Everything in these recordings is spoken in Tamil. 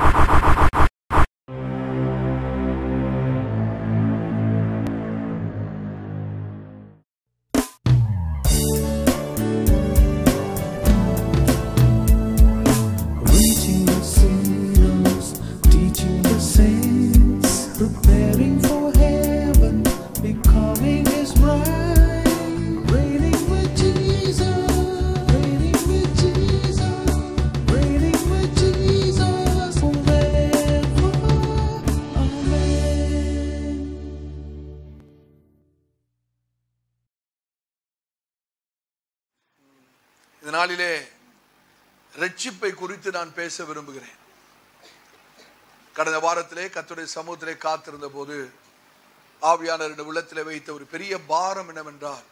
you. இந்த நாளிலே ரட்சிப்பை குறித்து நான் பேச விரும்புகிறேன். கடந்த வாரத்திலே கத்துடைய சமூகத்திலே காத்திருந்த போது ஆவியானவருடைய உள்ளத்திலே வைத்த ஒரு பெரிய பாரம் என்னவென்றால்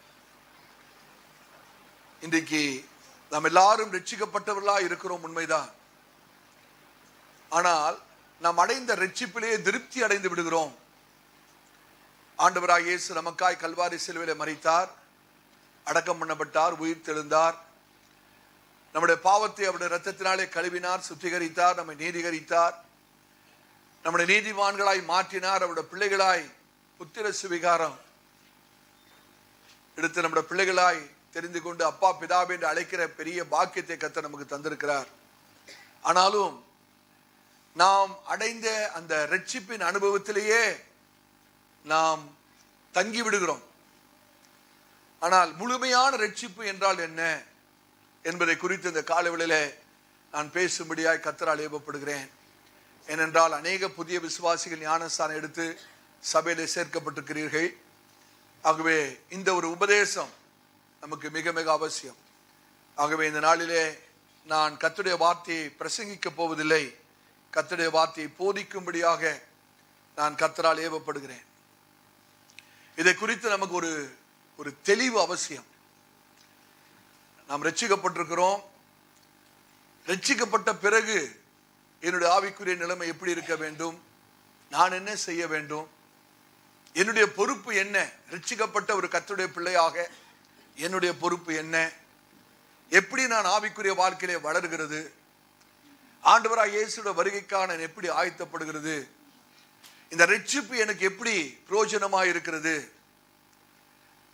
இன்றைக்கு நாம் எல்லாரும் ரட்சிக்கப்பட்டவர்களா இருக்கிறோம் உண்மைதான். ஆனால் நாம் அடைந்த ரட்சிப்பிலேயே திருப்தி அடைந்து விடுகிறோம். ஆண்டவராக இயேசு நமக்காய் கல்வாரி செல்வில மறைத்தார் அடக்கம் பண்ணப்பட்டார் உயிர் தெழுந்தார் நம்முடைய பாவத்தை அவருடைய ரத்தத்தினாலே கழுவினார் சுத்திகரித்தார் நம்மை நீதிகரித்தார். நம்முடைய நீதிமான்களாய் மாற்றினார் அவருடைய பிள்ளைகளாய் புத்திர சுவிகாரம் எடுத்து நம்முடைய பிள்ளைகளாய் தெரிந்து கொண்டு அப்பா பிதாவே என்று அழைக்கிற பெரிய பாக்கியத்தை கத்த நமக்கு தந்திருக்கிறார். ஆனாலும் நாம் அடைந்த அந்த ரட்சிப்பின் அனுபவத்திலேயே நாம் தங்கி விடுகிறோம் ஆனால் முழுமையான ரட்சிப்பு என்றால் என்ன? என்பதை குறித்து இந்த காலவெளியிலே நான் பேசும்படியாய் கத்தரால் ஏவப்படுகிறேன். ஏனென்றால் அநேக புதிய விசுவாசிகள் ஞானஸ்தானம் எடுத்து சபையிலே சேர்க்கப்பட்டிருக்கிறீர்கள். ஆகவே இந்த ஒரு உபதேசம் நமக்கு மிக மிக அவசியம். ஆகவே இந்த நாளிலே நான் கத்துடைய வார்த்தையை பிரசங்கிக்கப் போவதில்லை. கத்துடைய வார்த்தையை போதிக்கும்படியாக நான் கத்தரால் ஏவப்படுகிறேன். இதை குறித்து நமக்கு ஒரு ஒரு தெளிவு அவசியம். நாம் ரட்சிக்கப்பட்டிருக்கிறோம். ரட்சிக்கப்பட்ட பிறகு என்னுடைய ஆவிக்குரிய நிலைமை எப்படி இருக்க வேண்டும்? நான் என்ன செய்ய வேண்டும்? என்னுடைய பொறுப்பு என்ன? ரட்சிக்கப்பட்ட ஒரு கத்துடைய பிள்ளையாக என்னுடைய பொறுப்பு என்ன? எப்படி நான் ஆவிக்குரிய வாழ்க்கையிலே வளர்கிறது? ஆண்டவராக இயேசுடைய வருகைக்கான நான் எப்படி ஆயத்தப்படுகிறது? இந்த ரட்சிப்பு எனக்கு எப்படி பிரயோஜனமாக இருக்கிறது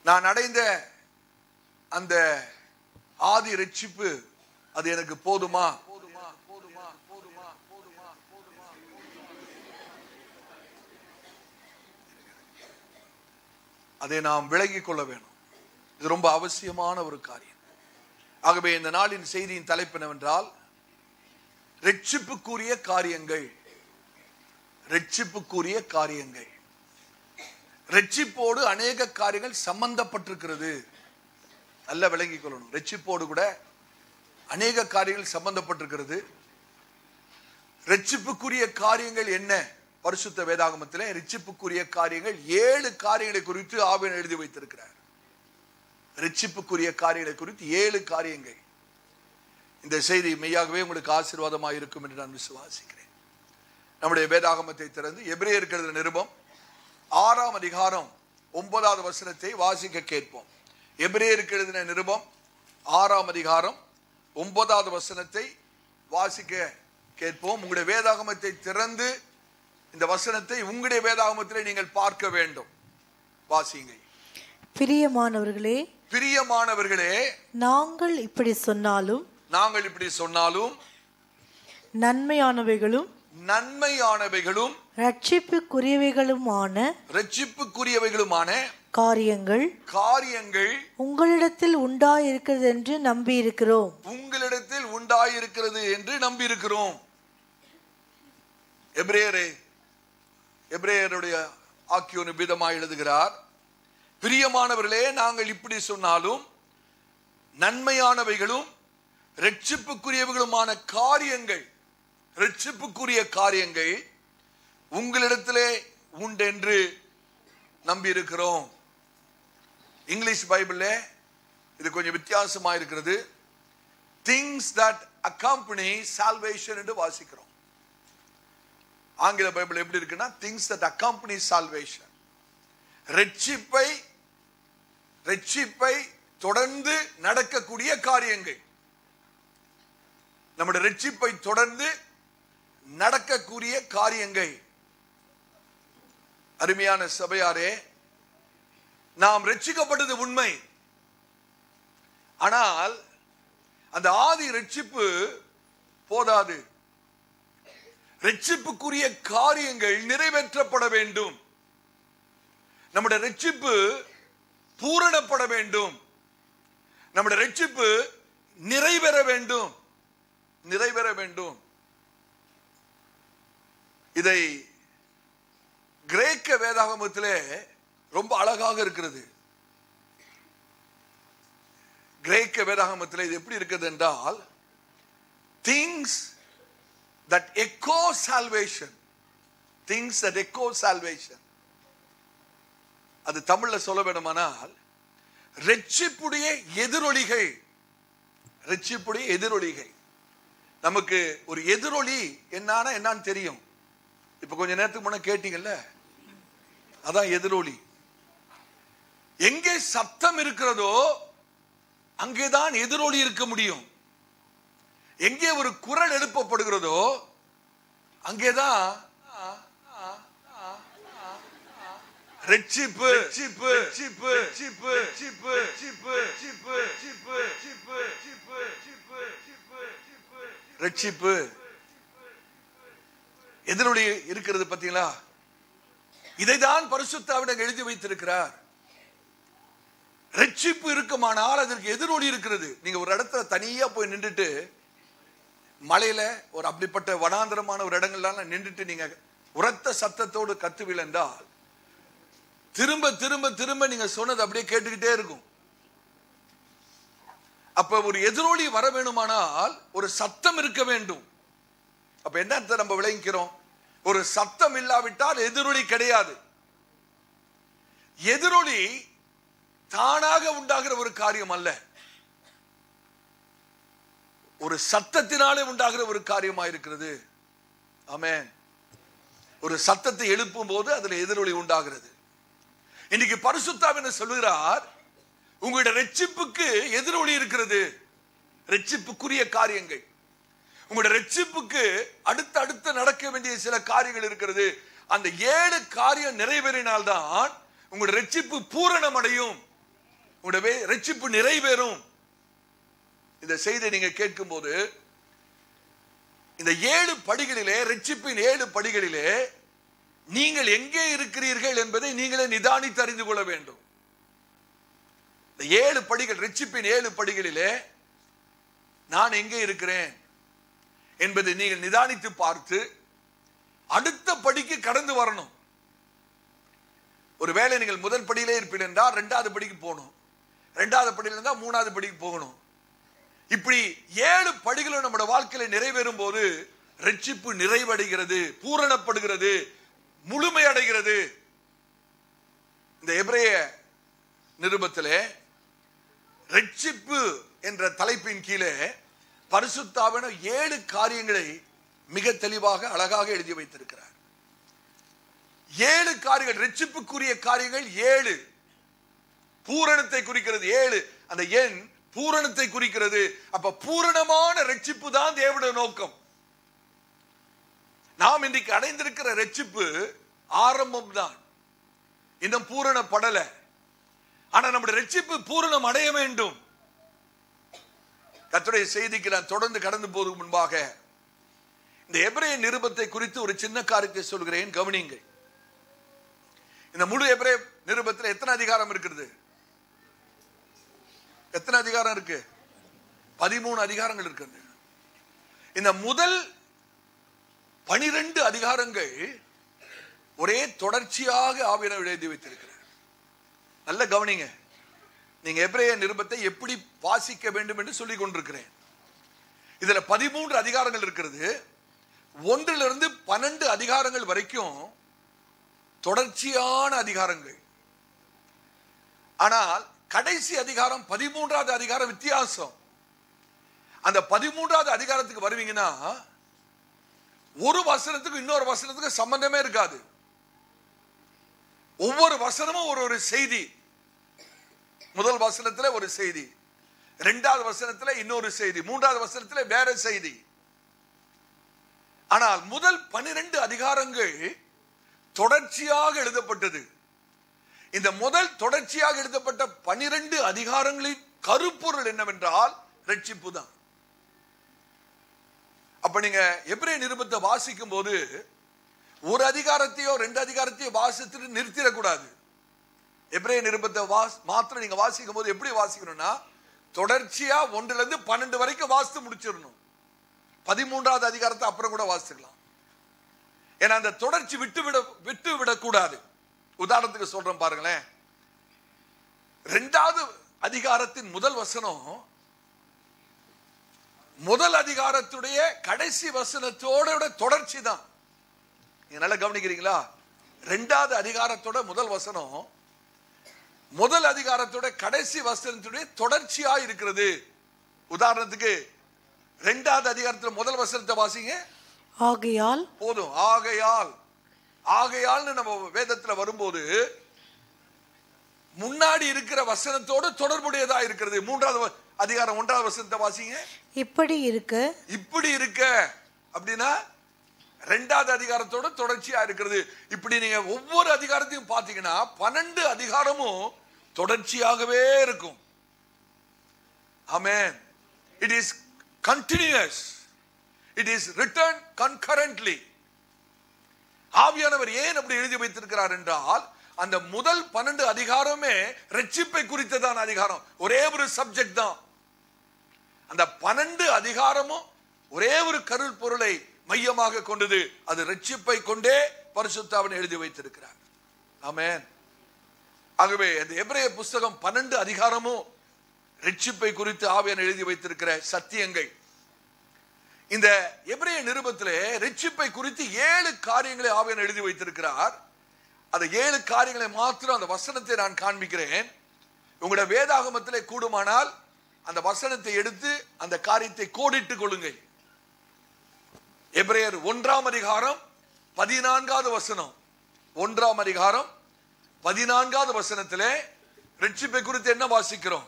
நான் அடைந்த அந்த ஆதி ரட்சிப்பு அது எனக்கு போதுமா? போதுமா போதுமா போதுமா போதுமா அதை நாம் விலகிக் கொள்ள வேணும். இது ரொம்ப அவசியமான ஒரு காரியம். ஆகவே இந்த நாளின் செய்தியின் தலைப்பு என்னவென்றால் ரட்சிப்புக்குரிய காரியங்கள். ரட்சிப்புக்குரிய காரியங்கள். ரட்சிப்போடு அநேக காரியங்கள் சம்பந்தப்பட்டிருக்கிறது. நல்லா விளங்கிக் கொள்ளணும். ரட்சிப்போடு கூட அநேக காரியங்கள் சம்பந்தப்பட்டிருக்கிறது. ரட்சிப்புக்குரிய காரியங்கள் என்ன? பரிசுத்த வேதாகமத்திலே ரட்சிப்புக்குரிய காரியங்கள் ஏழு காரியங்களை குறித்து ஆவியன் எழுதி வைத்திருக்கிறார். ரட்சிப்புக்குரிய காரியங்களை குறித்து ஏழு காரியங்கள். இந்த செய்தி மெய்யாகவே உங்களுக்கு ஆசீர்வாதமாக இருக்கும் என்று நான் விசுவாசிக்கிறேன். நம்முடைய வேதாகமத்தை திறந்து எபிரேயருக்கு இருக்கிறது நிருபம் ஆறாம் அதிகாரம் ஒன்பதாவது வசனத்தை வாசிக்க கேட்போம். எபிரேயருக்கு எழுதின நிருபம் ஆறாம் அதிகாரம் ஒன்பதாவது வசனத்தை வாசிக்க கேட்போம். உங்களுடைய வேதாகமத்தை திறந்து இந்த வசனத்தை உங்களுடைய வேதாகமத்திலே நீங்கள் பார்க்க வேண்டும். வாசிங்க. பிரியமானவர்களே பிரியமானவர்களே நாங்கள் இப்படி சொன்னாலும் நாங்கள் இப்படி சொன்னாலும் நன்மையானவைகளும் நன்மையானவைகளும் ரட்சிப்புக்குரியவைகளுமான ரட்சிப்புக்குரியவைகளுமான காரியங்கள் காரியங்கள் உங்களிடத்தில் உண்டாயிருக்கிறது என்று நம்பியிருக்கிறோம். உங்களிடத்தில் உண்டாயிருக்கிறது என்று நம்பியிருக்கிறோம். எபிரேயரே எபிரேயருடைய ஆக்கியோனு விதமாய் எழுதுகிறார் பிரியமானவர்களே நாங்கள் இப்படி சொன்னாலும் நன்மையானவைகளும் ரட்சிப்புக்குரியவைகளுமான காரியங்கள் ரட்சிப்புக்குரிய காரியங்கள் உங்களிடத்திலே உண்டென்று நம்பியிருக்கிறோம். இங்கிலீஷ் பைபிள்ல இது கொஞ்சம் வித்தியாசமா இருக்கிறது திங்ஸ் தட் அக்காம்பனி சால்வேஷன் என்று வாசிக்கிறோம். ஆங்கில பைபிள் எப்படி இருக்குன்னா திங்ஸ் தட் அக்காம்பனி சால்வேஷன் ரட்சிப்பை ரட்சிப்பை தொடர்ந்து நடக்கக்கூடிய காரியங்கள். நம்முடைய ரட்சிப்பை தொடர்ந்து நடக்கக்கூடிய காரியங்கள். அருமையான சபையாரே நாம் ரட்சிக்கப்பட்டது உண்மை. ஆனால் அந்த ஆதி ரட்சிப்பு போதாது. ரட்சிப்புக்குரிய காரியங்கள் நிறைவேற்றப்பட வேண்டும். நம்முடைய ரட்சிப்பு பூரணப்பட வேண்டும். நம்முடைய ரட்சிப்பு நிறைவேற வேண்டும். நிறைவேற வேண்டும். இதை கிரேக்க வேதாகமத்திலே ரொம்ப அழகாக இருக்கிறது. கிரேக்க வேதாகமத்தில் இது எப்படி இருக்குது என்றால் things that echo salvation things that echo salvation அது தமிழ்ல சொல்ல வேண்டுமானால் ரெச்சிப்புடைய எதிரொலிகள் ரெச்சிப்புடைய எதிரொலிகள் நமக்கு ஒரு எதிரொலி என்னானா என்னன்னு தெரியும். இப்ப கொஞ்ச நேரத்துக்கு முன்ன கேட்டீங்கல்ல? அதான் எதிரொலி. எங்கே சத்தம் இருக்கிறதோ அங்கேதான் எதிரொலி இருக்க முடியும் எங்கே ஒரு குரல் எழுப்பப்படுகிறதோ அங்கேதான் ரெட்சிப்பு ரெட்சிப்பு எதிரொலி இருக்கிறது பாத்தீங்களா இதைதான் பரிசுத்தாவிடம் எழுதி வைத்திருக்கிறார் ரட்சிப்பு இருக்குமானால் அதற்கு எதிரொலி இருக்கிறது. நீங்க ஒரு இடத்துல தனியா போய் நின்றுட்டு மலையில ஒரு அப்படிப்பட்ட வனாந்திரமான ஒரு இடங்கள்லாம் நின்றுட்டு நீங்க உரத்த சத்தத்தோடு கத்துவில் என்றால் திரும்ப திரும்ப திரும்ப நீங்க சொன்னது அப்படியே கேட்டுக்கிட்டே இருக்கும். அப்ப ஒரு எதிரொலி வர வேணுமானால் ஒரு சத்தம் இருக்க வேண்டும். அப்ப என்ன நம்ம விளங்கிக்கிறோம்? ஒரு சத்தம் இல்லாவிட்டால் எதிரொலி கிடையாது. எதிரொலி தானாக உண்டாகிற ஒரு காரியம் அல்ல. ஒரு சத்தத்தினாலே உண்டாகிற ஒரு காரியமா இருக்கிறது. ஆமேன். ஒரு சத்தத்தை எழுப்பும் போது அதுல எதிரொலி உண்டாகிறது. இன்னைக்கு பரிசுத்தாவின் என்ன சொல்லுகிறார்? உங்களுடைய ரட்சிப்புக்கு எதிரொலி இருக்கிறது. ரட்சிப்புக்குரிய காரியங்கள். உங்களுடைய ரட்சிப்புக்கு அடுத்து அடுத்து நடக்க வேண்டிய சில காரியங்கள் இருக்கிறது. அந்த ஏழு காரியம் நிறைவேறினால்தான் உங்களுடைய ரட்சிப்பு பூரணம் அடையும் உங்களுடைய ரட்சிப்பு நிறைவேறும். இந்த செய்தியை நீங்க கேட்கும் போது இந்த ஏழு படிகளிலே ரட்சிப்பின் ஏழு படிகளிலே நீங்கள் எங்கே இருக்கிறீர்கள் என்பதை நீங்களே நிதானித்து அறிந்து கொள்ள வேண்டும். இந்த ஏழு படிகள் ரட்சிப்பின் ஏழு படிகளிலே நான் எங்கே இருக்கிறேன் என்பதை நீங்கள் நிதானித்து பார்த்து அடுத்த படிக்கு கடந்து வரணும். ஒருவேளை நீங்கள் முதல் படியிலே இருப்பீர்கள் என்றால் இரண்டாவது படிக்கு போகணும். ரெண்டாவது படியில இருந்தால் மூணாவது படிக்கு போகணும். இப்படி ஏழு படிகளும் நம்மளோட வாழ்க்கையில நிறைவேறும் போது ரட்சிப்பு நிறைவடைகிறது பூரணப்படுகிறது முழுமையடைகிறது. இந்த எபிரேய நிருபத்திலே ரட்சிப்பு என்ற தலைப்பின் கீழே பரிசுத்தாவின ஏழு காரியங்களை மிக தெளிவாக அழகாக எழுதி வைத்திருக்கிறார். ஏழு காரியங்கள் ரட்சிப்புக்குரிய காரியங்கள் ஏழு. பூரணத்தை குறிக்கிறது ஏழு. அந்த எண் பூரணத்தை குறிக்கிறது. அப்ப பூரணமான ரட்சிப்பு தான் தேவட நோக்கம். நாம் இன்றைக்கு அடைந்திருக்கிற ரட்சிப்பு ஆரம்பம் தான். இன்னும் பூரணப்படல ஆனா நம்முடைய ரட்சிப்பு பூரணம் அடைய வேண்டும். கத்துடைய செய்திக்கு நான் தொடர்ந்து கடந்து போவதற்கு முன்பாக இந்த எபிரேய நிருபத்தை குறித்து ஒரு சின்ன காரியத்தை சொல்கிறேன். கவனியுங்கள். இந்த முழு எபிரே நிருபத்தில் எத்தனை அதிகாரம் இருக்கிறது? எத்தனை அதிகாரம் இருக்கு? பதிமூணு அதிகாரங்கள் இருக்கு இந்த முதல் பனிரெண்டு அதிகாரங்கள் ஒரே தொடர்ச்சியாக ஆவியனர் எழுதி வைத்திருக்கிறார். நல்ல கவனிங்க. நீங்க எபிரேய நிருபத்தை எப்படி வாசிக்க வேண்டும் என்று சொல்லிக் கொண்டிருக்கிறேன். இதுல பதிமூன்று அதிகாரங்கள் இருக்கிறது. ஒன்றிலிருந்து பன்னெண்டு அதிகாரங்கள் வரைக்கும் தொடர்ச்சியான அதிகாரங்கள். ஆனால் கடைசி அதிகாரம் பதிமூன்றாவது அதிகாரம் வித்தியாசம். அந்த பதிமூன்றாவது அதிகாரத்துக்கு வருவீங்கன்னா ஒரு வசனத்துக்கு இன்னொரு வசனத்துக்கு சம்பந்தமே இருக்காது. ஒவ்வொரு வசனமும் ஒரு ஒரு செய்தி. முதல் வசனத்துல ஒரு செய்தி. ரெண்டாவது வசனத்துல இன்னொரு செய்தி. மூன்றாவது வசனத்துல வேற செய்தி. ஆனால் முதல் பனிரெண்டு அதிகாரங்கள் தொடர்ச்சியாக எழுதப்பட்டது. இந்த முதல் தொடர்ச்சியாக எழுதப்பட்ட பனிரெண்டு அதிகாரங்களின் கருப்பொருள் என்னவென்றால் ரட்சிப்பு தான். அப்ப நீங்க எபிரே நிருபத்தை வாசிக்கும் போது ஒரு அதிகாரத்தையோ ரெண்டு அதிகாரத்தையோ வாசித்துட்டு நிறுத்திடக்கூடாது. எப்ரே நிருபத்தை வாஸ் மாத்திரம் நீங்க வாசிக்கும் போது எப்படி வாசிக்கணும்னா தொடர்ச்சியா ஒன்றுல இருந்து பன்னெண்டு வரைக்கும் வாசித்து முடிச்சிடணும். பதிமூன்றாவது அதிகாரத்தை அப்புறம் கூட வாசிக்கலாம் ஏன்னா அந்த தொடர்ச்சி விட்டு விட விட்டு விடக்கூடாது. உதாரணத்துக்கு சொல்றேன் பாருங்களேன். ரெண்டாவது அதிகாரத்தின் முதல் வசனம் முதல் அதிகாரத்துடைய கடைசி வசனத்தோட தொடர்ச்சி தான். நல்லா கவனிக்கிறீங்களா? ரெண்டாவது அதிகாரத்தோட முதல் வசனம் முதல் அதிகாரத்தோட கடைசி வசனத்துடைய தொடர்ச்சியா இருக்கிறது. உதாரணத்துக்கு ரெண்டாவது அதிகாரத்துல முதல் வசனத்தை வாசிங்க. ஆகையால் போதும். ஆகையால் ஆகையால்னு நம்ம வேதத்துல வரும்போது முன்னாடி இருக்கிற வசனத்தோடு தொடர்புடையதா இருக்கிறது. மூன்றாவது அதிகாரம் ஒன்றாவது வசனத்தை வாசிங்க. இப்படி இருக்க. இப்படி இருக்க அப்படின்னா ரெண்டாவது அதிகாரத்தோட தொடர்ச்சியா இருக்கிறது. இப்படி நீங்க ஒவ்வொரு அதிகாரத்தையும் பாத்தீங்கன்னா பன்னெண்டு அதிகாரமும் தொடர்ச்சியாகவே இருக்கும். ஆமென் it is continuous it is return concurrently ஆவியானவர் ஏன் அப்படி எழுதி வைத்திருக்கிறார் என்றால் அந்த முதல் பன்னெண்டு அதிகாரமே ரட்சிப்பை குறித்ததான அதிகாரம். ஒரே ஒரு சப்ஜெக்ட் தான். அந்த பன்னெண்டு அதிகாரமும் ஒரே ஒரு கருள் பொருளை மையமாக கொண்டது. அது ரட்சிப்பை கொண்டே பரிசுத்தாவின் எழுதி வைத்திருக்கிறார். ஆமேன். ஆகவே அந்த எபிரேய புஸ்தகம் பன்னெண்டு அதிகாரமும் ரட்சிப்பை குறித்து ஆவியன் எழுதி வைத்திருக்கிற சத்தியங்கள். இந்த எபிரேய நிருபத்திலே ரட்சிப்பை குறித்து ஏழு காரியங்களை ஆவியன் எழுதி வைத்திருக்கிறார். அந்த ஏழு காரியங்களை மாத்திரம் அந்த வசனத்தை நான் காண்பிக்கிறேன். உங்களுடைய வேதாகமத்திலே கூடுமானால் அந்த வசனத்தை எடுத்து அந்த காரியத்தை கோடிட்டுக் கொள்ளுங்கள். எபிரேயர் ஒன்றாம் அதிகாரம் பதினான்காவது வசனம். ஒன்றாம் அதிகாரம் பதினான்காவது வசனத்திலே ரட்சிப்பை குறித்து என்ன வாசிக்கிறோம்?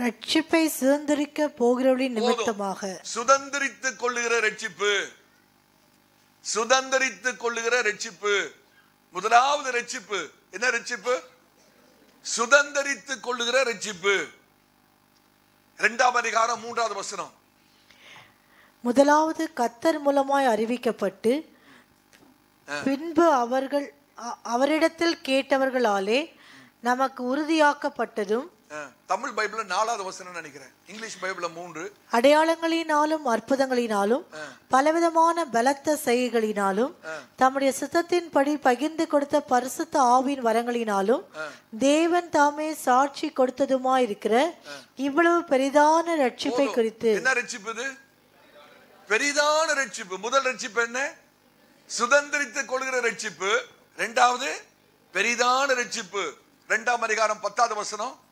ரட்சிப்பை சுதந்திரிக்க போகிறவர்களின். நிமித்தமாக. சுதந்திரித்துக் கொள்ளுகிற ரட்சிப்பு. சுதந்திரித்துக் கொள்ளுகிற ரட்சிப்பு. முதலாவது ரட்சிப்பு. என்ன ரட்சிப்பு? சுதந்திரித்துக் கொள்ளுகிற ரட்சிப்பு. இரண்டாம் அதிகாரம் மூன்றாவது வசனம். முதலாவது கத்தர் மூலமாய் அறிவிக்கப்பட்டு பின்பு அவர்கள் அவரிடத்தில் கேட்டவர்களாலே நமக்கு உறுதியாக்கப்பட்டதும் தமிழ் பைபிள்ல நாலாவது வசனம் நினைக்கிறேன்? இங்கிலீஷ் பைபிள்ல மூன்று. அடையாளங்களினாலும் அற்புதங்களினாலும் பலவிதமான பலத்த செய்கைகளினாலும் தம்முடைய சித்தத்தின்படி பகிர்ந்து கொடுத்த பரிசுத்த ஆவின் வரங்களினாலும் தேவன் தாமே சாட்சி கொடுத்ததுமாயிருக்கிற இவ்வளவு பெரிதான ரட்சிப்பை. குறித்து. என்ன ரட்சிப்பு பெரிதான ரட்சிப்பு. முதல் ரட்சிப்பு என்ன? சுதந்திரித்துக் கொள்கிற ரட்சிப்பு. இரண்டாவது பெரிதான ரட்சிப்பு. இரண்டாம் அதிகாரம் பத்தாவது வசனம்.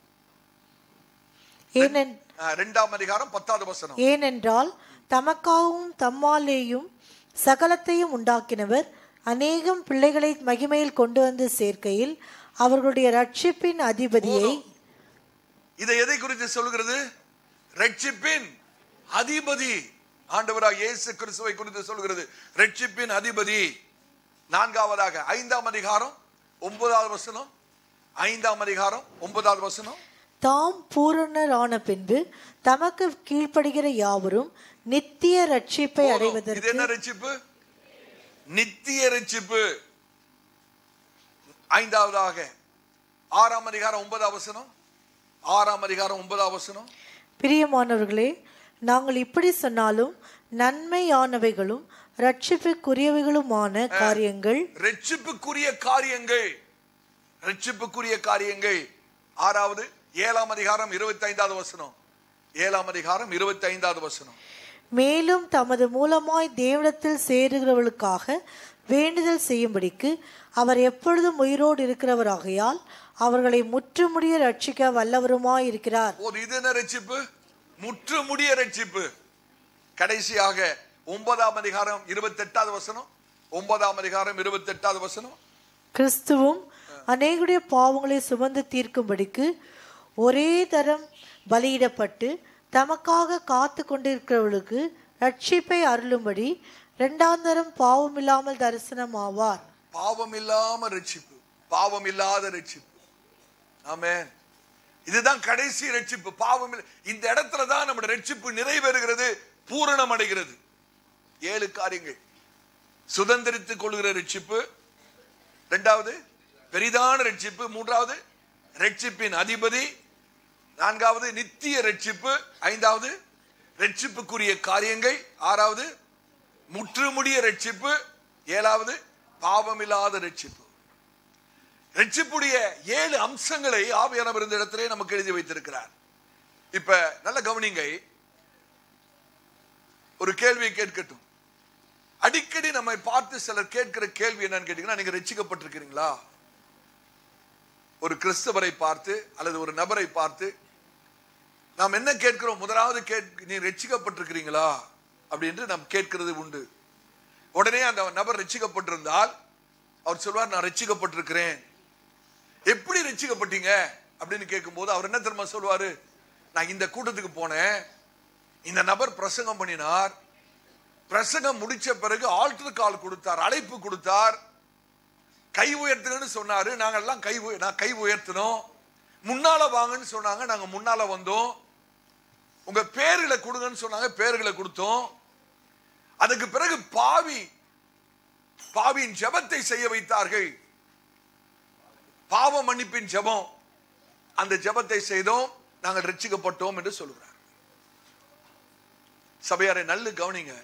ஏனென் இரண்டாம் அதிகாரம் பத்தாவது வசனம். ஏனென்றால் தமக்காகவும் தம்மாலேயும் சகலத்தையும் உண்டாக்கினவர் அநேகம் பிள்ளைகளை மகிமையில் கொண்டு வந்து சேர்க்கையில் அவர்களுடைய ரட்சிப்பின் அதிபதியை இதை எதை குறித்து சொல்கிறது? ரட்சிப்பின் அதிபதி. ஆண்டவராக இயேசு கிறிஸ்துவை குறித்து சொல்கிறது. ரட்சிப்பின் அதிபதி. நான்காவதாக ஐந்தாம் அதிகாரம் ஒன்பதாவது வசனம். ஐந்தாம் அதிகாரம் ஒன்பதாவது வசனம். தாம் பூரணரான பின்பு தமக்கு கீழ்ப்படுகிற யாவரும் நித்திய ரட்சிப்பை அடைவதற்கு என்ன ரட்சிப்பு? நித்திய ரட்சிப்பு. ஐந்தாவதாக ஆறாம் அதிகாரம் ஒன்பதாம் வசனம். ஆறாம் அதிகாரம் ஒன்பதாம் வசனம். பிரியமானவர்களே நாங்கள் இப்படி சொன்னாலும் நன்மையானவைகளும் ரட்சிப்புக்குரியவைகளுமான காரியங்கள். ரட்சிப்புக்குரிய காரியங்கள். ரட்சிப்புக்குரிய காரியங்கள். ஆறாவது ஏழாம் அதிகாரம் இருபத்தி ஐந்தாவது வசனம். ஏழாம் அதிகாரம் இருபத்தி ஐந்தாவது வசனம். மேலும் தமது மூலமாய் தேவனத்தில் சேருகிறவர்களுக்காக வேண்டுதல் செய்யும்படிக்கு அவர் எப்பொழுதும் உயிரோடு இருக்கிறவராகையால் அவர்களை முற்றுமுடிய ரட்சிக்க வல்லவருமாய் இருக்கிறார். போது இது என்ன ரட்சிப்பு முற்றுமுடிய ரட்சிப்பு கடைசியாக ஒன்பதாம் அதிகாரம் இருபத்தி எட்டாவது வசனம். ஒன்பதாம் அதிகாரம் இருபத்தி எட்டாவது வசனம். கிறிஸ்துவும் அநேகுடைய பாவங்களை சுமந்து தீர்க்கும்படிக்கு ஒரே தரம் பலியிடப்பட்டு தமக்காக காத்து கொண்டிருக்கிறவளுக்கு ரட்சிப்பை அருளும்படி இரண்டாம் தரம் பாவம் இல்லாமல் தரிசனம் ஆவார் பாவம் இல்லாம ரட்சிப்பு பாவம் இல்லாத ரட்சிப்பு. ஆமே இதுதான் கடைசி ரட்சிப்பு பாவம் இந்த இடத்துல தான் நம்முடைய ரட்சிப்பு நிறைவேறுகிறது பூரணம் அடைகிறது ஏழு காரியங்கள். சுதந்திரித்துக் கொள்கிற ரட்சிப்பு. இரண்டாவது பெரிதான ரட்சிப்பு. மூன்றாவது ரட்சிப்பின் அதிபதி நான்காவது நித்திய ரட்சிப்பு ஐந்தாவது ரட்சிப்புக்குரிய காரியங்கள் ஆறாவது முற்றுமுடிய ரட்சிப்பு ஏழாவது பாவமில்லாத ரட்சிப்பு. ரட்சிப்புடைய ஏழு அம்சங்களை ஆவியானவர் இருந்த இடத்திலே நமக்கு எழுதி வைத்திருக்கிறார். இப்ப நல்ல கவனிங்க ஒரு கேள்வியை கேட்கட்டும். அடிக்கடி நம்மை பார்த்து சிலர் கேட்கிற கேள்வி என்னன்னு கேட்டீங்கன்னா நீங்க ரட்சிக்கப்பட்டிருக்கிறீங்களா? ஒரு கிறிஸ்தவரை பார்த்து அல்லது ஒரு நபரை பார்த்து நாம் என்ன கேட்கிறோம்? முதலாவது கேட் நீ ரட்சிக்கப்பட்டிருக்கிறீங்களா? அப்படின்னு நாம் கேட்கிறது உண்டு. உடனே அந்த நபர் ரட்சிக்கப்பட்டிருந்தால் அவர் சொல்வார் நான் ரட்சிக்கப்பட்டிருக்கிறேன். எப்படி ரட்சிக்கப்பட்டீங்க? அப்படின்னு கேட்கும்போது அவர் என்ன தெரியுமா சொல்வாரு? நான் இந்த கூட்டத்துக்கு போனேன். இந்த நபர் பிரசங்கம் பண்ணினார். பிரசங்கம் முடிச்ச பிறகு ஆல்டர் கால் கொடுத்தார் அழைப்பு கொடுத்தார். கை உயர்த்துங்கன்னு சொன்னாரு. நாங்கள் எல்லாம் கை நான் கை உயர்த்தினோம். முன்னால வாங்கன்னு சொன்னாங்க. நாங்க முன்னால வந்தோம். உங்க பேர்களை கொடுங்கன்னு சொன்னாங்க பேர்களை கொடுத்தோம். அதுக்கு பிறகு பாவி பாவியின் ஜெபத்தை செய்ய வைத்தார்கள். பாவ மன்னிப்பின் ஜெபம். அந்த ஜெபத்தை செய்தோம் நாங்கள் ரட்சிக்கப்பட்டோம் என்று சொல்கிறார். சபையாரை நல்லு கவனிங்க.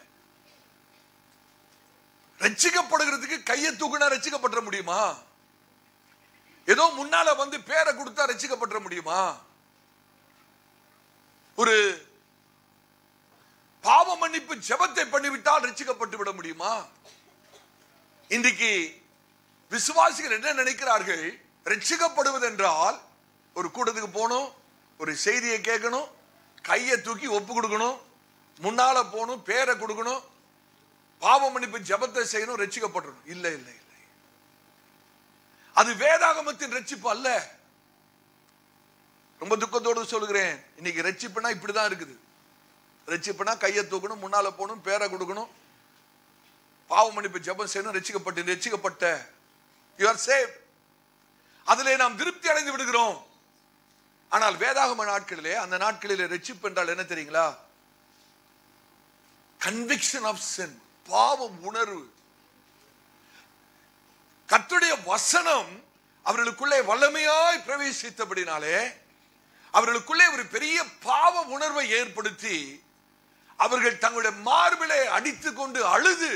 ரட்சிக்கப்படுகிறதுக்கு கையை தூக்குனா ரட்சிக்கப்பட்ட முடியுமா? ஏதோ முன்னால வந்து பேரை கொடுத்தா ரட்சிக்கப்பட்ட முடியுமா? ஒரு பாவ மன்னிப்பு ஜெபத்தை பண்ணிவிட்டால் ரசிக்கப்பட்டு விட முடியுமா? இன்றைக்கு விசுவாசிகள் என்ன நினைக்கிறார்கள்? ரட்சிக்கப்படுவதென்றால் ஒரு கூட்டத்துக்கு போகணும் ஒரு செய்தியை கேட்கணும் கையை தூக்கி ஒப்பு கொடுக்கணும் முன்னால போகணும் பேரை கொடுக்கணும் பாவ மன்னிப்பு ஜெபத்தை செய்யணும் ரட்சிக்கப்படணும் இல்லை இல்லை இல்லை. அது வேதாகமத்தின் ரட்சிப்பு அல்ல. ரொம்ப துக்கத்தோடு சொல்லுகிறேன். இன்னைக்கு ரட்சிப்புனா இப்படிதான் இருக்குது. ரட்சிப்புனா கையை தூக்கணும் முன்னால போகணும் பேரை கொடுக்கணும். பாவ மன்னிப்பு ஜெபம் செய்யணும் ரட்சிக்கப்பட்டு ரட்சிக்கப்பட்ட. யூ ஆர் சேவ் அதிலே நாம் திருப்தி அடைந்து விடுகிறோம். ஆனால் வேதாகம நாட்களிலே அந்த நாட்களிலே ரட்சிப்பு என்றால் என்ன தெரியுங்களா? கன்விக்ஷன் ஆஃப் சென் பாவம் உணர்வு. கத்துடைய வசனம் அவர்களுக்குள்ளே வல்லமையாய் பிரவேசித்தபடினாலே அவர்களுக்குள்ளே ஒரு பெரிய பாவ உணர்வை ஏற்படுத்தி அவர்கள் தங்களுடைய மார்பிலே அடித்து கொண்டு அழுது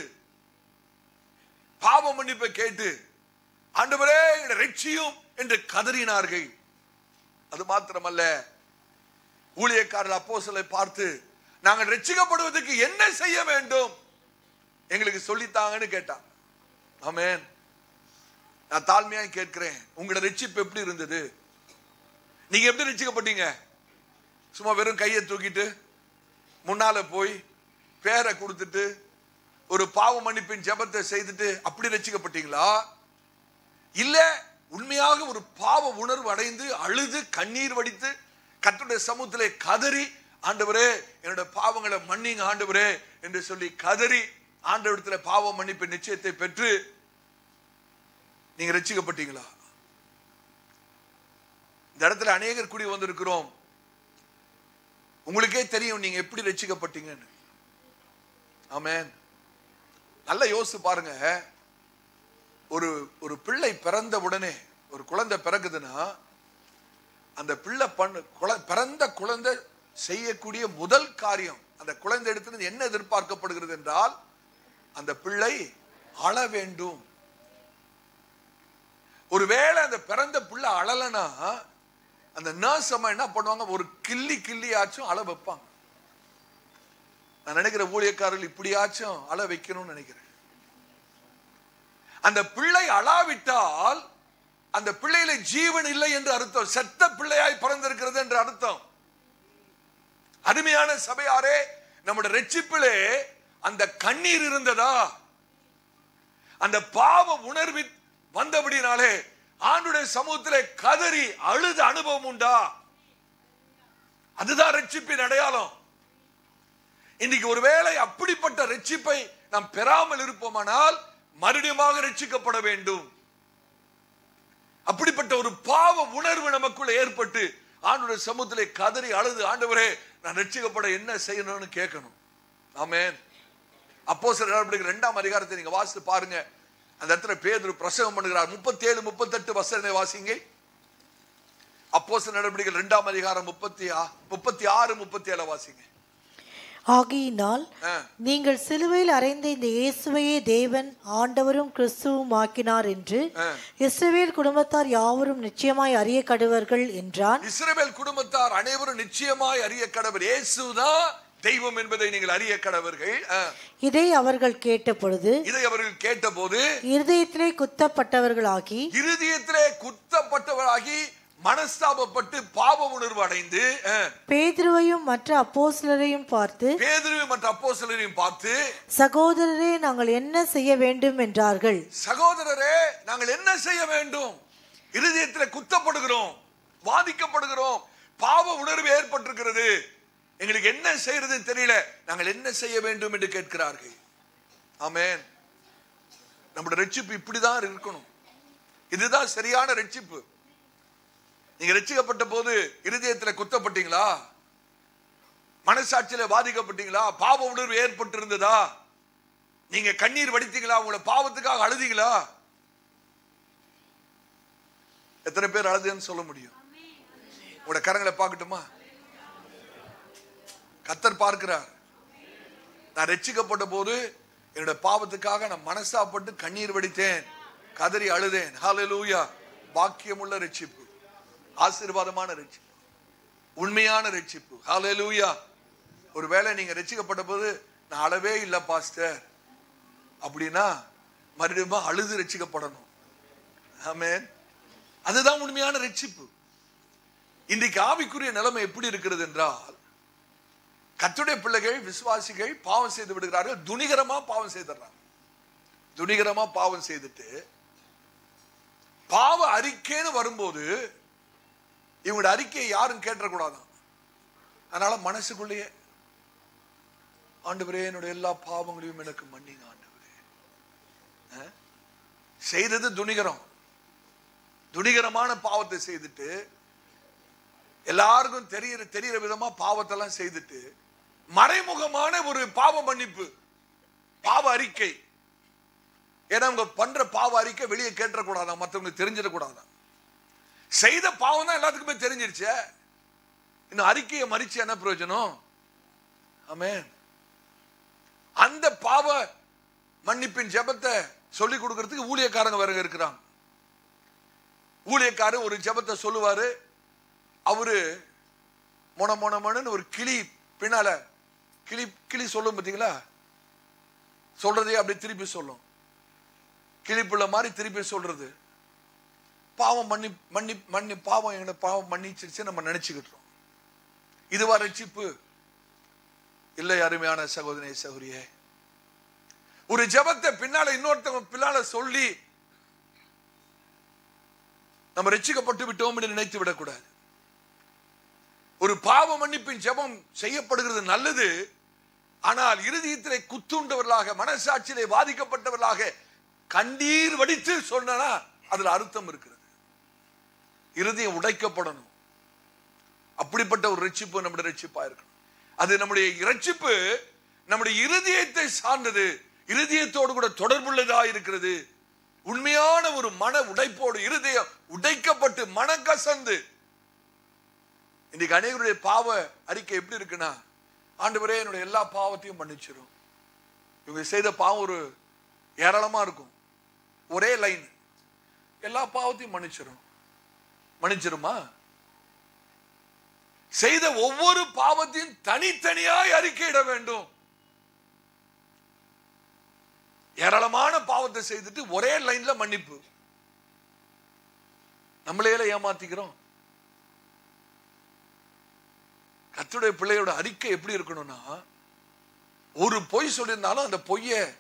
பாவ மன்னிப்பை கேட்டு ஆண்டவரே ரட்சியும் என்று கதறினார்கள். அது மாத்திரமல்ல ஊழியக்காரர் அப்போஸ்தலரை பார்த்து நாங்கள் ரட்சிக்கப்படுவதற்கு என்ன செய்ய வேண்டும்? எங்களுக்கு சொல்லித்தாங்கன்னு கேட்டான் ஆமேன். நான் தாழ்மையாய் கேட்கிறேன். உங்களோட ரட்சிப்பு எப்படி இருந்தது? நீங்க எப்படி ரட்சிக்கப்பட்டீங்க சும்மா வெறும் கையை தூக்கிட்டு முன்னால போய் பேரை கொடுத்துட்டு ஒரு பாவ மன்னிப்பின் ஜெபத்தை செய்துட்டு அப்படி ரசிக்கப்பட்டீங்களா இல்ல உண்மையாக ஒரு பாவ உணர்வு அடைந்து அழுது கண்ணீர் வடித்து கத்துடைய சமூகத்திலே கதறி ஆண்டவரே என்னோட பாவங்களை மன்னிங்க ஆண்டவரே என்று சொல்லி கதறி ஆண்டவரத்துல பாவ மன்னிப்பு நிச்சயத்தை பெற்று நீங்க ரசிக்கப்பட்டீங்களா? இந்த இடத்துல அநேகர் கூடி வந்திருக்கிறோம். உங்களுக்கே தெரியும் நீங்க எப்படி ரசிக்கப்பட்டீங்கன்னு ஆமே நல்ல யோசிச்சு பாருங்க. ஒரு ஒரு பிள்ளை பிறந்த உடனே ஒரு குழந்தை பிறகுதுன்னா அந்த பிள்ளை பண்ண குழ- பிறந்த குழந்தை செய்யக்கூடிய முதல் காரியம் அந்த குழந்தை இடத்துல என்ன எதிர்பார்க்கப்படுகிறது என்றால் அந்த பிள்ளை அழ வேண்டும். ஒருவேளை அந்த பிறந்த பிள்ளை அழலைன்னா அந்த நர்ஸ் அம்மா என்ன பண்ணுவாங்க? ஒரு கிள்ளி கிள்ளியாச்சும் அள வைப்பாங்க. நான் நினைக்கிற ஊழியக்காரர்கள் இப்படியாச்சும் அள வைக்கணும்னு நினைக்கிறேன். அந்த பிள்ளை அழாவிட்டால் அந்த பிள்ளையில ஜீவன் இல்லை என்று அர்த்தம். செத்த பிள்ளையாய் பிறந்திருக்கிறது என்று அர்த்தம். அருமையான சபையாரே நம்முடைய ரட்சிப்பிலே அந்த கண்ணீர் இருந்ததா? அந்த பாவ உணர்வி வந்தபடினாலே ஆண்டுடைய சமூகத்தில் கதறி அழுத அனுபவம் உண்டா? அதுதான் ரட்சிப்பின் அடையாளம். இன்னைக்கு ஒருவேளை அப்படிப்பட்ட ரட்சிப்பை நாம் பெறாமல் இருப்போமானால் மறுபடியுமாக ரட்சிக்கப்பட வேண்டும். அப்படிப்பட்ட ஒரு பாவ உணர்வு நமக்குள்ள ஏற்பட்டு ஆண்டுடைய சமூகத்திலே கதறி அழுது ஆண்டவரே நான் ரட்சிக்கப்பட என்ன செய்யணும்னு கேட்கணும். ஆமேன். அப்போ சில நடவடிக்கை ரெண்டாம் அதிகாரத்தை நீங்க வாசித்து பாருங்க. அந்த இடத்துல பேதுரு பிரசவம் பண்ணுகிறார். முப்பத்தி ஏழு முப்பத்தெட்டு வசனை வாசிங்க. அப்போ சில நடவடிக்கைகள் ரெண்டாம் அதிகாரம் முப்பத்தி முப்பத்தி ஆறு முப்பத்தி ஏழு வாசிங்க. ஆகையினால். நீங்கள் சிலுவையில் அறைந்த இந்த இயேசுவையே தேவன் ஆண்டவரும் கிறிஸ்துவும் ஆக்கினார் என்று ஆ. இஸ்ரவேல் குடும்பத்தார் யாவரும் நிச்சயமாய் அறிய கடுவர்கள் என்றான். இஸ்ரவேல் குடும்பத்தார் அனைவரும் நிச்சயமாய் அறிய கடவர் இயேசுதான் தெய்வம் என்பதை நீங்கள் அறிய கடவர்கள். இதை அவர்கள் கேட்டபொழுது இதை அவர்கள் கேட்டபோது இருதயத்திலே குத்தப்பட்டவர்களாகி இருதயத்திலே குத்தப்பட்டவராகி மனஸ்தாபப்பட்டு பாவ உணர்வு அடைந்து பேதுருவையும் மற்ற அப்போஸ்தலரையும் பார்த்து பேதுருவை மற்ற அப்போஸ்தலரையும் பார்த்து சகோதரரே நாங்கள் என்ன செய்ய வேண்டும் என்றார்கள். சகோதரரே நாங்கள் என்ன செய்ய வேண்டும்? இருதயத்தில் குத்தப்படுகிறோம் வாதிக்கப்படுகிறோம் பாவ உணர்வு ஏற்பட்டிருக்கிறது. எங்களுக்கு என்ன செய்யறதுன்னு தெரியல. நாங்கள் என்ன செய்ய வேண்டும் என்று கேட்கிறார்கள். ஆமேன். நம்முடைய ரட்சிப்பு இப்படிதான் இருக்கணும். இதுதான் சரியான ரட்சிப்பு. நீங்க ரட்சிக்கப்பட்ட போது இருதயத்துல குத்தப்பட்டீங்களா? மனசாட்சியில பாதிக்கப்பட்டீங்களா பாவ உணர்வு ஏற்பட்டு இருந்ததா நீங்க கண்ணீர் வடித்தீங்களா? உங்களை பாவத்துக்காக அழுதீங்களா? எத்தனை பேர் அழுதுன்னு சொல்ல முடியும்? உங்களோட கரங்களை பார்க்கட்டுமா? கத்தர் பார்க்கிறார். நான் ரட்சிக்கப்பட்ட போது என்னோட பாவத்துக்காக நான் மனசாப்பட்டு கண்ணீர் வடித்தேன். கதறி அழுதேன். ஹalleluya பாக்கியமுள்ள ரட்சிப்பு ஆசீர்வாதமான ரட்சிப்பு உண்மையான ரட்சிப்பு ஹalleluya ஒருவேளை நீங்க ரட்சிக்கப்பட்ட போது நான் அழவே இல்லை பாஸ்டர் அப்படின்னா மறுபடியும் அழுது ரட்சிக்கப்படணும் ஆமேன் அதுதான் உண்மையான ரட்சிப்பு இன்றைக்கு ஆவிக்குரிய நிலைமை எப்படி இருக்கிறது என்றால் கத்துடைய பிள்ளைகள் விசுவாசிகள் பாவம் செய்து விடுகிறார்கள். துணிகரமா பாவம் செய்துடுறாங்க. துணிகரமா பாவம் செய்துட்டு பாவ அறிக்கைன்னு வரும்போது இவங்களோட அறிக்கையை யாரும் கேட்டக்கூடாதான் அதனால மனசுக்குள்ளேயே ஆண்டவரே என்னுடைய எல்லா பாவங்களையும் எனக்கு மன்னிங்க ஆண்டவரே. செய்தது துணிகரம். துணிகரமான பாவத்தை செய்துட்டு எல்லாருக்கும் தெரியற தெரியற விதமா பாவத்தெல்லாம் செய்துட்டு மறைமுகமான ஒரு பாவ மன்னிப்பு பாவ அறிக்கை. ஏன்னா அவங்க பண்ற பாவ அறிக்கை வெளியே கேட்டக்கூடாதான் மற்றவங்களுக்கு தெரிஞ்சிடக்கூடாதான் செய்த பாவம் தான் எல்லாத்துக்குமே தெரிஞ்சிருச்சே. இன்னும் அறிக்கையை மறிச்சு என்ன பிரயோஜனம்? ஆமே அந்த பாவ மன்னிப்பின் ஜெபத்தை சொல்லி கொடுக்கறதுக்கு ஊழியக்காரங்க வேற இருக்கிறாங்க. ஊழியக்காரர் ஒரு ஜெபத்தை சொல்லுவாரு. அவரு மொன மொன மொனன்னு ஒரு கிளி பின்னால கிளி கிளி சொல்லும் பார்த்தீங்களா? சொல்றதே அப்படியே திருப்பி சொல்லும். கிளிப்புள்ள மாதிரி திருப்பி சொல்றது. பாவம் மன்னி மன்னி மன்னி பாவம் எங்களை பாவம் மன்னிச்சிருச்சு நம்ம நினைச்சுக்கிட்டோம் இதுவா ரட்சிப்பு? இல்லை அருமையான சகோதரி சகோதரியே. ஒரு ஜெபத்தை பின்னால இன்னொருத்தவங்க பின்னால சொல்லி நம்ம ரட்சிக்கப்பட்டு விட்டோம் என்று நினைத்து விடக்கூடாது. ஒரு பாவ மன்னிப்பின் ஜெபம் செய்யப்படுகிறது நல்லது ஆனால் இருதயத்திலே குத்துண்டவர்களாக மனசாட்சியிலே பாதிக்கப்பட்டவர்களாக கண்ணீர் வடித்து சொன்னா அதுல அர்த்தம் இருக்கிறது. இருதயம் உடைக்கப்படணும். அப்படிப்பட்ட ஒரு ரட்சிப்பு நம்முடைய ரட்சிப்பா இருக்கணும். அது நம்முடைய இரட்சிப்பு நம்முடைய இருதயத்தை சார்ந்தது. இருதயத்தோடு கூட தொடர்புள்ளதா இருக்கிறது. உண்மையான ஒரு மன உடைப்போடு இருதயம் உடைக்கப்பட்டு மன கசந்து இன்னைக்கு அநேகருடைய பாவ அறிக்கை எப்படி இருக்குன்னா ஆண்டவரே என்னுடைய எல்லா பாவத்தையும் மன்னிச்சிடும் இவங்க செய்த பாவம் ஒரு ஏராளமா இருக்கும். ஒரே லைன் எல்லா பாவத்தையும் மன்னிச்சிடும் மன்னிச்சிருமா? செய்த ஒவ்வொரு பாவத்தையும் தனித்தனியாய் அறிக்கையிட வேண்டும். ஏராளமான பாவத்தை செய்துட்டு ஒரே லைன்ல மன்னிப்பு. நம்மளே ஏமாத்திக்கிறோம். கத்துடைய பிள்ளையோட அறிக்கை எப்படி இருக்கணும்னா ஒரு பொய் சொல்லியிருந்தாலும் அந்த பொய்யை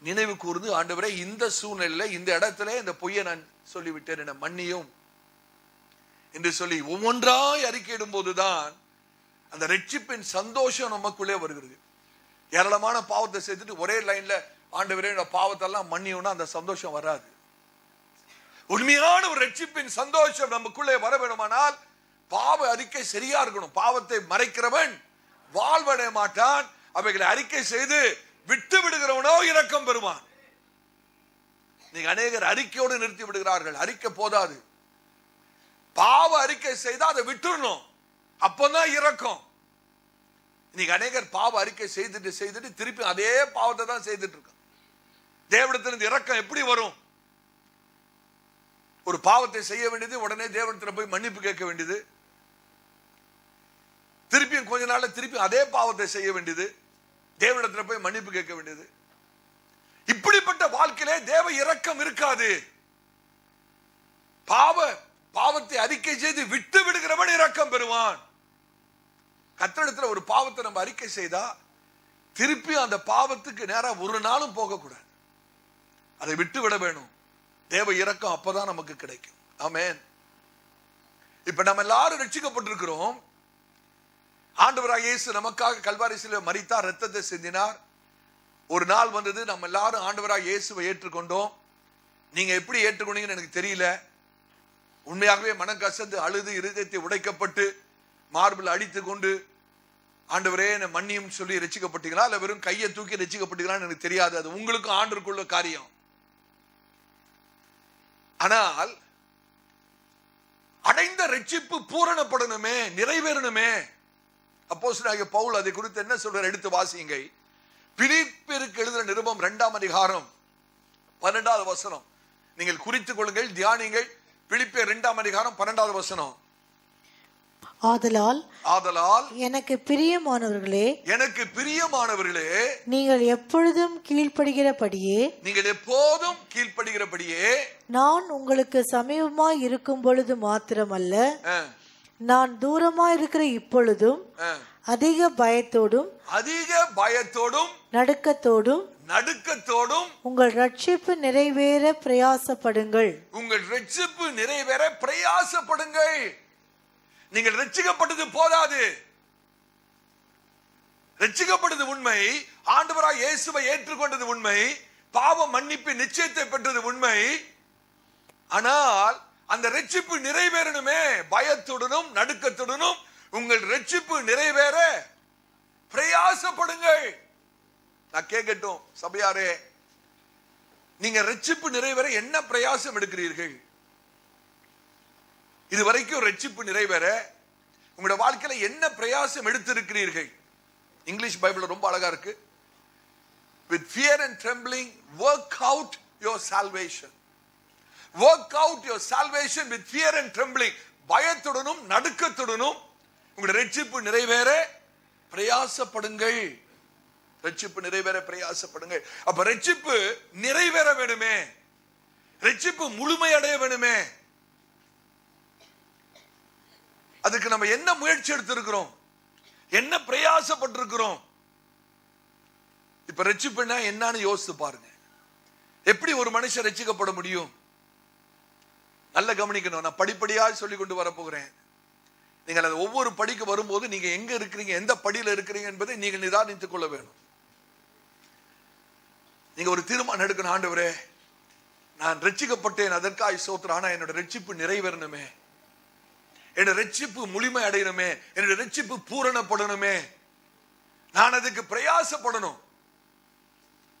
நினைவு கூர்ந்து ஆண்டவரே இந்த சூழ்நிலையில இந்த இடத்துல இந்த பொய்யை நான் சொல்லிவிட்டேன் என மன்னியும் என்று சொல்லி ஒவ்வொன்றாய் அறிக்கையிடும் போதுதான் அந்த ரட்சிப்பின் சந்தோஷம் நமக்குள்ளே வருகிறது. ஏராளமான பாவத்தை சேர்த்துட்டு ஒரே லைன்ல ஆண்டவரே பாவத்தெல்லாம் மன்னியும்னா அந்த சந்தோஷம் வராது. உண்மையான ஒரு ரட்சிப்பின் சந்தோஷம் நமக்குள்ளே வர வேணுமானால் பாவ அறிக்கை சரியா இருக்கணும். பாவத்தை மறைக்கிறவன் வாழ்வடைய மாட்டான். அவைகளை அறிக்கை செய்து விட்டு விடுகிறவனோ இரக்கம் பெறுவான். நீங்க அநேகர் அறிக்கையோடு நிறுத்தி விடுகிறார்கள். அறிக்கை போதாது. பாவ அறிக்கை செய்தால் அதை விட்டுடணும் அப்பதான் இரக்கம். நீங்க அநேகர் பாவ அறிக்கை செய்துட்டு செய்துட்டு திருப்பி அதே பாவத்தை தான் செய்துட்டு இருக்கும். தேவடத்திலிருந்து இறக்கம் எப்படி வரும்? ஒரு பாவத்தை செய்ய வேண்டியது உடனே தேவனத்தில் போய் மன்னிப்பு கேட்க வேண்டியது. திருப்பியும் கொஞ்ச நாள்ல திருப்பி அதே பாவத்தை செய்ய வேண்டியது. தேவனிடத்துல போய் மன்னிப்பு கேட்க வேண்டியது. இப்படிப்பட்ட வாழ்க்கையிலே தேவ இரக்கம் இருக்காது. பாவ பாவத்தை அறிக்கை செய்து விட்டு விடுகிறவன் இரக்கம் பெறுவான். கத்திரிடத்துல ஒரு பாவத்தை நம்ம அறிக்கை செய்தா திருப்பி அந்த பாவத்துக்கு நேரா ஒரு நாளும் போகக்கூடாது. அதை விட்டு விட வேணும். தேவ இரக்கம் அப்பதான் நமக்கு கிடைக்கும். ஆமேன். இப்ப நம்ம எல்லாரும் ரட்சிக்கப்பட்டிருக்கிறோம். ஆண்டவராக இயேசு நமக்காக கல்வாரி சிலுவை மரித்தார் ரத்தத்தை சிந்தினார். ஒரு நாள் வந்தது நம்ம எல்லாரும் ஆண்டவராக இயேசுவை ஏற்றுக்கொண்டோம். நீங்க எப்படி ஏற்றுக்கொண்டீங்கன்னு எனக்கு தெரியல. உண்மையாகவே மனம் கசந்து அழுது இருதயத்தை உடைக்கப்பட்டு மார்பிள் அடித்து கொண்டு ஆண்டவரே என்னை மன்னியும் சொல்லி ரசிக்கப்பட்டீங்களா இல்லை வெறும் கையை தூக்கி ரசிக்கப்பட்டீங்களான்னு எனக்கு தெரியாது. அது உங்களுக்கும் ஆண்டுக்குள்ள காரியம். ஆனால் அடைந்த ரட்சிப்பு பூரணப்படணுமே நிறைவேறணுமே. அப்போஸ்தலனாகிய பவுல் அதை குறித்து என்ன சொல்றார்? எடுத்து வாசியுங்க பிலிப்பிற்கு எழுதுற நிருபம் இரண்டாம் அதிகாரம் பன்னெண்டாவது வசனம். நீங்கள் குறித்துக் கொள்ளுங்கள் தியானிங்கள் பிலிப்பியர் இரண்டாம் அதிகாரம் பன்னெண்டாவது வசனம். ஆதலால் ஆதலால் எனக்கு பிரியமானவர்களே எனக்கு பிரியமானவர்களே நீங்கள் எப்பொழுதும் கீழ்ப்படுகிறபடியே நீங்கள் எப்போதும் கீழ்ப்படுகிறபடியே நான் உங்களுக்கு சமீபமாய் இருக்கும் பொழுது மாத்திரமல்ல நான் தூரமாய் இருக்கிற இப்பொழுதும் அதிக பயத்தோடும் அதிக பயத்தோடும் நடுக்கத்தோடும் நடுக்கத்தோடும் உங்கள் ரட்சிப்பு நிறைவேற பிரயாசப்படுங்கள். உங்கள் ரட்சிப்பு நிறைவேற பிரயாசப்படுங்கள். நீங்கள் ரட்சிக்கப்பட்டது போதாது. ரட்சிக்கப்பட்டது உண்மை ஆண்டவராய் இயேசுவை ஏற்றுக்கொண்டது உண்மை பாவ மன்னிப்பு நிச்சயத்தை பெற்றது உண்மை. ஆனால் அந்த ரட்சிப்பு நிறைவேறணுமே. பயத்துடனும் நடுக்கத்துடனும் உங்கள் ரட்சிப்பு நிறைவேற. பிரயாசப்படுங்கள். நான் கேட்கட்டும் சபையாரே. நீங்க ரட்சிப்பு நிறைவேற என்ன பிரயாசம் எடுக்கிறீர்கள்? இதுவரைக்கும் ரட்சிப்பு நிறைவேற. உங்களோட வாழ்க்கையில என்ன பிரயாசம் எடுத்திருக்கிறீர்கள்? இங்கிலீஷ் பைபிள் ரொம்ப அழகா இருக்கு. With fear and trembling work out your salvation work out your salvation with fear and trembling பயத்துடனும் நடுக்கத்துடனும் உங்களுடைய ரட்சிப்பு நிறைவேற பிரயாசப்படுங்கள். ரட்சிப்பு நிறைவேற பிரயாசப்படுங்கள். அப்ப ரட்சிப்பு நிறைவேற வேணுமே. ரட்சிப்பு முழுமையடைய வேணுமே. அதுக்கு நம்ம என்ன முயற்சி எடுத்திருக்கிறோம்? என்ன பிரயாசப்பட்டிருக்கிறோம்? இப்ப ரட்சிப்புனா என்னன்னு யோசித்து பாருங்க. எப்படி ஒரு மனுஷன் ரட்சிக்கப்பட முடியும்? நல்ல கவனிக்கணும். நான் படிப்படியாக சொல்லி கொண்டு வரப்போகிறேன். நீங்கள் அதை ஒவ்வொரு படிக்கு வரும்போது நீங்க எங்க இருக்கிறீங்க எந்த படியில் இருக்கிறீங்க என்பதை நீங்கள் நிதானித்துக் கொள்ள வேணும் நீங்க ஒரு தீர்மானம் எடுக்கணும் ஆண்டவரே. நான் ரட்சிக்கப்பட்டேன் அதற்காக சோத்திரம். ஆனா என்னோட ரட்சிப்பு நிறைவேறணுமே. என்னோட ரட்சிப்பு முழுமை அடையணுமே. என்னோட ரட்சிப்பு பூரணப்படணுமே. நான் அதுக்கு பிரயாசப்படணும்.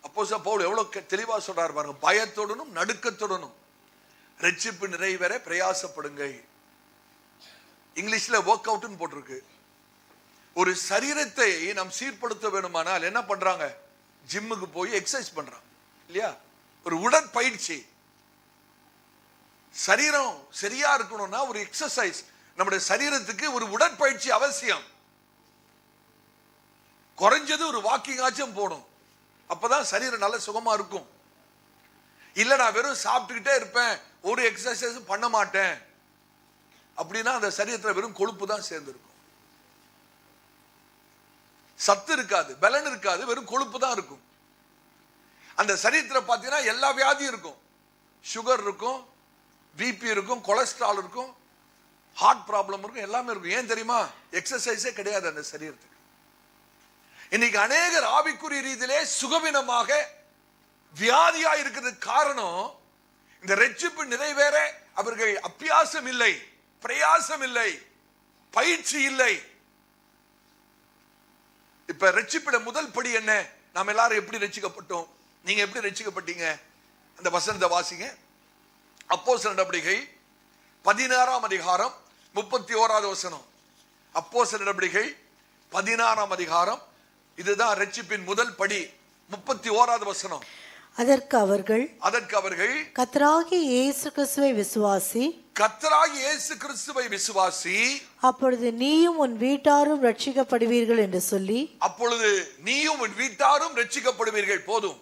அப்போ பவுல் எவ்வளவு கெ- தெளிவா சொல்றாரு பாருங்க. பயத்துடனும் நடுக்கத்துடனும். ரட்சிப்பு நிறைவேற பிரயாசப்படுங்கள். இங்கிலீஷ்ல ஒர்க் அவுட்னு போட்டிருக்கு. ஒரு சரீரத்தை நாம் சீர்படுத்த வேணுமானால் என்ன பண்றாங்க? ஜிம்முக்கு போய் எக்ஸசைஸ் பண்றாங்க. இல்லையா? ஒரு உடற்பயிற்சி. சரீரம் சரியா இருக்கணும்னா ஒரு எக்ஸசைஸ் நம்முடைய சரீரத்துக்கு ஒரு உடற்பயிற்சி அவசியம். குறைஞ்சது ஒரு வாக்கிங் ஆச்சும் போடும் அப்பதான் சரீரம் நல்ல சுகமா இருக்கும். இல்ல நான் வெறும் சாப்பிட்டுக்கிட்டே இருப்பேன். ஒரு எக்ஸசைஸும் பண்ண மாட்டேன். அப்படின்னா அந்த சரீரத்தில் வெறும் கொழுப்பு தான் சேர்ந்துருக்கும். சத்து இருக்காது பலன் இருக்காது வெறும் கொழுப்பு தான் இருக்கும். அந்த சரீரத்தில் பார்த்தீங்கன்னா எல்லா வியாதியும் இருக்கும். சுகர் இருக்கும் பிபி இருக்கும் கொலஸ்ட்ரால் இருக்கும் ஹார்ட் ப்ராப்ளம் இருக்கும் எல்லாமே இருக்கும். ஏன் தெரியுமா? எக்ஸசைஸே கிடையாது அந்த சரீரத்துக்கு. இன்னைக்கு அநேகர் ஆவிக்குரிய ரீதியிலே சுகவீனமாக வியாதியா இருக்கிறதுக்கு காரணம் இந்த ரட்சிப்பு நிறைவேற அவர்கள் அப்பியாசம் இல்லை பிரயாசம் இல்லை பயிற்சி இல்லை. இப்ப ரட்சிப்பிட முதல் படி என்ன? நாம் எல்லாரும் எப்படி ரட்சிக்கப்பட்டோம் நீங்க எப்படி ரட்சிக்கப்பட்டீங்க அந்த வசனத்தை வாசிங்க. அப்போ நடவடிக்கை பதினாறாம் அதிகாரம் முப்பத்தி ஓராவது வசனம். அப்போ நடவடிக்கை பதினாறாம் அதிகாரம். இதுதான் ரட்சிப்பின் முதல் படி முப்பத்தி ஓராவது வசனம். அதற்கு அவர்கள் அதற்கு அவர்கள் கத்தராகிய இயேசு கிறிஸ்துவை விசுவாசி கத்தராகி இயேசு கிறிஸ்துவை விசுவாசி அப்பொழுது நீயும் உன் வீட்டாரும் ரட்சிக்கப்படுவீர்கள் என்று சொல்லி அப்பொழுது நீயும் உன் வீட்டாரும் ரட்சிக்கப்படுவீர்கள் போதும்.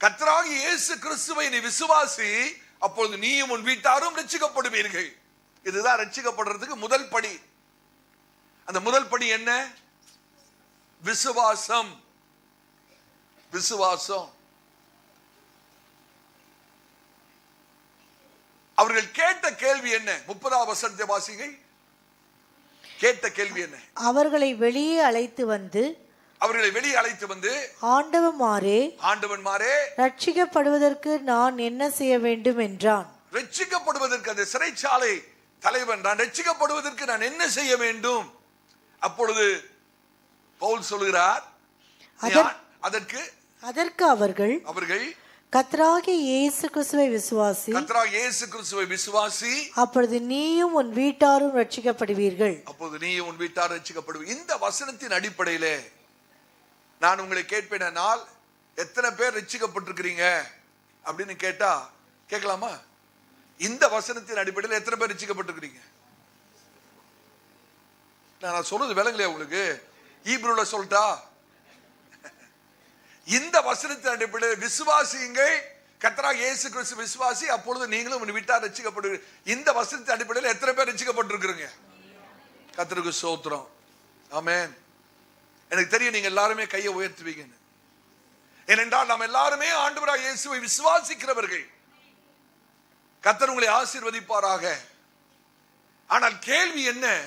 கத்தராகி இயேசு கிறிஸ்துவை நீ விசுவாசி அப்பொழுது நீயும் உன் வீட்டாரும் ரட்சிக்கப்படுவீர்கள் இதுதான் ரட்சிக்கப்படுறதுக்கு முதல் படி. அந்த முதல் படி என்ன? விசுவாசம். விசுவாசம். அவர்கள் கேட்ட கேள்வி என்ன? முப்பதாவது வசனத்தை வாசிங்க கேட்ட கேள்வி என்ன? அவர்களை வெளியே அழைத்து வந்து அவர்களை வெளியே அழைத்து வந்து ஆண்டவமாரே ஆண்டவன்மாரே ரட்சிக்கப்படுவதற்கு நான் என்ன செய்ய வேண்டும் என்றான். ரட்சிக்கப்படுவதற்கு அந்த சிறைச்சாலை தலைவன் நான் ரட்சிக்கப்படுவதற்கு நான் என்ன செய்ய வேண்டும்? அப்பொழுது பவுல் சொல்கிறார் அதற்கு அதற்கு அவர்கள் அவர்கள் கத்தராகிய இயேசு கிறிஸ்துவை விசுவாசி. கத்ரா இயேசு கிறிஸ்துவை விசுவாசி. அப்பொழுது நீயும் உன் வீட்டாரும் ரட்சிக்கப்படுவீர்கள் அப்போது நீ உன் வீட்டார் ரட்சிக்கப்படுவ இந்த வசனத்தின் அடிப்படையிலே நான் உங்களை கேட்பேன் நாள் எத்தனை பேர் ரட்சிக்கப்பட்டிருக்கிறீங்க அப்படின்னு கேட்டா கேட்கலாமா? இந்த வசனத்தின் அடிப்படையில் எத்தனை பேர் ரட்சிக்கப்பட்டிருக்கிறீங்க நான் சொல்றது விளங்கலையா உங்களுக்கு? ஈப்ரூல சொல்லிட்டா? இந்த வசனத்தின் அடிப்படையில் விசுவாசியுங்கள். கத்தராக இயேசு கிறிஸ்து விசுவாசி அப்பொழுது நீங்களும் விட்டா வீட்டார் இந்த வசனத்தின் அடிப்படையில் எத்தனை பேர் ரசிக்கப்பட்டிருக்கிறீங்க கத்தருக்கு சோத்திரம். ஆமேன். எனக்கு தெரியும் நீங்க எல்லாருமே கையை உயர்த்துவீங்கன்னு. ஏனென்றால் நாம் எல்லாருமே ஆண்டவராக இயேசுவை விசுவாசிக்கிறவர்கள். கத்தர் உங்களை ஆசீர்வதிப்பாராக. ஆனால் கேள்வி என்ன?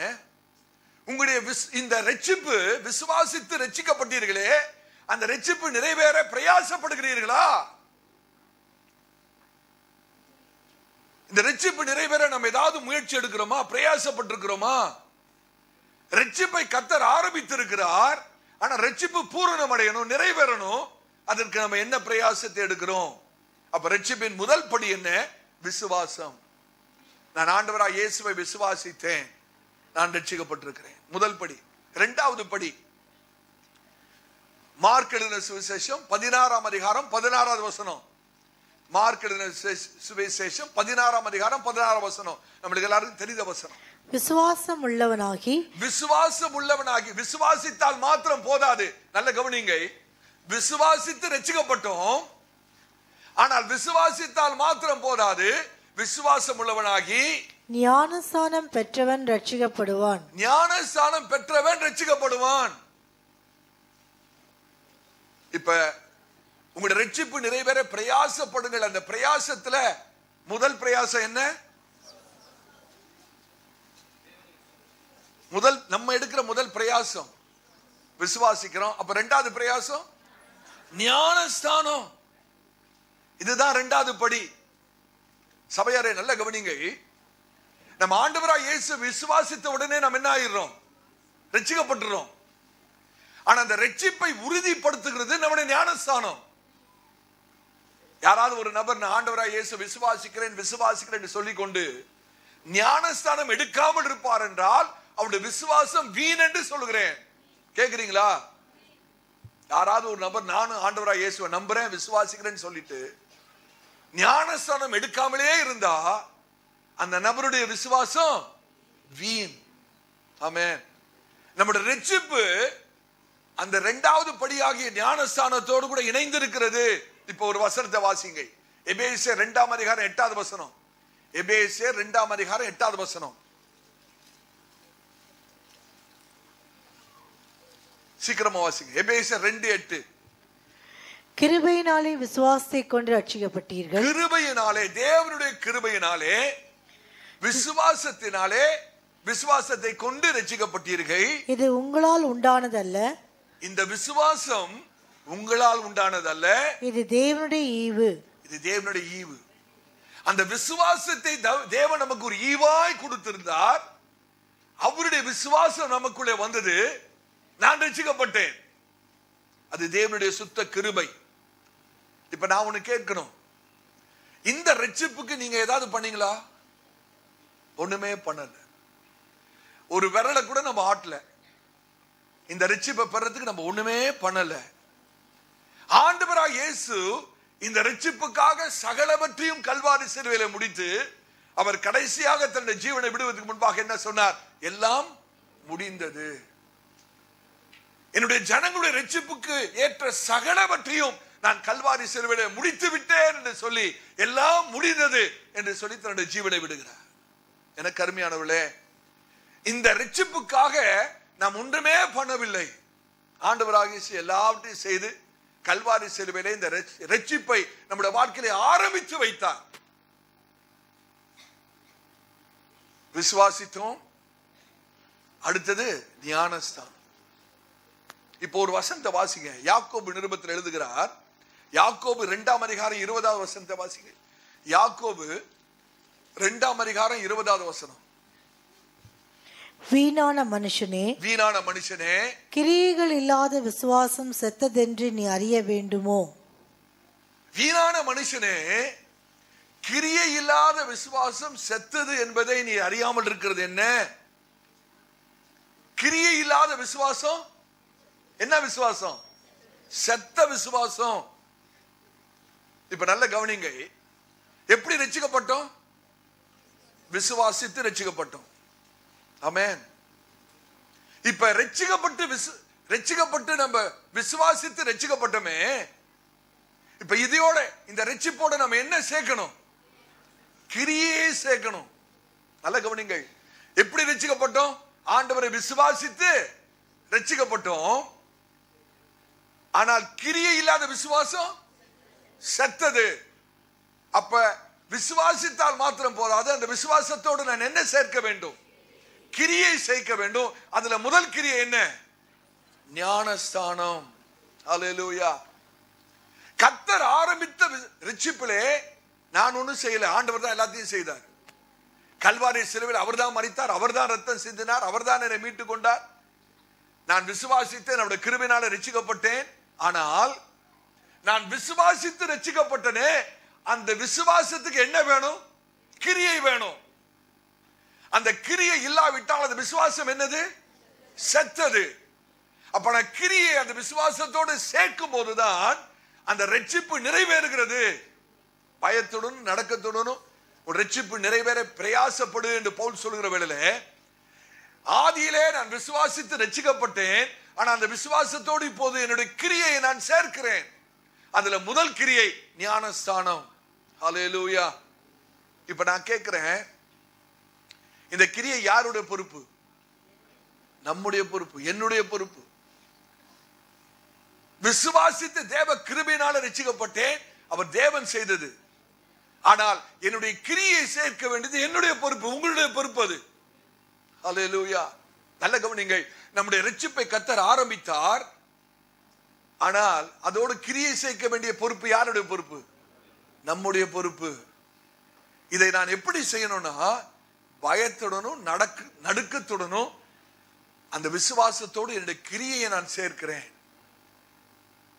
உங்களுடைய விஸ்- இந்த ரட்சிப்பு விசுவாசித்து ரட்சிக்கப்பட்டீர்களே அந்த ரட்சிப்பு நிறைவேற பிரயாசப்படுகிறீர்களா? இந்த ரட்சிப்பு நிறைவேற நம்ம ஏதாவது முயற்சி எடுக்கிறோமா? பிரயாசப்பட்டிருக்கிறோமா? ரட்சிப்பை கத்தர் ஆரம்பித்திருக்கிறார். ஆனா ரட்சிப்பு பூரணம் அடையணும் நிறைவேறணும். அதற்கு நம்ம என்ன பிரயாசத்தை எடுக்கிறோம்? அப்ப ரட்சிப்பின் முதல் படி என்ன? விசுவாசம். நான் ஆண்டவராக இயேசுவை விசுவாசித்தேன். நான் ரட்சிக்கப்பட்டிருக்கிறேன். முதல் படி. இரண்டாவது படி. மார்க் எழுதின சுவிசேஷம் பதினாறாம் அதிகாரம் பதினாறாவது வசனம். மார்க் எழுதின சுவிசே- சுவிசேஷம் பதினாறாம் அதிகாரம் பதினாறாம் வசனம். நம்மளுக்கு எல்லாருக்கும் தெரிந்த வசனம். விசுவாசம் உள்ளவனாகி விசுவாசம் உள்ளவனாகி விசுவாசித்தால் மாத்திரம் போதாது. நல்ல கவனிங்க. விசுவாசித்து ரட்சிக்கப்பட்டோம் ஆனால் விசுவாசித்தால் மாத்திரம் போதாது. விசுவாசம் உள்ளவனாகி ஞானஸ்தானம் பெற்றவன் ரட்சிக்கப்படுவான். ஞானஸ்தானம் பெற்றவன் ரட்சிக்கப்படுவான். இப்ப உங்களுடைய ரட்சிப்பு நிறைவேற பிரயாசப்படுங்கள். அந்த பிரயாசத்துல முதல் பிரயாசம் என்ன? முதல் நம்ம எடுக்கிற முதல் பிரயாசம். விசுவாசிக்கிறோம். அப்ப ரெண்டாவது பிரயாசம்? ஞானஸ்தானம். இதுதான் ரெண்டாவது படி. சபையாரே நல்ல கவனிங்க நம்ம ஆண்டவராக இயேசு விசுவாசித்த உடனே நம்ம என்ன ஆயிடுறோம்? ரட்சிக்கப்பட்டுறோம். ஆனா அந்த ரட்சிப்பை உறுதிப்படுத்துகிறது நம்முடைய ஞானஸ்தானம். யாராவது ஒரு நபர் நான் ஆண்டவராய் இயேசு விசுவாசிக்கிறேன் விசுவாசிக்கிறேன் என்று சொல்லிக்கொண்டு ஞானஸ்தானம் எடுக்காமல் இருப்பார் என்றால் அவருடைய விசுவாசம் வீண் என்று சொல்லுகிறேன். கேக்குறீங்களா? யாராவது ஒரு நபர் நானும் ஆண்டவராய் இயேசுவை நம்புறேன் விசுவாசிக்கிறேன்னு சொல்லிட்டு ஞானஸ்தானம் எடுக்காமலே இருந்தா அந்த நபருடைய விசுவாசம் வீண். ஆமே நம்முடைய ரட்சிப்பு அந்த இரண்டாவது படியாகிய ஞானஸ்தானத்தோடு கூட இணைந்திருக்கிறது. இப்போ ஒரு வசனத்தை வாசிங்க. எபேசியர் இரண்டாம் அதிகாரம் எட்டாவது வசனம். எபேசியர் இரண்டாம் அதிகாரம் எட்டாவது வசனம். சீக்கிரமா வாசிங்க. எபேசியர் ரெண்டு எட்டு. கிருபையினாலே விசுவாசத்தை கொண்டு ரட்சிக்கப்பட்டீர்கள். கிருபையினாலே தேவனுடைய கிருபையினாலே விசுவாசத்தினாலே விசுவாசத்தை கொண்டு ரட்சிக்கப்பட்டீர்கள். இது உங்களால் உண்டானதல்ல. இந்த விசுவாசம் உங்களால் உண்டானதல்ல. இது தேவனுடைய ஈவு. இது தேவனுடைய ஈவு. அந்த விசுவாசத்தை தவ- தேவன் நமக்கு ஒரு ஈவாய் கொடுத்திருந்தார். அவருடைய விசுவாசம் நமக்குள்ளே வந்தது. நான் ரட்சிக்கப்பட்டேன் அது தேவனுடைய சுத்த கிருபை. இப்ப நான் ஒண்ணு கேட்கணும். இந்த ரட்சிப்புக்கு நீங்க ஏதாவது பண்ணீங்களா? ஒண்ணுமே பண்ணல. ஒரு விரலை கூட நம்ம ஆட்டல. இந்த ரட்சிப்பை பெறதுக்கு நம்ம ஒண்ணுமே பண்ணல. ஆண்டவராக இயேசு இந்த ரட்சிப்புக்காக சகலவற்றையும் கல்வாரி சிறுவையில முடித்து அவர் கடைசியாக தன்னுடைய ஜீவனை விடுவதற்கு முன்பாக என்ன சொன்னார்? எல்லாம் முடிந்தது. என்னுடைய ஜனங்களுடைய ரட்சிப்புக்கு ஏற்ற சகலவற்றையும் நான் கல்வாரி சிறுவையில முடித்து விட்டேன் என்று சொல்லி எல்லாம் முடிந்தது என்று சொல்லி தன்னுடைய ஜீவனை விடுகிறார். எனக்கு கருமையானவளே இந்த ரட்சிப்புக்காக நாம் ஒன்றுமே பண்ணவில்லை. ஆண்டவராக எல்லாவற்றையும் செய்து கல்வாரி சிலுவையிலே இந்த ரட்சிப்பை நம்முடைய வாழ்க்கையை ஆரம்பித்து வைத்தார். விசுவாசித்தோம். அடுத்தது ஞானஸ்தான் இப்போ ஒரு வசந்த வாசிங்க. யாக்கோபு நிருபத்தில் எழுதுகிறார். யாக்கோபு இரண்டாம் அதிகாரம் இருபதாவது வசனத்தை வாசிங்க. யாக்கோபு இரண்டாம் அதிகாரம் இருபதாவது வசனம். வீணான மனுஷனே வீணான மனுஷனே கிரியைகள் இல்லாத விசுவாசம் செத்ததென்று நீ அறிய வேண்டுமோ? வீணான மனுஷனே கிரியை இல்லாத விசுவாசம் செத்தது என்பதை நீ அறியாமல் இருக்கிறது என்ன? கிரியை இல்லாத விசுவாசம்? என்ன விசுவாசம்? செத்த விசுவாசம். இப்ப நல்ல கவனிங்க எப்படி ரட்சிக்கப்பட்டோம் விசுவாசித்து ரட்சிக்கப்பட்டோம் அமேன் இப்ப ரட்சிக்கப்பட்டு விசு ரட்சிக்கப்பட்டு நம்ம விசுவாசித்து ரட்சிக்கப்பட்டோமே இப்ப இதையோட இந்த ரட்சிப்போட நம்ம என்ன சேர்க்கணும்? கிரியே சேர்க்கணும். நல்ல கவனிங்கள். எப்படி ரட்சிக்கப்பட்டோம் ஆண்டவரை விசுவாசித்து ரட்சிக்கப்பட்டோம் ஆனால் கிரியை இல்லாத விசுவாசம் செத்தது. அப்ப விசுவாசித்தால் மாத்திரம் போதாது. அந்த விசுவாசத்தோடு நான் என்ன சேர்க்க வேண்டும்? கிரியை சேர்க்க வேண்டும். அதுல முதல் கிரியை என்ன? ஞானஸ்தானம். அலையலூயா கத்தர் ஆரம்பித்த ரிச்சிப்பிலே நான் ஒன்றும் செய்யல. ஆண்டவர் தான் எல்லாத்தையும் செய்தார். கல்வாரி சிலுவையில் அவர்தான் மறித்தார் அவர்தான் ரத்தம் சிந்தினார். அவர்தான் என்னை மீட்டுக் கொண்டார். நான் விசுவாசித்தேன். அவருடைய கிருபினால ரசிக்கப்பட்டேன் ஆனால் நான் விசுவாசித்து ரசிக்கப்பட்டனே அந்த விசுவாசத்துக்கு என்ன வேணும்? கிரியை வேணும். அந்த கிரியை இல்லாவிட்டால் அந்த விசுவாசம் என்னது? செத்தது. அப்ப நான் கிரியை அந்த விசுவாசத்தோடு சேர்க்கும் போதுதான் அந்த ரட்சிப்பு நிறைவேறுகிறது. பயத்துடன் நடக்கத்துடனும் ஒரு ரட்சிப்பு நிறைவேற பிரயாசப்படு என்று பவுல் சொல்லுகிற வேளையில ஆதியிலே நான் விசுவாசித்து ரட்சிக்கப்பட்டேன் ஆனா அந்த விசுவாசத்தோடு இப்போது என்னுடைய கிரியை நான் சேர்க்கிறேன். அதுல முதல் கிரியை ஞானஸ்தானம். ஹalleluya. இப்ப நான் கேட்கிறேன் இந்த கிரியை யாருடைய பொறுப்பு? நம்முடைய பொறுப்பு என்னுடைய பொறுப்பு. விசுவாசித்து தேவ கிருபினால ரசிக்கப்பட்டேன் அவர் தேவன் செய்தது. ஆனால் என்னுடைய கிரியை சேர்க்க வேண்டியது என்னுடைய பொறுப்பு உங்களுடைய பொறுப்பு அது. அலையலூயா நல்ல கவனிங்கள் நம்முடைய ரட்சிப்பை கத்தர் ஆரம்பித்தார் ஆனால் அதோடு கிரியை சேர்க்க வேண்டிய பொறுப்பு யாருடைய பொறுப்பு? நம்முடைய பொறுப்பு. இதை நான் எப்படி செய்யணும்னா பயத்துடனும் நடக்கு நடுக்கத்துடனும் அந்த விசுவாசத்தோடு என்னுடைய கிரியை நான் சேர்க்கிறேன்.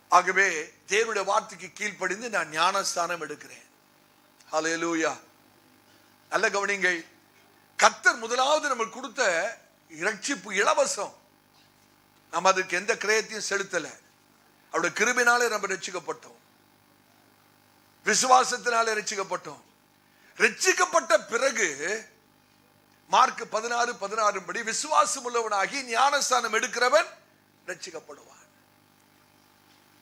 ஆகவே தேவனுடைய வார்த்தைக்கு கீழ்ப்படிந்து நான் ஞானஸ்தானம் எடுக்கிறேன். லூயா நல்ல கவனிங்கள் கத்தர் முதலாவது நம்ம கொடுத்த இரட்சிப்பு இலவசம். நம்ம அதுக்கு எந்த கிரயத்தையும் செலுத்தலை. அவருடைய கிருபினாலே நம்ம ரட்சிக்கப்பட்டோம் விசுவாசத்தினாலே ரட்சிக்கப்பட்டோம் ரட்சிக்கப்பட்ட பிறகு மார்க் பதினாறு பதினாறு படி விசுவாசம் உள்ளவனாகி ஞானஸ்தானம் எடுக்கிறவன் ரட்சிக்கப்படுவான்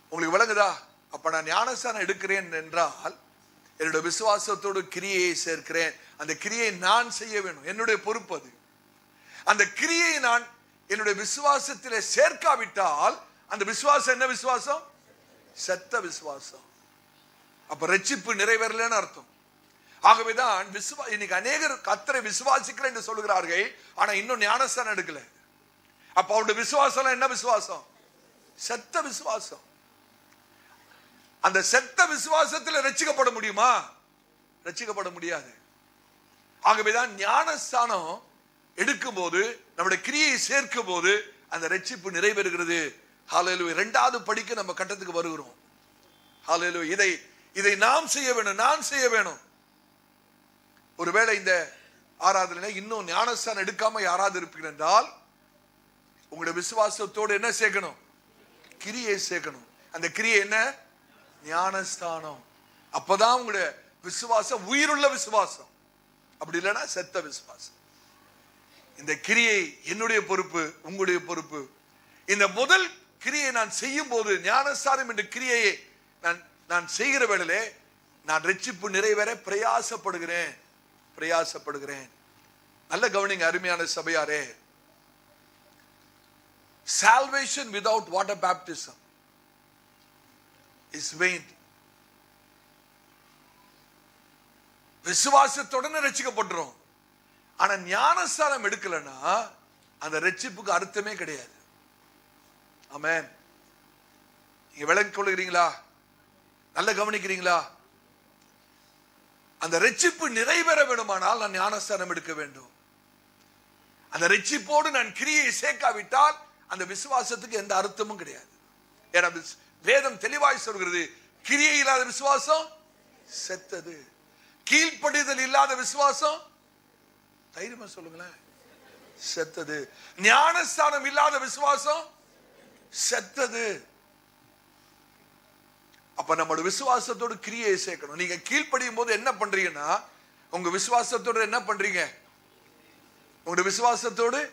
உங்களுக்கு விளங்குதா? அப்ப நான் ஞானஸ்தானம் எடுக்கிறேன் என்றால் என்னுடைய விசுவாசத்தோடு கிரியையை சேர்க்கிறேன். அந்த கிரியை நான் செய்ய வேணும். என்னுடைய பொறுப்பு அது. அந்த கிரியை நான் என்னுடைய விசுவாசத்தில் சேர்க்காவிட்டால் அந்த விசுவாசம் என்ன விசுவாசம்? செத்த விசுவாசம். அப்ப ரட்சிப்பு நிறைவேறலன்னு அர்த்தம். ஆகவேதான் விசுவா இன்னைக்கு அநேகர் கத்தரை விசுவாசிக்கிறேன் என்று சொல்லுகிறார்கள் ஆனா இன்னும் ஞானஸ்தானம் எடுக்கல. அப்ப அவருடைய விசுவாசம் என்ன விசுவாசம்? செத்த விசுவாசம். அந்த செத்த விசுவாசத்தில் ரச்சிக்கப்பட முடியுமா? ரச்சிக்கப்பட முடியாது. ஆகவேதான் ஞானஸ்தானம் எடுக்கும் போது நம்முடைய கிரியை சேர்க்கும் போது அந்த ரட்சிப்பு நிறைவேறுகிறது. ஹalleluya. இரண்டாவது படிக்க நம்ம கட்டத்துக்கு வருகிறோம். ஹalleluya. இதை இதை நாம் செய்ய வேணும் நான் செய்ய வேணும். ஒருவேளை இந்த ஆராதனை இன்னும் ஞானஸ்தானம் எடுக்காம யாராவது இருப்பீங்க என்றால் உங்களுடைய விசுவாசத்தோடு என்ன சேர்க்கணும்? கிரியை சேர்க்கணும். அந்த கிரியை என்ன? ஞானஸ்தானம். அப்பதான் உங்களுடைய விசுவாசம் உயிருள்ள விசுவாசம். அப்படி இல்லைன்னா செத்த விசுவாசம். இந்த கிரியை என்னுடைய பொறுப்பு உங்களுடைய பொறுப்பு. இந்த முதல் கிரியை நான் செய்யும் போது ஞானஸ்தானம் என்ற கிரியையை நான் நான் செய்கிற வேளையிலே நான் ரட்சிப்பு நிறைவேற பிரயாசப்படுகிறேன். பிரயாசப்படுகிறேன். நல்ல கவனிங்க அருமையான சபையாரே. Salvation without water baptism is vain விசுவாசத்துடன் ரட்சிக்கப்பட்டுரும். ஆனா ஞானஸ்தானம் எடுக்கலன்னா அந்த ரட்சிப்புக்கு அர்த்தமே கிடையாது. ஆமேன். நீங்க விளங்கிக் கொள்கிறீங்களா? நல்ல கவனிக்கிறீங்களா? அந்த ரட்சிப்பு நிறைவேற வேண்டுமானால் நான் ஞானஸ்தானம் எடுக்க வேண்டும். அந்த ரட்சிப்போடு நான் கிரியை சேர்க்காவிட்டால் அந்த விசுவாசத்துக்கு எந்த அர்த்தமும் கிடையாது. ஏன்னா வேதம் தெளிவாய் சொல்கிறது கிரியை இல்லாத விசுவாசம் செத்தது. கீழ்ப்படிதல் இல்லாத விசுவாசம் தைரியமா சொல்லுங்களேன் செத்தது. ஞானஸ்தானம் இல்லாத விசுவாசம் செத்தது. அப்ப நம்மளோட விசுவாசத்தோடு கிரியை சேர்க்கணும். நீங்க கீழ்ப்படியும் போது என்ன பண்றீங்கன்னா உங்க விசுவாசத்தோடு என்ன பண்றீங்க? உங்களோட விசுவாசத்தோடு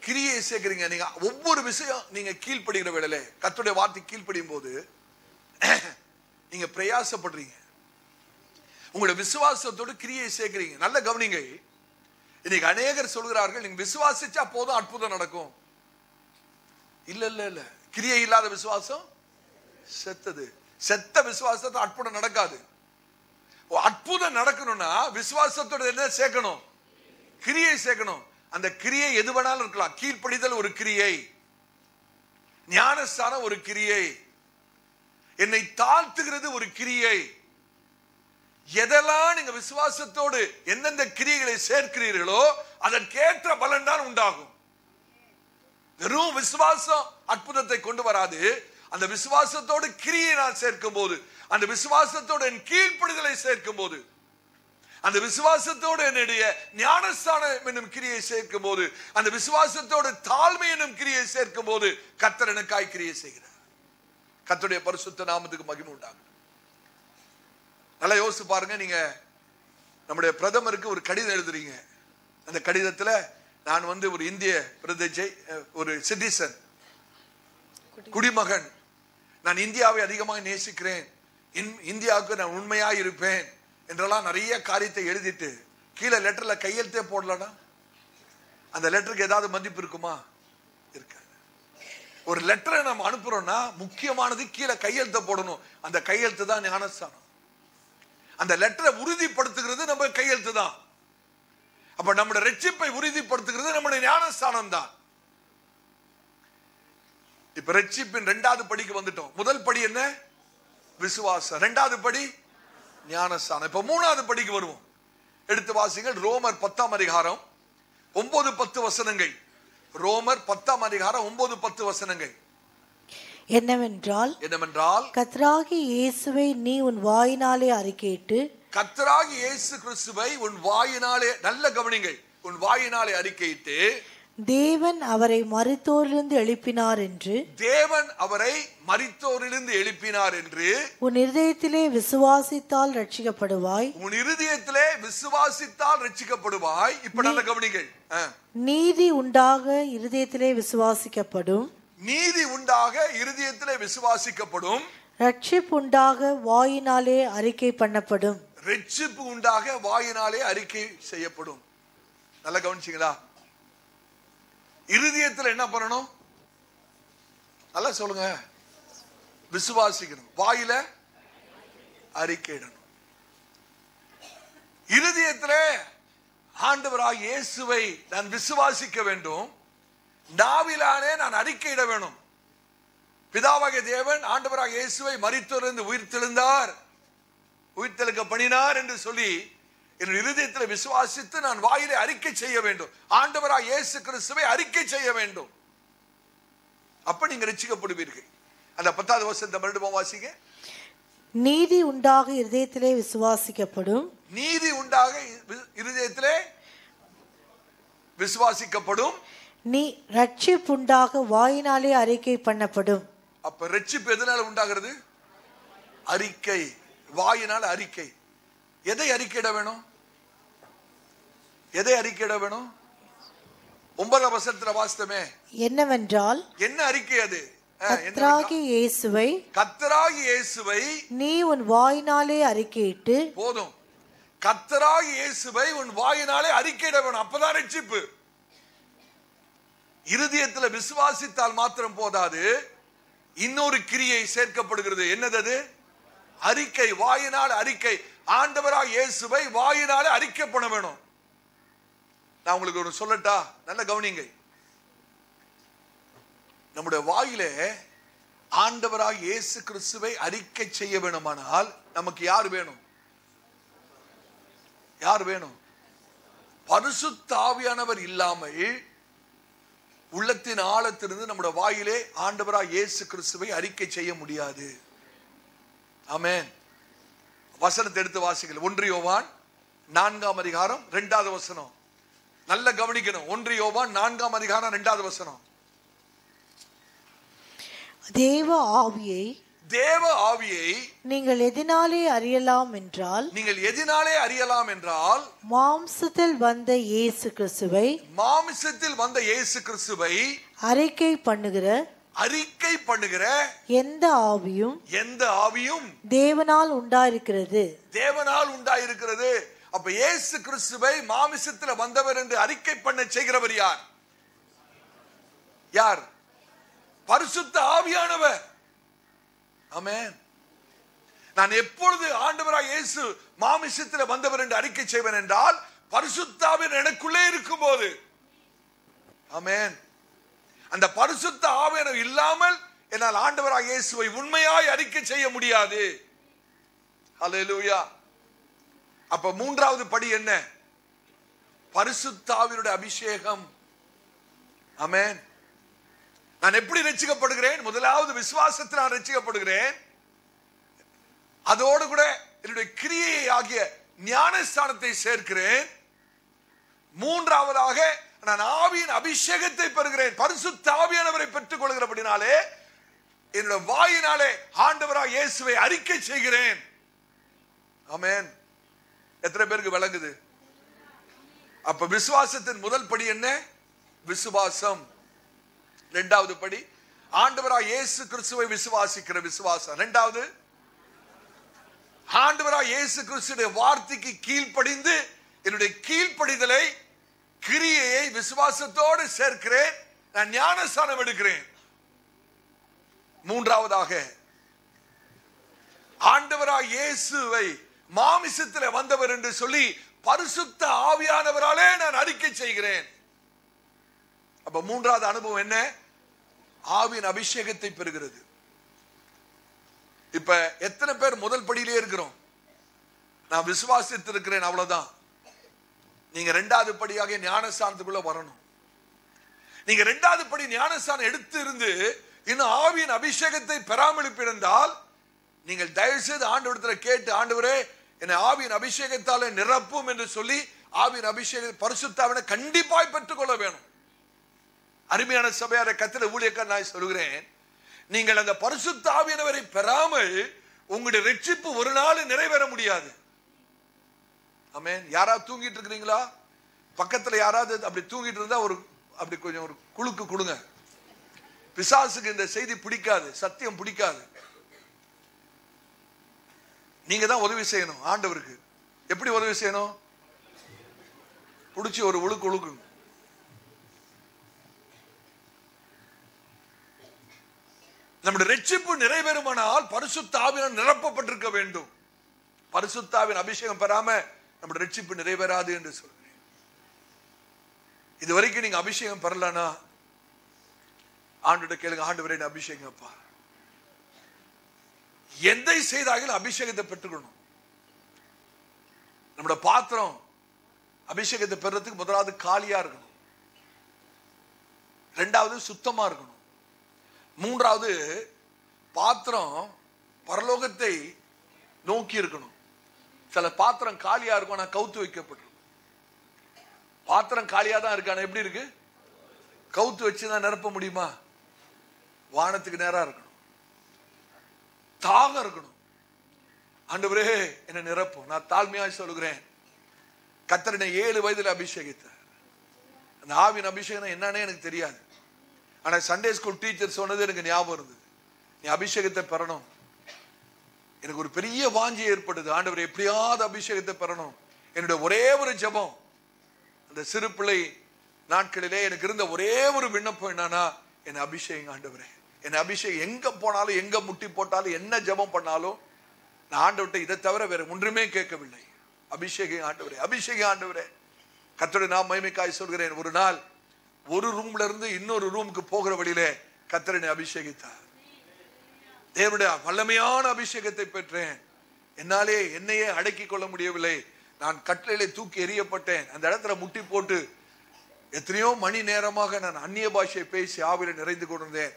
கிரியை சேர்க்கிறீங்க. நீங்க ஒவ்வொரு விஷயம் நீங்க கீழ்ப்படுகிற வேலையில கத்துடைய வார்த்தை கீழ்ப்படியும் போது நீங்க பிரயாசப்படுறீங்க. உங்களோட விசுவாசத்தோடு கிரியை சேர்க்கிறீங்க. நல்ல கவனிங்க இன்னைக்கு அநேகர் சொல்கிறார்கள் நீங்க விசுவாசிச்சா போதும் அற்புதம் நடக்கும். இல்ல இல்ல இல்ல. கிரியை இல்லாத விசுவாசம் செத்தது. செத்த விசுவாசத்தை அற்புதம் நடக்காது. அற்புதம் நடக்கணும்னா விசுவாசத்தோட என்ன சேர்க்கணும்? கிரியை சேர்க்கணும். அந்த கிரியை எது வேணாலும் இருக்கலாம். கீழ்ப்படிதல் ஒரு கிரியை. ஞானஸ்தானம் ஒரு கிரியை. என்னை தாழ்த்துகிறது ஒரு கிரியை. எதெல்லாம் நீங்க விசுவாசத்தோடு எந்தெந்த கிரியைகளை சேர்க்கிறீர்களோ அதற்கேற்ற பலன் தான் உண்டாகும். வெறும் விசுவாசம் அற்புதத்தை கொண்டு வராது. அந்த விசுவாசத்தோடு கிரியை நான் சேர்க்கும் போது அந்த விசுவாசத்தோடு என் கீழ்ப்படுதலை சேர்க்கும் போது அந்த விசுவாசத்தோடு என்னுடைய ஞானஸ்தானம் என்னும் கிரியை சேர்க்கும் போது அந்த விசுவாசத்தோடு தாழ்மை என்னும் கிரியை சேர்க்கும் போது கத்தர் எனக்காய் கிரியை செய்கிறார். கத்தருடைய பரிசுத்த நாமத்துக்கு மகிமை உண்டாகும். நல்லா யோசிச்சு பாருங்க நீங்க நம்முடைய பிரதமருக்கு ஒரு கடிதம் எழுதுறீங்க. அந்த கடிதத்துல நான் வந்து ஒரு இந்திய பிரதிஜை ஒரு சிட்டிசன் குடிமகன் நான் இந்தியாவை அதிகமாக நேசிக்கிறேன். இன்- இந்தியாவுக்கு நான் உண்மையாக இருப்பேன் என்றெல்லாம் நிறைய காரியத்தை எழுதிட்டு கீழே லெட்டரில் கையெழுத்தே போடலனா அந்த லெட்டருக்கு ஏதாவது மதிப்பு இருக்குமா? இருக்காது. ஒரு லெட்டரை நம்ம அனுப்புறோம்னா முக்கியமானது கீழே கையெழுத்த போடணும். அந்த கையெழுத்து தான் ஞானஸ்தானம். அந்த லெட்டரை உறுதிப்படுத்துகிறது நம்ம கையெழுத்து தான். அப்ப நம்முடைய ரட்சிப்பை உறுதிப்படுத்துகிறது நம்முடைய ஞானஸ்தானம் தான். இப்ப ரட்சிப்பின் இரண்டாவது படிக்கு வந்துட்டோம். முதல் படி என்ன? விசுவாசம். இரண்டாவது படி ஞானஸ்தானம். இப்ப மூணாவது படிக்கு வருவோம். எடுத்து வாசிங்கள். ரோமர் பத்தாம் அதிகாரம் ஒன்பது பத்து வசனங்கள். ரோமர் பத்தாம் அதிகாரம் ஒன்பது பத்து வசனங்கள். என்னவென்றால் என்னவென்றால் கத்ராகி இயேசுவை நீ உன் வாயினாலே அறிக்கையிட்டு கர்த்தராகி இயேசு கிறிஸ்துவை உன் வாயினாலே நல்ல கவனிங்கள். உன் வாயினாலே அறிக்கையிட்டு தேவன் அவரை மருத்தோரிலிருந்து எழுப்பினார் என்று தேவன் அவரை மரித்தோரிலிருந்து எழுப்பினார் என்று உன் இருதயத்திலே விசுவாசித்தால் ரட்சிக்கப்படுவாய் உன் இருதயத்திலே விசுவாசித்தால் ரட்சிக்கப்படுவாய் இப்ப நல்ல கவனிங்கள். ஆ. நீதி உண்டாக இருதயத்திலே விசுவாசிக்கப்படும். நீதி உண்டாக இருதயத்திலே விசுவாசிக்கப்படும். ரட்சிப்பு உண்டாக வாயினாலே அறிக்கை பண்ணப்படும். ரட்சிப்பு உண்டாக வாயினாலே அறிக்கை செய்யப்படும். நல்லா கவனிச்சிங்களா? இருதயத்தில் என்ன பண்ணணும்? நல்லா சொல்லுங்க. விசுவாசிக்கணும். வாயில அறிக்கையிடணும் இருதயத்தில் ஆண்டவராக இயேசுவை நான் விசுவாசிக்க வேண்டும். நாவிலானே நான் அறிக்கையிட வேணும். பிதாவாகிய தேவன் ஆண்டவராக இயேசுவை மரித்தோரிலிருந்து உயிர்த்தெழுந்தார். உயிர்த்தெழுக்க பண்ணினார் என்று சொல்லி என் இருதயத்தில் விசுவாசித்து நான் வாயிலே அறிக்கை செய்ய வேண்டும். ஆண்டவராக இயேசு கிறிஸ்துவை அறிக்கை செய்ய வேண்டும். அப்ப நீங்க ரட்சிக்கப்படுவீர்கள் அந்த பத்தாவது வருஷத்தை மறுபடியும் வாசிங்க. நீதி உண்டாக இருதயத்திலே விசுவாசிக்கப்படும். நீதி உண்டாக இருதயத்திலே விசுவாசிக்கப்படும். நீ ரட்சிப்புண்டாக வாயினாலே அறிக்கை பண்ணப்படும். அப்ப ரட்சிப்பு எதனால உண்டாகிறது? அறிக்கை. வாயினால் அறிக்கை. எதை அறிக்கையிட வேணும்? எதை அறிக்கையிட வேணும்? ஒன்பதாம் வசனத்துல வாசித்தமே. என்னவென்றால் என்ன அறிக்கை அது? கத்ராகி இயேசுவை கர்த்தராகிய இயேசுவை நீ உன் வாயினாலே அறிக்கையிட்டு போதும். கர்த்தராகிய இயேசுவை உன் வாயினாலே அறிக்கையிட வேணும். அப்பதான் ரட்சிப்பு. இருதயத்துல விசுவாசித்தால் மாத்திரம் போதாது. இன்னொரு கிரியை சேர்க்கப்படுகிறது. என்னது அது? அறிக்கை. வாயினால் அறிக்கை. ஆண்டவராக இயேசுவை வாயினாலே அறிக்கை பண்ண வேணும். நான் உங்களுக்கு ஒன்று சொல்லட்டா? நல்ல கவனிங்க. நம்முடைய வாயிலே ஆண்டவராக இயேசு கிறிஸ்துவை அறிக்கை செய்ய வேணுமானால் நமக்கு யார் வேணும்? யார் வேணும்? பரிசுத்த தாவியானவர் இல்லாமல் உள்ளத்தின் ஆழத்திலிருந்து நம்முடைய வாயிலே ஆண்டவராக இயேசு கிறிஸ்துவை அறிக்கை செய்ய முடியாது. ஆமேன். வசனத்தை எடுத்து வாசிக்கல ஒன்றியோவான் நான்காம் அதிகாரம் இரண்டாவது வசனம். நல்ல கவனிக்கணும். ஒன்று யோவான் நான்காம் அதிகாரம் இரண்டாவது வசனம். தேவ ஆவியை தேவ ஆவியை நீங்கள் எதினாலே அறியலாம் என்றால் நீங்கள் எதினாலே அறியலாம் என்றால் மாம்சத்தில் வந்த இயேசு கிறிஸ்துவை மாமிசத்தில் வந்த இயேசு கிறிஸ்துவை அறிக்கை பண்ணுகிற அறிக்கை பண்ணுகிற எந்த ஆவியும் எந்த ஆவியும் தேவனால் உண்டாயிருக்கிறது. தேவனால் உண்டாயிருக்கிறது. அப்ப இயேசு கிறிஸ்துவை மாமிசத்துல வந்தவர் என்று அறிக்கை பண்ண செய்கிறவர் யார்? யார்? பரிசுத்த ஆவியானவர். ஆமென். நான் எப்பொழுது ஆண்டவராக இயேசு மாமிசத்தில் வந்தவர் என்று அறிக்கை செய்வேன் என்றால் பரிசுத்தாவின் எனக்குள்ளே இருக்கும்போது. ஆமேன். அந்த பரிசுத்த ஆவியனம் இல்லாமல் என்னால் ஆண்டவராக இயேசுவை உண்மையாய் அறிக்கை செய்ய முடியாது. ஹalleluya. அப்ப மூன்றாவது படி என்ன? பரிசுத்தாவினுடைய அபிஷேகம். அமேன் நான் எப்படி ரசிக்கப்படுகிறேன் முதலாவது விசுவாசத்தில் நான் ரசிக்கப்படுகிறேன் அதோடு கூட என்னுடைய கிரியை ஆகிய ஞானஸ்தானத்தை சேர்க்கிறேன். மூன்றாவதாக நான் ஆவியின் அபிஷேகத்தை பெறுகிறேன். பரிசுத்த ஆவியானவரை பெற்றுக் கொள்கிறபடினாலே என்னுடைய வாயினாலே ஆண்டவராக இயேசுவை அறிக்கை செய்கிறேன். அமேன் எத்தனை பேருக்கு விளங்குது? அப்ப விசுவாசத்தின் முதல் படி என்ன? விசுவாசம். இரண்டாவது படி ஆண்டவராக இயேசு கிறிஸ்துவை விசுவாசிக்கிற விசுவாசம். இரண்டாவது ஆண்டவராக இயேசு கிறிஸ்துடைய வார்த்தைக்கு கீழ்ப்படிந்து என்னுடைய கீழ்ப்படிதலை கிரியையை விசுவாசத்தோடு சேர்க்கிறேன். நான் ஞானஸ்தானம் எடுக்கிறேன். மூன்றாவதாக ஆண்டவராக இயேசுவை மாமிசத்தில் வந்தவர் என்று சொல்லி பரிசுத்த ஆவியானவராலே நான் அறிக்கை செய்கிறேன். அப்ப மூன்றாவது அனுபவம் என்ன? ஆவியின் அபிஷேகத்தை பெறுகிறது. இப்ப எத்தனை பேர் முதல் படியிலே இருக்கிறோம்? நான் விசுவாசித்து இருக்கிறேன் அவ்வளவுதான். நீங்க ரெண்டாவது படியாக ஞானஸ்தானத்துக்குள்ள வரணும். நீங்க ரெண்டாவது படி ஞானஸ்தானம் எடுத்து இருந்து இன்னும் ஆவியின் அபிஷேகத்தை பெறாமல் இருந்தால் நீங்கள் தயவு செய்து ஆண்டு கேட்டு ஆண்டவரே என்னை ஆவியின் அபிஷேகத்தாலே நிரப்பும் என்று சொல்லி ஆவியின் அபிஷேக பரிசுத்தாவினை கண்டிப்பாய் பெற்றுக்கொள்ள வேணும். அருமையான சபையார கத்திர ஊழியக்கார் நான் சொல்கிறேன் நீங்கள் அந்த பரிசுத்த ஆவியானவரை பெறாமல் உங்களுடைய ரட்சிப்பு ஒரு நாள் நிறைவேற முடியாது. ஆமென். யாராவது தூங்கிட்டு இருக்கிறீங்களா? பக்கத்தில் யாராவது அப்படி தூங்கிட்டு இருந்தா ஒரு அப்படி கொஞ்சம் ஒரு குலுக்கு கொடுங்க. பிசாசுக்கு இந்த செய்தி பிடிக்காது சத்தியம் பிடிக்காது. நீங்க தான் உதவி செய்யணும் ஆண்டவருக்கு. எப்படி உதவி செய்யணும்? பிடிச்சி ஒரு உழுக்கு உழுக்குங்க நம்முடைய ரட்சிப்பு நிறைவேறுமானால் பரிசுத்தாவினால் நிரப்பப்பட்டிருக்க வேண்டும். பரிசுத்தாவின் அபிஷேகம் பெறாம நம்முடைய ரட்சிப்பு நிறைவேறாது என்று சொல்கிறேன். இது வரைக்கும் நீங்க அபிஷேகம் பெறலனா ஆண்டுகிட்ட கேளுங்க ஆண்டு வரை அபிஷேகம் அப்பா. எதை செய்தாலும் அபிஷேகத்தை பெற்றுக்கணும் நம்மளோட பாத்திரம் அபிஷேகத்தை பெறறதுக்கு முதலாவது காலியா இருக்கணும். ரெண்டாவது சுத்தமா இருக்கணும். மூன்றாவது பாத்திரம் பரலோகத்தை நோக்கி இருக்கணும். சில பாத்திரம் காலியா இருக்கும் ஆனா கவுத்து வைக்கப்பட்டிருக்கும் பாத்திரம் காலியா தான் இருக்கு ஆனா எப்படி இருக்கு? கவுத்து வச்சுதான் நிரப்ப முடியுமா? வானத்துக்கு நேரா இருக்கணும். தாகம் இருக்கணும். ஆண்டவரே என்ன நிரப்பும். நான் தாழ்மையாக சொல்லுகிறேன். கத்தரனை ஏழு வயதில் அபிஷேகித்தார். அந்த ஆவின் அபிஷேகம் என்னன்னே எனக்கு தெரியாது. ஆனால் சண்டே ஸ்கூல் டீச்சர் சொன்னது எனக்கு ஞாபகம் இருந்தது நீ அபிஷேகத்தை பெறணும். எனக்கு ஒரு பெரிய வாஞ்சி ஏற்படுது. ஆண்டவர் எப்படியாவது அபிஷேகத்தை பெறணும். என்னுடைய ஒரே ஒரு ஜெபம். அந்த சிறு பிள்ளை நாட்களிலே எனக்கு இருந்த ஒரே ஒரு விண்ணப்பம் என்னன்னா என் அபிஷேகம் ஆண்டவரே. என் அபிஷேகம் எங்கே போனாலும் எங்கே முட்டி போட்டாலும் என்ன ஜெபம் பண்ணாலும் நான் ஆண்டவர்கிட்ட இதை தவிர வேறு ஒன்றுமே கேட்கவில்லை. அபிஷேகம் ஆண்டவரே அபிஷேகம் ஆண்டவரே. கத்தருடைய நான் மகிமைக்காய் சொல்கிறேன். ஒரு நாள் ஒரு ரூம்ல இருந்து இன்னொரு ரூமுக்கு போகிற வழியிலே கத்தரனை அபிஷேகித்தார். தேவனுடைய வல்லமையான அபிஷேகத்தை பெற்றேன். என்னாலே என்னையே அடக்கிக் கொள்ள முடியவில்லை. நான் கட்டளையிலே தூக்கி எறியப்பட்டேன். அந்த இடத்துல முட்டி போட்டு எத்தனையோ மணி நேரமாக நான் அந்நிய பாஷையை பேசி ஆவில நிறைந்து கொண்டிருந்தேன்.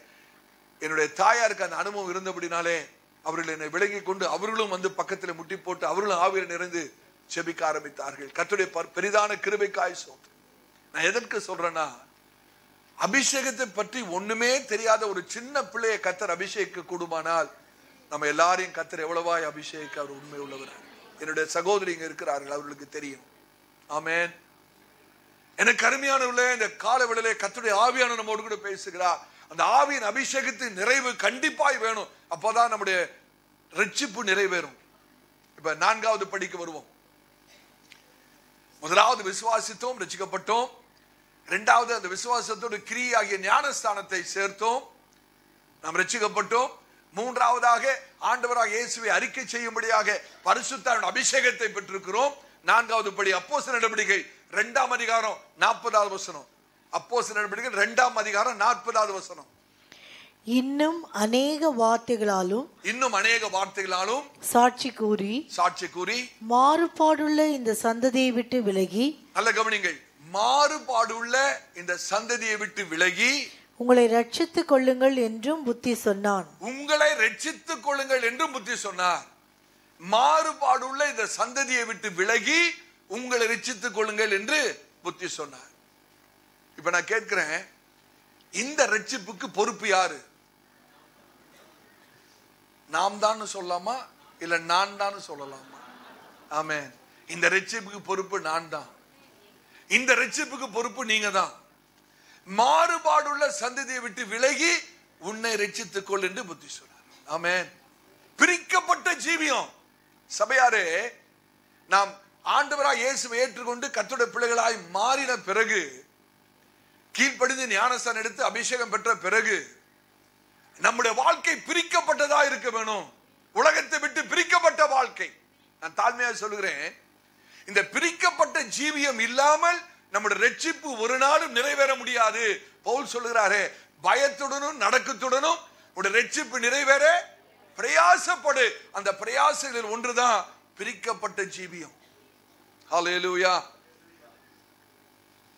என்னுடைய தாயாருக்கு அந்த அனுபவம் இருந்தபடினாலே அவர்கள் என்னை விலகி கொண்டு அவர்களும் வந்து பக்கத்தில் முட்டி போட்டு அவர்களும் ஆவியில் நிறைந்து செபிக்க ஆரம்பித்தார்கள். கத்துடைய பர்- பெரிதான கிருபைக்காய் சோத்து. நான் எதற்கு சொல்றேன்னா அபிஷேகத்தை பற்றி ஒண்ணுமே தெரியாத ஒரு சின்ன பிள்ளையை கத்தர் அபிஷேகிக்க கூடுமானால் நம்ம எல்லாரையும் கத்தர் எவ்வளவாய் அபிஷேகிக்க அவர் உண்மை உள்ளவர் என்னுடைய சகோதரி இங்க இருக்கிறார்கள் அவர்களுக்கு தெரியும். ஆமேன். எனக்கு அருமையானவர்களே இந்த கால கத்துடைய ஆவியான நம்மோடு கூட பேசுகிறார். அந்த ஆவியின் அபிஷேகத்தின் நிறைவு கண்டிப்பாய் வேணும். அப்போதான் நம்முடைய ரட்சிப்பு நிறைவேறும். இப்ப நான்காவது படிக்க வருவோம். முதலாவது விசுவாசித்தோம் ரசிக்கப்பட்டோம் இரண்டாவது அந்த விசுவாசத்தோடு கிரியாகிய ஞானஸ்தானத்தை சேர்த்தோம். நாம் ரட்சிக்கப்பட்டோம். மூன்றாவதாக ஆண்டவராக இயேசுவை அறிக்கை செய்யும்படியாக பரிசுத்தாவின் அபிஷேகத்தை பெற்றிருக்கிறோம். நான்காவது படி அப்போச நடவடிக்கை இரண்டாம் அதிகாரம் நாற்பதாவது வசனம். அப்போஸ்தலர் நடவடிக்கை இரண்டாம் அதிகாரம் நாற்பதாவது வசனம். இன்னும் அநேக வார்த்தைகளாலும் இன்னும் அநேக வார்த்தைகளாலும் சாட்சி கூறி சாட்சி கூறி மாறுபாடுள்ள இந்த சந்ததியை விட்டு விலகி நல்ல கவனிங்கள் மாறுபாடுள்ள இந்த சந்ததியை விட்டு விலகி உங்களை ரட்சித்துக் கொள்ளுங்கள் என்றும் புத்தி சொன்னான். உங்களை ரட்சித்துக் கொள்ளுங்கள் என்று புத்தி சொன்னார். மாறுபாடுள்ள இந்த சந்ததியை விட்டு விலகி உங்களை ரட்சித்துக் கொள்ளுங்கள் என்று புத்தி சொன்னார். இப்ப நான் கேட்கிறேன் இந்த ரட்சிப்புக்கு பொறுப்பு யாரு? நாம் தான் சொல்லலாமா? இல்ல நான் தான் சொல்லலாமா? ஆமே இந்த ரட்சிப்புக்கு பொறுப்பு நான் தான். இந்த ரட்சிப்புக்கு பொறுப்பு நீங்க தான். மாறுபாடுள்ள சந்ததியை விட்டு விலகி உன்னை ரட்சித்துக் கொள் என்று புத்தி சொன்னார். ஆமே பிரிக்கப்பட்ட ஜீவியம். சபையாரே நாம் ஆண்டவராக இயேசுவை ஏற்றுக்கொண்டு கத்துடைய பிள்ளைகளாய் மாறின பிறகு கீழ்ப்படிந்து ஞானஸ்தானம் எடுத்து அபிஷேகம் பெற்ற பிறகு நம்முடைய வாழ்க்கை பிரிக்கப்பட்டதா இருக்க வேணும். உலகத்தை விட்டு பிரிக்கப்பட்ட வாழ்க்கை. நான் தாழ்மையாக சொல்லுகிறேன். இந்த பிரிக்கப்பட்ட ஜீவியம் இல்லாமல் நம்முடைய ரட்சிப்பு ஒரு நாளும் நிறைவேற முடியாது. பவுல் சொல்லுகிறாரே பயத்துடனும் நடக்கத்துடனும் உடைய ரட்சிப்பு நிறைவேற. பிரயாசப்படு. அந்த பிரயாசங்களில் ஒன்றுதான் பிரிக்கப்பட்ட ஜீவியம்.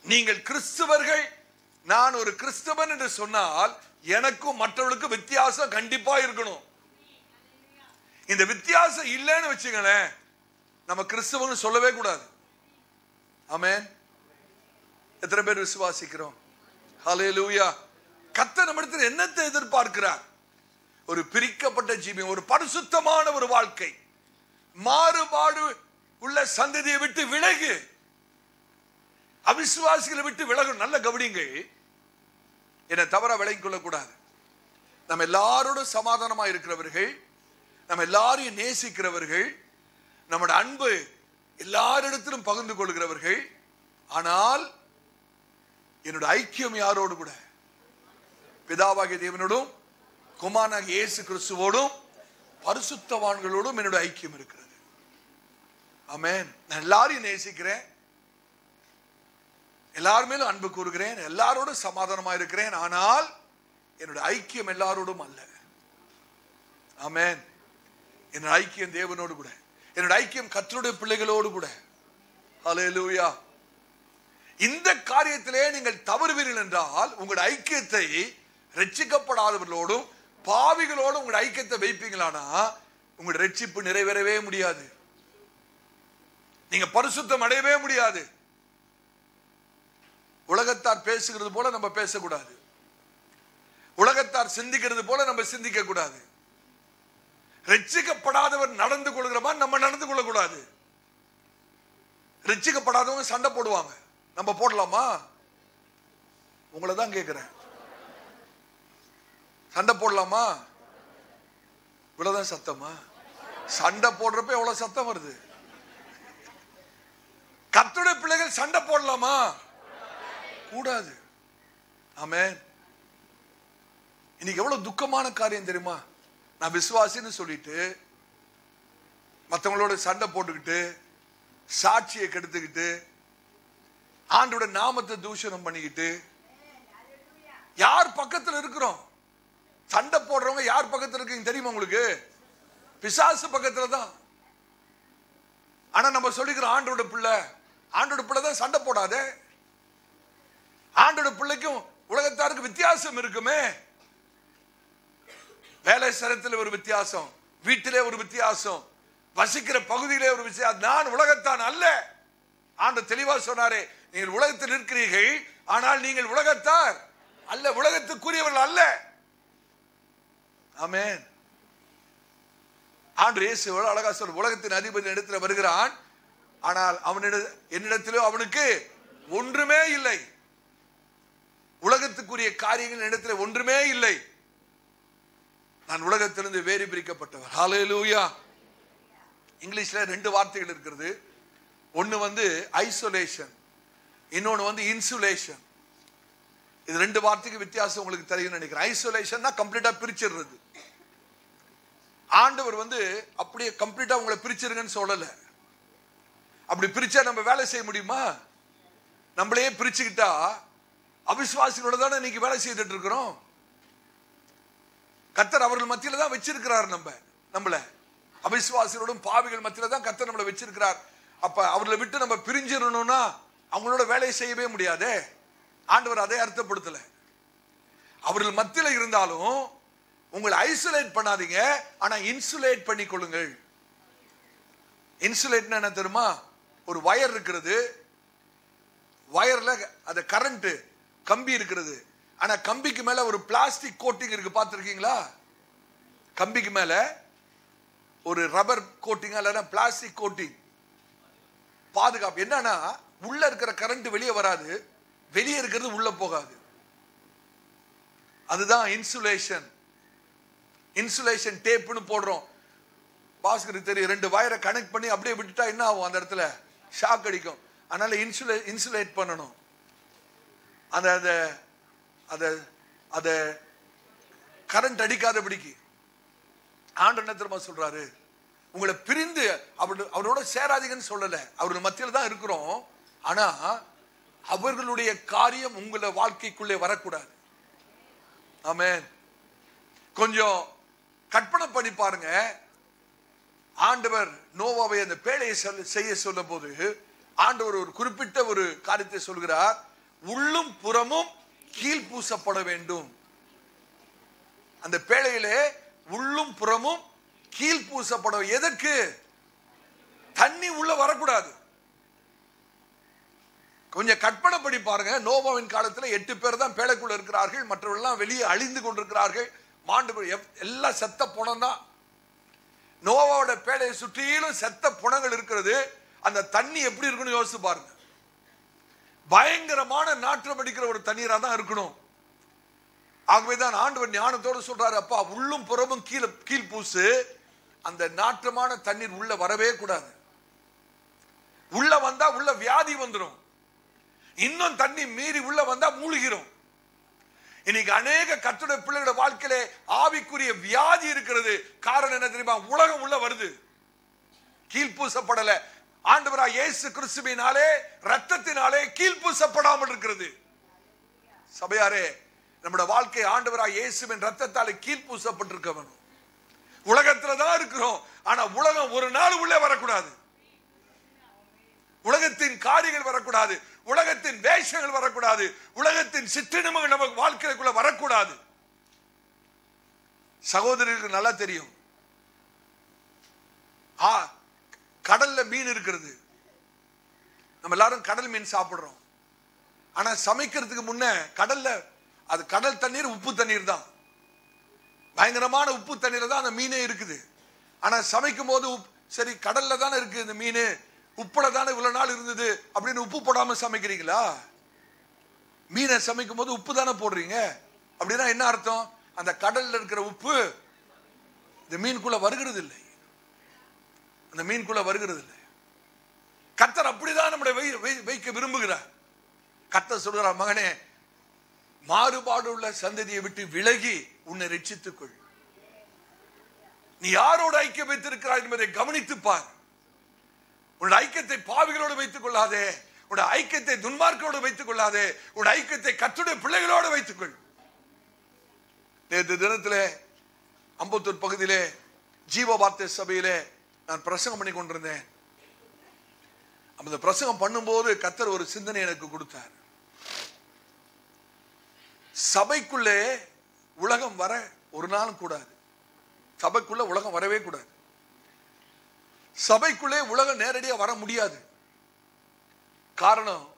நீங்கள் கிறிஸ்துவர்கள் நான் ஒரு கிறிஸ்தவன் என்று சொன்னால் எனக்கும் மற்றவர்களுக்கும் வித்தியாசம் கண்டிப்பா இருக்கணும். இந்த வித்தியாசம் இல்லைன்னு வச்சுங்களேன் நம்ம கிறிஸ்தவன் சொல்லவே கூடாது. ஆமேன். எத்தனை பேர் விசுவாசிக்கிறோம்? ஹலே லூயா கத்த நம்மிடத்தில் என்னத்தை எதிர்பார்க்கிறார்? ஒரு பிரிக்கப்பட்ட ஜீவியம் ஒரு பரிசுத்தமான ஒரு வாழ்க்கை. மாறுபாடு உள்ள சந்ததியை விட்டு விலகு. அவிசுவாசிகளை விட்டு விலகும் நல்ல கவனிங்கள் என்னை தவற விலகிக் கொள்ளக்கூடாது. நம்ம எல்லாரோடும் சமாதானமா இருக்கிறவர்கள் நம்ம எல்லாரையும் நேசிக்கிறவர்கள் நம்முடைய அன்பு எல்லாரிடத்திலும் பகிர்ந்து கொள்கிறவர்கள். ஆனால் என்னோட ஐக்கியம் யாரோடு கூட? பிதாவாகிய தேவனோடும் குமாராக இயேசு கிறிஸ்துவோடும் பரிசுத்தவான்களோடும் என்னோட ஐக்கியம் இருக்கிறது. ஆமேன். நான் எல்லாரையும் நேசிக்கிறேன். எல்லாருமேலும் அன்பு கூறுகிறேன் எல்லாரோடும் சமாதானமாக இருக்கிறேன் ஆனால் என்னோட ஐக்கியம் எல்லாரோடும் அல்ல. ஆமேன். என்னோட ஐக்கியம் தேவனோடு கூட என்னோட ஐக்கியம் கத்தருடைய பிள்ளைகளோடு கூட. ஹalleluya இந்த காரியத்திலே நீங்கள் தவறுவீர்கள் என்றால் உங்களுடைய ஐக்கியத்தை ரட்சிக்கப்படாதவர்களோடும் பாவிகளோடும் உங்கள் ஐக்கியத்தை வைப்பீங்களானா உங்களுடைய ரட்சிப்பு நிறைவேறவே முடியாது. நீங்க பரிசுத்தம் அடையவே முடியாது. உலகத்தார் பேசுகிறது போல நம்ம பேசக்கூடாது. உலகத்தார் சிந்திக்கிறது போல நம்ம சிந்திக்க கூடாது ரட்சிக்கப்படாதவர் நடந்து கொள்கிற மாதிரி நம்ம நடந்து கொள்ளக்கூடாது. ரட்சிக்கப்படாதவங்க சண்டை போடுவாங்க. நம்ம போடலாமா? உங்களை தான் கேட்கிறேன் சண்டை போடலாமா? இவ்வளவுதான் சத்தமா? சண்டை போடுறப்ப எவ்வளவு சத்தம் வருது? கத்துடைய பிள்ளைகள் சண்டை போடலாமா? கூடாது. ஆமே இன்னைக்கு எவ்வளவு துக்கமான காரியம் தெரியுமா? நான் விசுவாசின்னு சொல்லிட்டு மற்றவங்களோட சண்டை போட்டுக்கிட்டு சாட்சியை கெடுத்துக்கிட்டு ஆண்டோட நாமத்தை தூஷணம் பண்ணிக்கிட்டு யார் பக்கத்துல இருக்கிறோம்? சண்டை போடுறவங்க யார் பக்கத்துல இருக்கீங்க தெரியுமா உங்களுக்கு? பிசாசு பக்கத்துல தான். ஆனா நம்ம சொல்லிக்கிறோம் ஆண்டோட பிள்ளை ஆண்டோட பிள்ளை தான் சண்டை போடாதே. ஆண்டோட பிள்ளைக்கும் உலகத்தாருக்கு வித்தியாசம் இருக்குமே. வேலை சரத்தில் ஒரு வித்தியாசம் வீட்டிலே ஒரு வித்தியாசம் வசிக்கிற பகுதியிலே ஒரு வித்தியாசம் நான் உலகத்தான் அல்ல. ஆண்டு தெளிவா சொன்னாரே நீங்கள் உலகத்தில் இருக்கிறீர்கள் ஆனால் நீங்கள் உலகத்தார் அல்ல உலகத்துக்குரியவர்கள் அல்ல. ஆமேன். ஆண்டு இயேசு எவ்வளவு அழகா சொல் உலகத்தின் அதிபதி இடத்துல வருகிறான் ஆனால் அவனிட என்னிடத்திலோ அவனுக்கு ஒன்றுமே இல்லை. உலகத்துக்குரிய காரியங்கள் இடத்துல ஒன்றுமே இல்லை. நான் உலகத்திலிருந்து வேறு பிரிக்கப்பட்டவர் லூயா இங்கிலீஷ்ல ரெண்டு வார்த்தைகள் இருக்கிறது ஒன்னு வந்து ஐசோலேஷன் இன்னொன்னு வந்து இன்சுலேஷன் இது ரெண்டு வார்த்தைக்கு வித்தியாசம் உங்களுக்கு தெரியும் நினைக்கிறேன். ஐசோலேஷன் கம்ப்ளீட்டா பிரிச்சிடுறது. ஆண்டவர் வந்து அப்படியே கம்ப்ளீட்டா உங்களை பிரிச்சிருங்கன்னு சொல்லல. அப்படி பிரிச்சா நம்ம வேலை செய்ய முடியுமா? நம்மளையே பிரிச்சுக்கிட்டா அவிசுவாசிகளோட தானே இன்னைக்கு வேலை செய்துட்டு இருக்கிறோம். கத்தர் அவர்கள் மத்தியில தான் வச்சிருக்கிறார் நம்ம நம்மள. அவிசுவாசிகளோடும் பாவிகள் மத்தியில தான் கத்தர் நம்மளை வச்சிருக்கிறார். அப்ப அவர்களை விட்டு நம்ம பிரிஞ்சிடணும்னா அவங்களோட வேலையை செய்யவே முடியாதே. ஆண்டவர் அதை அர்த்தப்படுத்தல. அவர்கள் மத்தியில இருந்தாலும் உங்களை ஐசோலேட் பண்ணாதீங்க ஆனா இன்சுலேட் பண்ணி கொள்ளுங்கள். இன்சுலேட்னா என்ன தெரியுமா? ஒரு வயர் இருக்கிறது. வயர்ல அந்த கரண்ட் கம்பி இருக்கிறது. ஆனா கம்பிக்கு மேல ஒரு பிளாஸ்டிக் கோட்டிங் இருக்கு. பார்த்துருக்கீங்களா? கம்பிக்கு மேல ஒரு ரப்பர் கோட்டிங் இல்லைன்னா பிளாஸ்டிக் கோட்டிங் பாதுகாப்பு. என்னன்னா உள்ள இருக்கிற கரண்ட் வெளியே வராது. வெளியே இருக்கிறது உள்ள போகாது. அதுதான் இன்சுலேஷன் இன்சுலேஷன் டேப்னு போடுறோம். பாஸ்கருக்கு தெரியும் ரெண்டு வயரை கனெக்ட் பண்ணி அப்படியே விட்டுட்டா என்ன ஆகும் அந்த இடத்துல? ஷாக் அடிக்கும். அதனால இன்சுலே இன்சுலேட் பண்ணணும். அந்த அந்த அத அத கரண்ட் அடிக்காதபடிக்கு ஆண்டு என்ன திரும்ப சொல்றாரு? உங்களை பிரிந்து அவர் அவரோட சேராதீங்கன்னு சொல்லல. அவர்கள் மத்தியில் தான் இருக்கிறோம். ஆனா அவர்களுடைய காரியம் உங்களை வாழ்க்கைக்குள்ளே வரக்கூடாது. ஆமே கொஞ்சம் கற்பனை பண்ணி பாருங்க. ஆண்டவர் நோவாவை அந்த பேழையை செய்ய சொல்லும் போது ஆண்டவர் ஒரு குறிப்பிட்ட ஒரு காரியத்தை சொல்கிறார். உள்ளும் புறமும் கீழ் பூசப்பட வேண்டும். அந்த பேழையிலே உள்ளும் புறமும் கீழ் பூசப்பட எதற்கு? தண்ணி உள்ள வரக்கூடாது. கொஞ்சம் கற்பனை பண்ணி பாருங்க. நோவாவின் காலத்தில் எட்டு பேர் தான் பேழைக்குள்ள இருக்கிறார்கள். மற்றவர்கள்லாம் வெளியே அழிந்து கொண்டிருக்கிறார்கள். மாண்டு எல்லாம் செத்த புணம் தான். நோவாவோட பேழையை சுற்றிலும் செத்த புணங்கள் இருக்கிறது. அந்த தண்ணி எப்படி இருக்குன்னு யோசிச்சு பாருங்க. பயங்கரமான நாற்றம் அடிக்கிற ஒரு தண்ணீராக தான் இருக்கணும். ஆகவேதான் ஆண்டவர் ஞானத்தோடு சொல்றாரு அப்பா உள்ளும் புறமும் கீழே கீழ் பூசு. அந்த நாற்றமான தண்ணீர் உள்ள வரவே கூடாது. உள்ள வந்தா உள்ள வியாதி வந்துடும் இன்னும் தண்ணி மீறி உள்ள வந்தா மூழ்கிறோம் இன்னைக்கு அநேக கத்துடைய பிள்ளைகளோட வாழ்க்கையிலே ஆவிக்குரிய வியாதி இருக்கிறது. காரணம் என்ன தெரியுமா? உலகம் உள்ள வருது. கீழ்பூசப்படலை ஆண்டவரா இயேசு கிறிஸ்துவினாலே ரத்தத்தினாலே கீழ்பூசப்படாமல் இருக்கிறது. சபையாரே நம்முடைய வாழ்க்கை ஆண்டவரா இயேசுவின் ரத்தத்தாலே கீழ்ப்பூசப்பட்டிருக்க வேணும் உலகத்துல தான் இருக்கிறோம் ஆனா உலகம் ஒரு நாள் உள்ளே வரக்கூடாது. உலகத்தின் காரியங்கள் வரக்கூடாது உலகத்தின் வேஷங்கள் வரக்கூடாது உலகத்தின் சிற்றினமும் நமக்கு வாழ்க்கைக்குள்ள வரக்கூடாது. சகோதரர்களுக்கு நல்லா தெரியும். ஆ கடல்ல மீன் இருக்கிறது. நம்ம எல்லாரும் கடல் மீன் சாப்பிடுறோம். ஆனா சமைக்கிறதுக்கு முன்ன கடல்ல அது கடல் தண்ணீர் உப்பு தண்ணீர் தான். பயங்கரமான உப்பு தண்ணீர் தான் அந்த மீனே இருக்குது. ஆனா சமைக்கும் போது உப்- சரி கடல்ல தானே இருக்கு இந்த மீன் உப்புல தானே இவ்வளவு நாள் இருந்தது அப்படின்னு உப்பு போடாம சமைக்கிறீங்களா? மீனை சமைக்கும் போது உப்பு தானே போடுறீங்க? அப்படின்னா என்ன அர்த்தம்? அந்த கடல்ல இருக்கிற உப்பு இந்த மீனுக்குள்ள வருகிறது இல்லை அந்த மீனுக்குள்ள வருகிறது இல்லை கர்த்தர் அப்படிதான் நம்முடைய வை- வை- வைக்க விரும்புகிறார். கர்த்தர் சொல்கிறார் மகனே மாறுபாடு உள்ள சந்ததியை விட்டு விலகி உன்னை ரட்சித்துக் கொள். நீ யாரோடு ஐக்கியம் வைத்திருக்கிறாய் என்பதை கவனித்துப் பார். உன்னுடைய ஐக்கியத்தை பாவிகளோடு வைத்துக் கொள்ளாதே. உன்னுடைய ஐக்கியத்தை துன்மார்க்கோடு வைத்துக் கொள்ளாதே. உன்னுடைய ஐக்கியத்தை கத்துடைய பிள்ளைகளோடு வைத்துக் கொள். நேற்று தினத்திலே அம்பத்தூர் பகுதியிலே ஜீவ வார்த்தை சபையிலே நான் பிரசங்கம் பண்ணி கொண்டிருந்தேன். அந்த பிரசங்கம் பண்ணும்போது கத்தர் ஒரு சிந்தனை எனக்கு கொடுத்தார். சபைக்குள்ளே உலகம் வர ஒரு நாளும் கூடாது. சபைக்குள்ள உலகம் வரவே கூடாது. சபைக்குள்ளே உலகம் நேரடியா வர முடியாது. காரணம்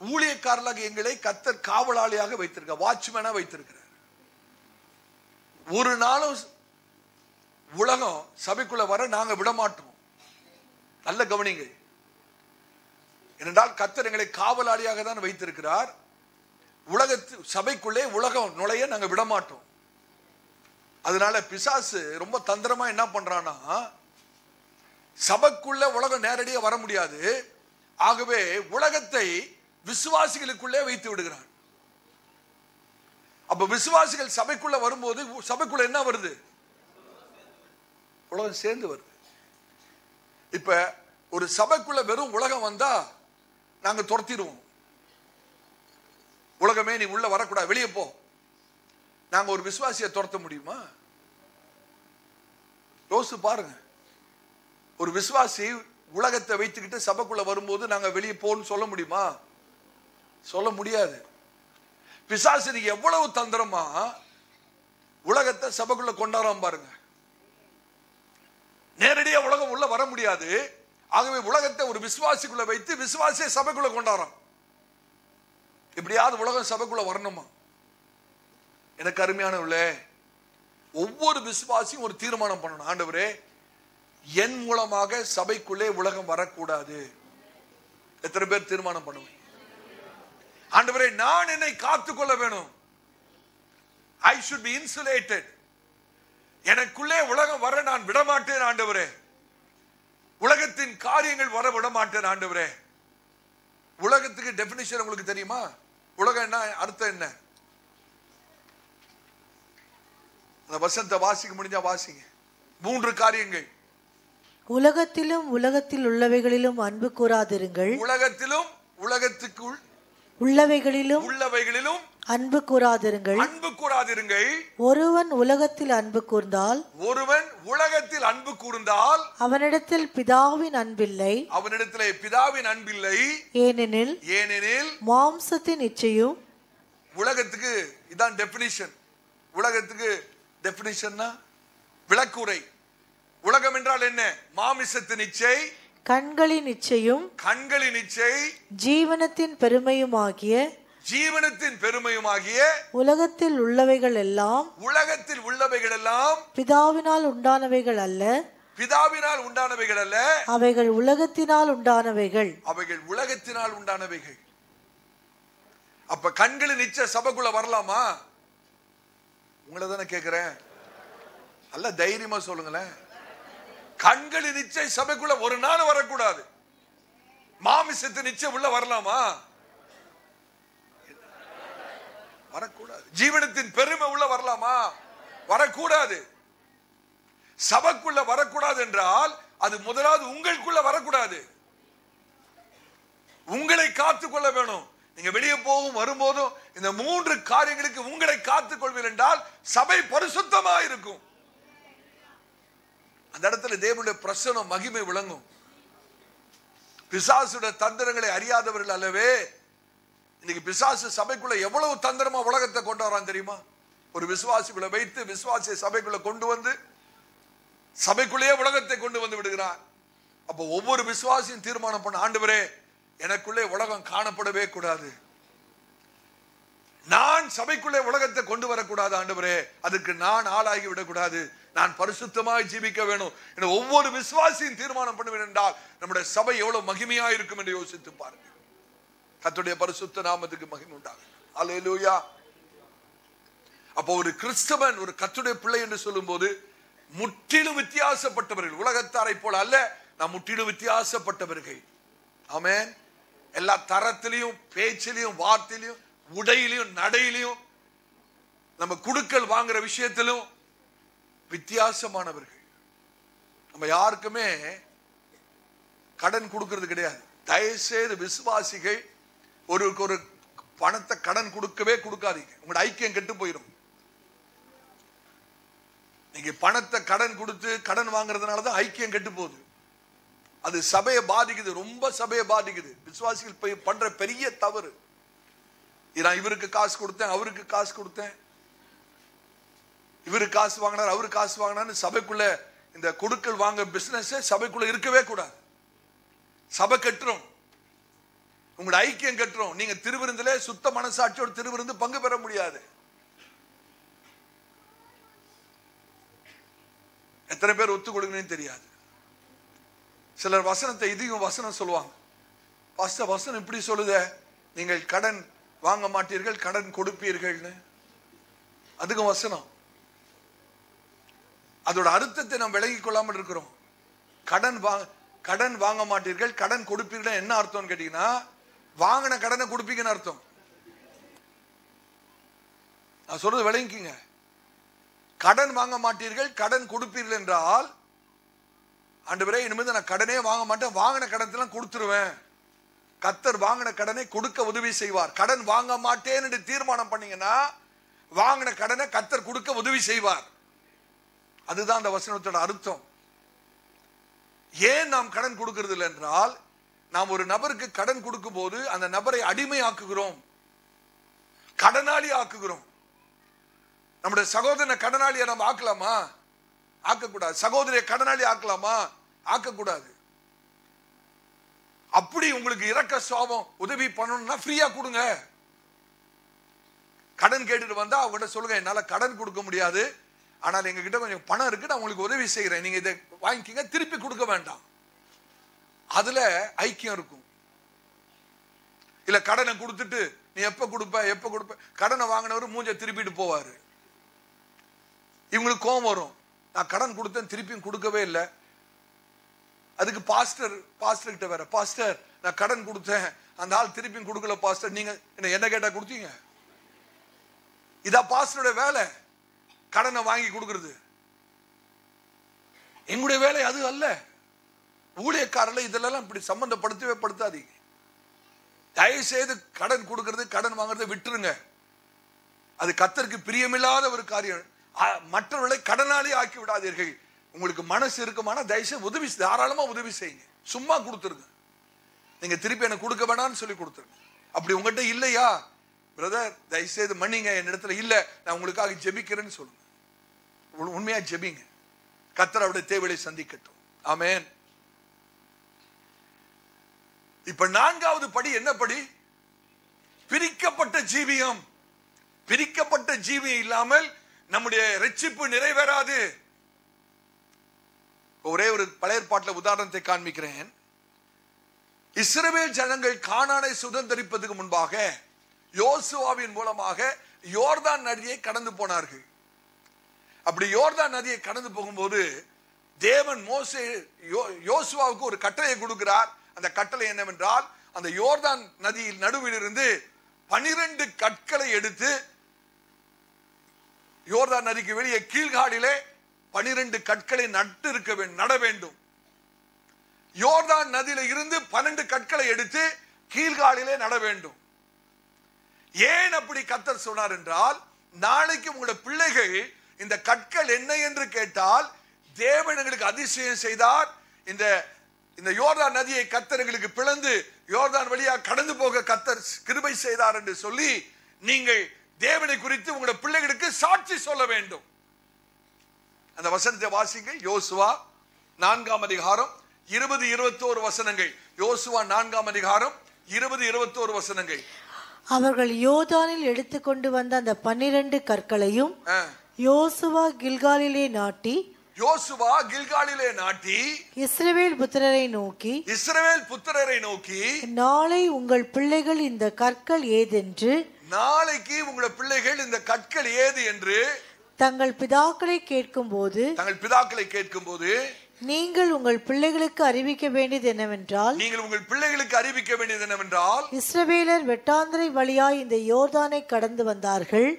ஊழியக்காரலாக எங்களை கத்தர் காவலாளியாக வைத்திருக்க வாட்ச்மேனா வைத்திருக்கிறார். ஒரு நாளும் உலகம் சபைக்குள்ள வர நாங்க விட மாட்டோம் நல்ல கவனிங்க. ஏனென்றால் கத்தர் எங்களை காவலாளியாக தான் வைத்திருக்கிறார். உலகத்து சபைக்குள்ளே உலகம் நுழைய நாங்க விட மாட்டோம் அதனால பிசாசு ரொம்ப தந்திரமா என்ன பண்றான்னா சபைக்குள்ள உலகம் நேரடியாக வர முடியாது. ஆகவே உலகத்தை விசுவாசிகளுக்குள்ளே வைத்து விடுகிறான் அப்ப விசுவாசிகள் சபைக்குள்ள வரும்போது சபைக்குள்ள என்ன வருது? உலகம் சேர்ந்து வருது. இப்ப ஒரு சபைக்குள்ள வெறும் உலகம் வந்தா நாங்க துரத்திடுவோம். உலகமே நீ உள்ள வரக்கூடாது வெளியே போ. நாங்க ஒரு விசுவாசியை துரத்த முடியுமா? யோசிச்சு பாருங்க. ஒரு விசுவாசி உலகத்தை வைத்துக்கிட்டு சபைக்குள்ள வரும்போது நாங்க வெளியே போன்னு சொல்ல முடியுமா? சொல்ல முடியாது. பிசாசு எவ்வளவு தந்திரமா உலகத்தை சபைக்குள்ள கொண்டாடாம பாருங்க. நேரடியாக உலகம் உள்ள வர முடியாது. ஆகவே உலகத்தை ஒரு விசுவாசிக்குள்ள வைத்து விசுவாசிய சபைக்குள்ள கொண்டாடுறோம் எப்படியாவது உலகம் சபைக்குள்ள வரணுமா? எனக்கு அருமையானவர்களே ஒவ்வொரு விசுவாசியும் ஒரு தீர்மானம் பண்ணணும். ஆண்டவரே என் மூலமாக சபைக்குள்ளே உலகம் வரக்கூடாது. எத்தனை பேர் தீர்மானம் பண்ணுவேன் ஆண்டவரே நான் என்னை காத்துக்கொள்ள வேணும். ஐ சுட் பி இன்சுலேட்டட் எனக்குள்ளே உலகம் வர நான் விடமாட்டேன் ஆண்டவரே. உலகத்தின் காரியங்கள் வர விடமாட்டேன் ஆண்டவரே. உலகத்துக்கு டெபினிஷன் உங்களுக்கு தெரியுமா? உலகம் என்ன? அர்த்தம் என்ன? அந்த வசந்த வாசிக்க முடிஞ்சா வாசிங்க. மூன்று காரியங்கள். உலகத்திலும் உலகத்தில் உள்ளவைகளிலும் அன்பு கூறாதிருங்கள். உலகத்திலும் உலகத்துக்குள் உள்ளவைகளிலும் உள்ளவைகளிலும் அன்பு கூறாதிருங்கள். அன்பு கூறாதிருங்கள். ஒருவன் உலகத்தில் அன்பு கூர்ந்தால் ஒருவன் உலகத்தில் அன்பு கூர்ந்தால் அவனிடத்தில் பிதாவின் அன்பில்லை. அவனிடத்திலே பிதாவின் அன்பில்லை. ஏனெனில் ஏனெனில் மாம்சத்தின் இச்சையும் உலகத்துக்கு இதான் டெபினிஷன் உலகத்துக்கு டெபினிஷன்னா விளக்குரை. உலகம் என்றால் என்ன? மாமிசத்தின் இச்சை கண்களின் இச்சையும் கண்களின் இச்சை ஜீவனத்தின் பெருமையுமாகிய ஜீவனத்தின் பெருமையுமாகிய உலகத்தில் உள்ளவைகள் எல்லாம் உலகத்தில் உள்ளவைகள் எல்லாம் பிதாவினால் உண்டானவைகள் அல்ல. பிதாவினால் உண்டானவைகள் அல்ல. அவைகள் உலகத்தினால் உண்டானவைகள். அவைகள் உலகத்தினால் உண்டானவைகள். அப்ப கண்களின் இச்சை சபைக்குள்ள வரலாமா? உங்களை தானே கேக்குறேன். நல்ல தைரியமா சொல்லுங்களேன். கண்களின் இச்சை சபைக்குள்ள ஒரு நாள் வரக்கூடாது. மாமிசத்தின் இச்சை உள்ள வரலாமா? வரக்கூடாது. ஜீவனத்தின் பெருமை உள்ள வரலாமா? வரக்கூடாது. சபைக்குள்ள வரக்கூடாது என்றால் அது முதலாவது உங்களுக்குள்ள வரக்கூடாது. உங்களை காத்துக்கொள்ள வேணும். நீங்க வெளியே போகும் வரும்போதும் இந்த மூன்று காரியங்களுக்கு உங்களை காத்துக் கொள்வீர்கள் என்றால் சபை பரிசுத்தமா இருக்கும். அந்த இடத்துல தேவனுடைய பிரசனம் மகிமை விளங்கும். பிசாசுடைய தந்திரங்களை அறியாதவர்கள் அல்லவே இன்னைக்கு பிசாசு சபைக்குள்ள எவ்வளவு தந்திரமா உலகத்தை கொண்டு வரான் தெரியுமா? ஒரு விசுவாசிக்குள்ள வைத்து விசுவாசியை சபைக்குள்ள கொண்டு வந்து சபைக்குள்ளேயே உலகத்தை கொண்டு வந்து விடுகிறான் அப்போ ஒவ்வொரு விசுவாசியும் தீர்மானம் பண்ண ஆண்டவரே எனக்குள்ளே உலகம் காணப்படவே கூடாது. நான் சபைக்குள்ளே உலகத்தை கொண்டு வரக்கூடாது ஆண்டவரே. அதுக்கு நான் ஆளாகி விடக்கூடாது. நான் பரிசுத்தமாய் ஜீவிக்க வேணும். என ஒவ்வொரு விசுவாசியும் தீர்மானம் பண்ணுவேன் என்றால் நம்முடைய சபை எவ்வளவு மகிமையா இருக்கும் என்று யோசித்து பாருங்கள். கத்துடைய பரிசுத்த நாமத்துக்கு மகிமை உண்டாகும் அலையலூயா அப்போ ஒரு கிறிஸ்தவன் ஒரு கத்துடைய பிள்ளை என்று சொல்லும்போது முற்றிலும் வித்தியாசப்பட்டவர்கள். உலகத்தாரை போல அல்ல நாம் முற்றிலும் வித்தியாசப்பட்டவர்கள். ஆமேன் எல்லா தரத்திலையும் பேச்சிலையும் வார்த்தையிலையும் உடையிலையும் நடையிலையும் நம்ம குடுக்கல் வாங்குற விஷயத்திலும் வித்தியாசமானவர்கள். நம்ம யாருக்குமே கடன் கொடுக்கறது கிடையாது. தயவுசெய்து விசுவாசிகள் ஒருவருக்கு ஒரு பணத்தை கடன் கொடுக்கவே கொடுக்காதீங்க. உங்களோட ஐக்கியம் கெட்டு போயிடும் நீங்க பணத்தை கடன் கொடுத்து கடன் வாங்குறதுனால தான் ஐக்கியம் கெட்டு போகுது. அது சபையை பாதிக்குது ரொம்ப சபையை பாதிக்குது. விசுவாசிகள் பண்ற பெரிய தவறு. நான் இவருக்கு காசு கொடுத்தேன் அவருக்கு காசு கொடுத்தேன். இவரு காசு வாங்கினார் அவரு காசு வாங்கினார்னு சபைக்குள்ள இந்த கொடுக்கல் வாங்க பிசினஸ் சபைக்குள்ள இருக்கவே கூடாது. சபை கட்டுறோம் உங்களோட ஐக்கியம் கட்டுறோம். நீங்க திருவிருந்துல சுத்த மனசாட்சியோட திருவிருந்து பங்கு பெற முடியாது. எத்தனை பேர் ஒத்து கொடுங்கன்னு தெரியாது. சிலர் வசனத்தை இதையும் வசனம் சொல்லுவாங்க. பாஸ்டர் வசனம் இப்படி சொல்லுத. நீங்கள் கடன் வாங்க மாட்டீர்கள் கடன் கொடுப்பீர்கள்னு. அதுக்கும் வசனம். அதோட அர்த்தத்தை நாம் விலகி கொள்ளாமல் இருக்கிறோம். கடன் வாங்க கடன் வாங்க மாட்டீர்கள் கடன் கொடுப்பீர்கள் என்ன அர்த்தம்னு கேட்டீங்கன்னா வாங்கின கடனை கொடுப்பீங்கன்னு அர்த்தம். நான் சொல்றது விளங்கிக்கிங்க. கடன் வாங்க மாட்டீர்கள் கடன் கொடுப்பீர்கள் என்றால் ஆண்டவரே இனிமேல் நான் கடனே வாங்க மாட்டேன் வாங்கின கடனத்தெல்லாம் கொடுத்துருவேன். கத்தர் வாங்கின கடனை கொடுக்க உதவி செய்வார். கடன் வாங்க மாட்டேன் என்று தீர்மானம் பண்ணீங்கன்னா வாங்கின கடனை கத்தர் கொடுக்க உதவி செய்வார். அதுதான் அந்த வசனத்தோட அர்த்தம். ஏன் நாம் கடன் கொடுக்கறது இல்லை என்றால் நாம் ஒரு நபருக்கு கடன் கொடுக்கும் போது அந்த நபரை அடிமை ஆக்குகிறோம் கடனாளி ஆக்குகிறோம் நம்முடைய சகோதரனை கடனாளியை நம்ம ஆக்கலாமா? ஆக்கக்கூடாது. சகோதரியை கடனாளி ஆக்கலாமா? ஆக்கக்கூடாது. அப்படி உங்களுக்கு இறக்க சுவாபம் உதவி பண்ணணும்னா ஃப்ரீயா கொடுங்க. கடன் கேட்டுட்டு வந்தா அவங்ககிட்ட சொல்லுங்க என்னால கடன் கொடுக்க முடியாது. ஆனால் எங்ககிட்ட கொஞ்சம் பணம் இருக்கு நான் உங்களுக்கு உதவி செய்கிறேன் நீங்க இதை வாங்கிக்கிங்க திருப்பி கொடுக்க வேண்டாம். அதுல ஐக்கியம் இருக்கும். இல்ல கடனை கொடுத்துட்டு நீ எப்ப கொடுப்ப எப்ப கொடுப்ப? கடனை வாங்கினவர் மூஞ்ச திருப்பிட்டு போவாரு. இவங்களுக்கு கோபம் வரும். நான் கடன் கொடுத்தேன் திருப்பியும் கொடுக்கவே இல்லை. அதுக்கு பாஸ்டர் பாஸ்டர் கிட்ட வேற பாஸ்டர் நான் கடன் கொடுத்தேன். அந்த ஆள் திருப்பியும் கொடுக்கல பாஸ்டர். நீங்க என்ன என்ன கேட்டா கொடுத்தீங்க? இதா பாஸ்டரோட வேலை கடனை வாங்கி கொடுக்கறது. எங்களுடைய வேலை அது அல்ல. ஊழியக்காரர்ல இதெல்லாம் இப்படி சம்மந்தப்படுத்தவே படுத்தாதீங்க. தயவு செய்து கடன் கொடுக்கறது கடன் வாங்குறதை விட்டுருங்க. அது கத்தருக்கு பிரியமில்லாத ஒரு காரியம். மற்றவர்களை கடனாளி ஆக்கி விடாதீர்கள். உங்களுக்கு மனசு இருக்குமானா தயவுசெய்து உதவி செய்- உதவி செய்யுங்க. சும்மா கொடுத்துருங்க. நீங்கள் திருப்பி எனக்கு கொடுக்க வேணாம்னு சொல்லி கொடுத்துருங்க. அப்படி உங்ககிட்ட இல்லையா? பிரதர் தயவுசெய்து மன்னிங்க என் இடத்துல இல்லை. நான் உங்களுக்காக ஜெபிக்கிறேன்னு சொல்லுங்க. உண்மையாக ஜெபிங்க. கத்தர் அவருடைய தேவையை சந்திக்கட்டும். ஆமேன் இப்ப நான்காவது படி என்ன படி? பிரிக்கப்பட்ட ஜீவியம். பிரிக்கப்பட்ட ஜீவியம் இல்லாமல் நம்முடைய ரட்சிப்பு நிறைவேறாது. ஒரே ஒரு பழைய பாட்டில் உதாரணத்தை காண்பிக்கிறேன். இஸ்ரவேல் ஜனங்கள் காணானை சுதந்திரிப்பதற்கு முன்பாக யோசுவாவின் மூலமாக யோர்தான் நதியை கடந்து போனார்கள். அப்படி யோர்தான் நதியை கடந்து போகும்போது தேவன் மோசே யோசுவாவுக்கு ஒரு கட்டளையை கொடுக்கிறார். அந்த கட்டளை என்னவென்றால் அந்த யோர்தான் நதியில் நடுவில் இருந்து பனிரெண்டு கற்களை எடுத்து யோர்தான் நதிக்கு வெளியே கீழ்காடிலே பனிரெண்டு கற்களை நட்டு இருக்க நட வேண்டும். யோர்தான் நதியில இருந்து பன்னெண்டு கற்களை எடுத்து கீழ்காலிலே நட வேண்டும். ஏன் அப்படி கத்தர் சொன்னார் என்றால் நாளைக்கு உங்களோட பிள்ளைகள் இந்த கற்கள் என்ன என்று கேட்டால் தேவன் எங்களுக்கு அதிசயம் செய்தார். இந்த இந்த யோர்தான் நதியை கத்தர் எங்களுக்கு பிளந்து யோர்தான் வழியா கடந்து போக கத்தர் கிருபை செய்தார் என்று சொல்லி நீங்கள் தேவனை குறித்து உங்களுடைய பிள்ளைகளுக்கு சாட்சி சொல்ல வேண்டும். அந்த வசனத்தை வாசிங்க யோசுவா நான்காம் அதிகாரம் இருபது இருபத்தோரு வசனங்கள். யோசுவா நான்காம் அதிகாரம் இருபது இருபத்தோரு வசனங்கள். அவர்கள் யோதானில் எடுத்துக்கொண்டு வந்த அந்த பன்னிரண்டு கற்களையும். யோசுவா கில்காலிலே நாட்டி யோசுவா கில்காலிலே நாட்டி இஸ்ரவேல் புத்திரரை நோக்கி இஸ்ரவேல் புத்திரரை நோக்கி நாளை உங்கள் பிள்ளைகள் இந்த கற்கள் ஏதென்று? நாளைக்கு உங்களுடைய பிள்ளைகள் இந்த கற்கள் ஏது என்று தங்கள் பிதாக்களை கேட்கும்போது தங்கள் பிதாக்களை கேட்கும்போது நீங்கள் உங்கள் பிள்ளைகளுக்கு அறிவிக்க வேண்டியது என்னவென்றால் நீங்கள் உங்கள் பிள்ளைகளுக்கு அறிவிக்க வேண்டியது என்னவென்றால் இஸ்ரவேலர் வெட்டாந்திரை வழியாய் இந்த யோர்தானை கடந்து வந்தார்கள்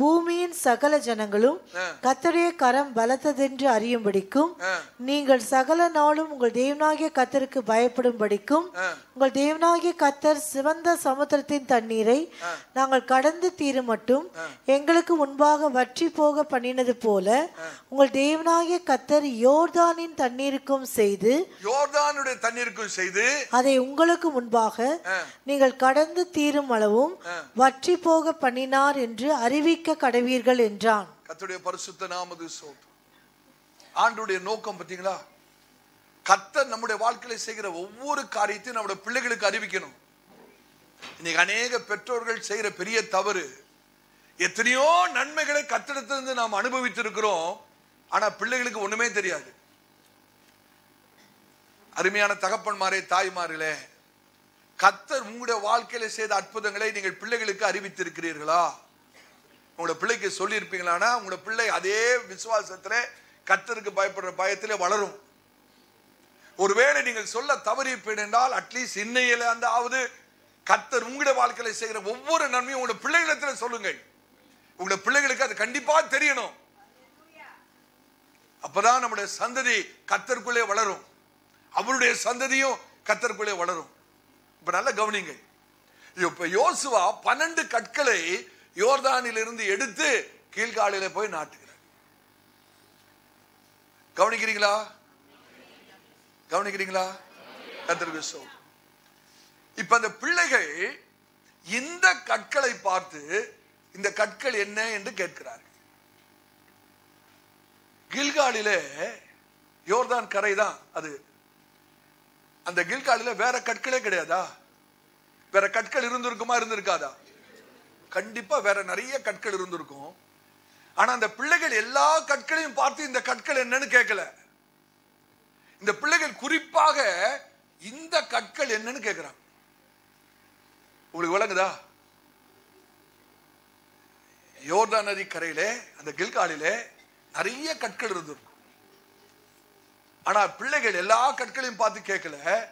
பூமியின் சகல ஜனங்களும். கத்தருடைய கரம் பலத்ததென்று அறியும்படிக்கும். நீங்கள் சகல நாளும் உங்கள் தேவனாகிய கத்தருக்கு பயப்படும்படிக்கும். உங்கள் தேவனாகிய கத்தர் சிவந்த சமுத்திரத்தின் தண்ணீரை நாங்கள் கடந்து தீரும் மட்டும் எங்களுக்கு முன்பாக வற்றி போக பண்ணினது போல உங்கள் தேவனாகிய கத்தர் யோர்தானின் தண்ணீருக்கும் செய்து யோர்தானுடைய தண்ணீருக்கும் செய்து அதை உங்களுக்கு முன்பாக. நீங்கள் கடந்து தீரும் அளவும் வற்றி போக பண்ணினார் என்று அறிவிக்க கடவீர்கள் என்றான். கர்த்தருடைய பரிசுத்த நாமது ஆண்டுடைய நோக்கம் பார்த்தீங்களா? கர்த்தர் நம்முடைய வாழ்க்கையில செய்கிற ஒவ்வொரு காரியத்தையும் நம்முடைய பிள்ளைகளுக்கு அறிவிக்கணும். இன்னைக்கு அநேக பெற்றோர்கள் செய்கிற பெரிய தவறு. எத்தனையோ நன்மைகளை கத்திடத்திலிருந்து நாம் அனுபவித்திருக்கிறோம். ஆனா பிள்ளைகளுக்கு ஒண்ணுமே தெரியாது. அருமையான தகப்பன்மாரே தாய்மார்களே கத்தர் உங்களுடைய வாழ்க்கையில செய்த அற்புதங்களை நீங்கள் பிள்ளைகளுக்கு அறிவித்திருக்கிறீர்களா? உங்களோட பிள்ளைக்கு சொல்லியிருப்பீங்களானா உங்களோட பிள்ளை அதே விசுவாசத்துல கத்தருக்கு பயப்படுற பயத்திலே வளரும். ஒருவேளை நீங்கள் சொல்ல தவறியிருப்பீர்கள் என்றால் அட்லீஸ்ட் இன்னையில அந்த ஆவது கத்தர் உங்களுடைய வாழ்க்கையில செய்கிற ஒவ்வொரு நன்மையும் உங்களோட பிள்ளைகளிடத்துல சொல்லுங்கள். உங்களுடைய பிள்ளைகளுக்கு அது கண்டிப்பா தெரியணும். அப்பதான் நம்முடைய சந்ததி கத்தருக்குள்ளே வளரும். அவருடைய சந்ததியும் கத்தருக்குள்ளே வளரும். இப்ப நல்லா கவனிங்க. இப்ப யோசுவா பன்னெண்டு கற்களை யோர்தானில் இருந்து எடுத்து கீழ்காலில போய் நாட்டுகிறார். கவனிக்கிறீங்களா? கவனிக்கிறீங்களா? கத்தருக்கு சோ இப்ப அந்த பிள்ளைகள் இந்த கற்களை பார்த்து இந்த கற்கள் என்ன என்று கேட்கிறார்கள். கில்காலிலே யோர்தான் கரை தான் அது. அந்த கில்காலில வேற கற்களே கிடையாதா? வேற கற்கள் இருந்திருக்குமா இருந்திருக்காதா? கண்டிப்பா வேற நிறைய கற்கள் இருந்திருக்கும். ஆனா அந்த பிள்ளைகள் எல்லா கற்களையும் பார்த்து இந்த கற்கள் என்னன்னு கேட்கல. இந்த பிள்ளைகள் குறிப்பாக இந்த கற்கள் என்னன்னு கேட்கிறான் உங்களுக்கு விளங்குதா? யோர்தான் நதி கரையிலே அந்த கில்காலிலே நிறைய கற்கள் இருந்திருக்கும். ஆனா பிள்ளைகள் எல்லா கற்களையும் பார்த்து கேட்கல.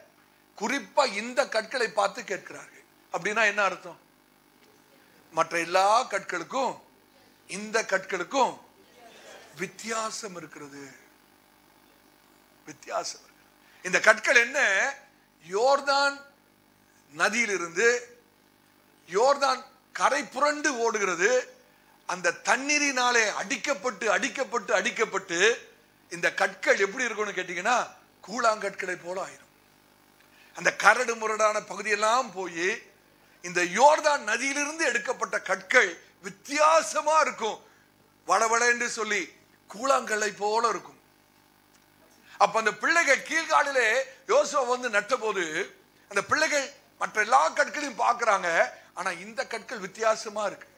குறிப்பா இந்த கற்களை பார்த்து கேட்கிறார்கள். அப்படின்னா என்ன அர்த்தம்? மற்ற எல்லா கற்களுக்கும் இந்த கற்களுக்கும் வித்தியாசம் இருக்கிறது. வித்தியாசம். இந்த கற்கள் என்ன? யோர்தான் நதியிலிருந்து யோர்தான் கரை புரண்டு ஓடுகிறது. அந்த தண்ணீரினாலே அடிக்கப்பட்டு அடிக்கப்பட்டு அடிக்கப்பட்டு இந்த கற்கள் எப்படி இருக்கும்னு கேட்டீங்கன்னா கூழாங்கற்களை போல ஆயிரும். அந்த கரடு முரடான பகுதியெல்லாம் போய் இந்த யோர்தான் நதியிலிருந்து எடுக்கப்பட்ட கற்கள் வித்தியாசமா இருக்கும். வளவள என்று சொல்லி கூழாங்கல்லை போல இருக்கும். அப்ப அந்த பிள்ளைகள் கீழ்காலிலே யோசுவா வந்து நட்ட போது அந்த பிள்ளைகள் மற்ற எல்லா கற்களையும் பார்க்கறாங்க ஆனா இந்த கற்கள் வித்தியாசமா இருக்கு.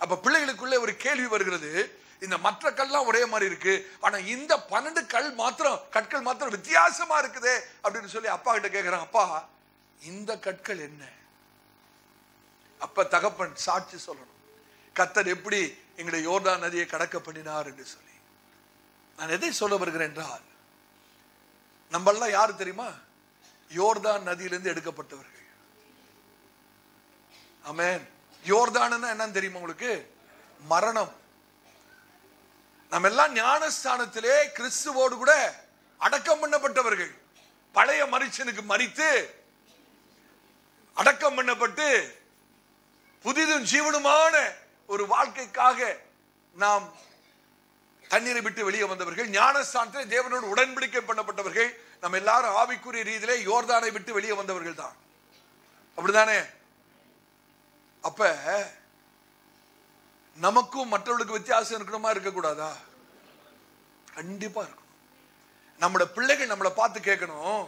அப்ப பிள்ளைகளுக்குள்ளே ஒரு கேள்வி வருகிறது இந்த மற்ற கல்லாம் ஒரே மாதிரி இருக்கு ஆனா இந்த பன்னெண்டு கல் மாத்திரம் கற்கள் மாத்திரம் வித்தியாசமா இருக்குதே அப்படின்னு சொல்லி அப்பா கிட்ட கேட்கிறான் அப்பா இந்த கற்கள் என்ன? அப்ப தகப்பன் சாட்சி சொல்லணும். கத்தர் எப்படி எங்களுடைய யோர்தான் நதியை கடக்க பண்ணினார் என்று சொல்லி. நான் எதை சொல்ல வருகிறேன் என்றால் நம்மளாம் யாரு தெரியுமா? யோர்தான் நதியிலிருந்து எடுக்கப்பட்டவர்கள். ஆமென். யோர்தான்னா என்னன்னு தெரியுமா உங்களுக்கு? மரணம். நம்ம எல்லாம் ஞானஸ்தானத்திலே கிறிஸ்துவோடு கூட அடக்கம் பண்ணப்பட்டவர்கள். பழைய மனுஷனுக்கு மறித்து அடக்கம் பண்ணப்பட்டு புதிதும் ஜீவனுமான ஒரு வாழ்க்கைக்காக நாம் தண்ணீரை விட்டு வெளியே வந்தவர்கள் ஞானஸ்தானத்தில் தேவனோடு உடன்படிக்கை பண்ணப்பட்டவர்கள் நம்ம எல்லாரும் ஆவிக்குரிய ரீதியிலே யோர்தானை விட்டு வெளியே வந்தவர்கள் தான். அப்படிதானே அப்ப நமக்கும் மற்றவர்களுக்கு வித்தியாசம் இருக்கணுமா இருக்கக்கூடாதா? கண்டிப்பா இருக்கணும். நம்மளோட பிள்ளைகள் நம்மளை பார்த்து கேட்கணும்.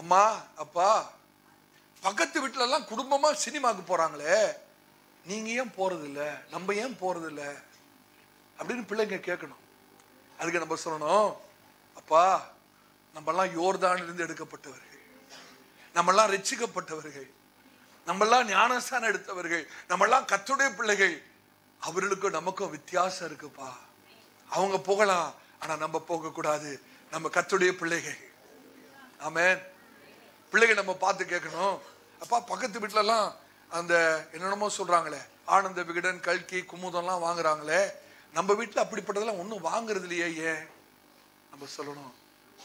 அம்மா அப்பா பக்கத்து வீட்டுல எல்லாம் குடும்பமா போகிறாங்களே போறாங்களே. நீங்க ஏன் போகிறதில்ல நம்ம ஏன் போகிறதில்ல அப்படின்னு பிள்ளைங்க கேட்கணும். அதுக்கு நம்ம சொல்லணும் அப்பா நம்மெல்லாம் யோர்தானிலிருந்து எடுக்கப்பட்டவர்கள். நம்மெல்லாம் ரட்சிக்கப்பட்டவர்கள். நம்மெல்லாம் ஞானஸ்தானம் எடுத்தவர்கள். நம்மெல்லாம் கத்துடைய பிள்ளைகள். அவர்களுக்கும் நமக்கும் வித்தியாசம் இருக்குப்பா. அவங்க போகலாம் ஆனா நம்ம போக கூடாது நம்ம கத்துடைய பிள்ளைகள். ஆமே பிள்ளைகள் நம்ம பார்த்து கேட்கணும். அப்பா பக்கத்து வீட்டுல எல்லாம் அந்த என்னென்னமோ சொல்றாங்களே. ஆனந்த விகடன் கல்கி குமுதம்லாம் வாங்குறாங்களே. நம்ம வீட்டில் அப்படிப்பட்டதெல்லாம் ஒன்றும் வாங்குறது இல்லையே ஏன்? நம்ம சொல்லணும்.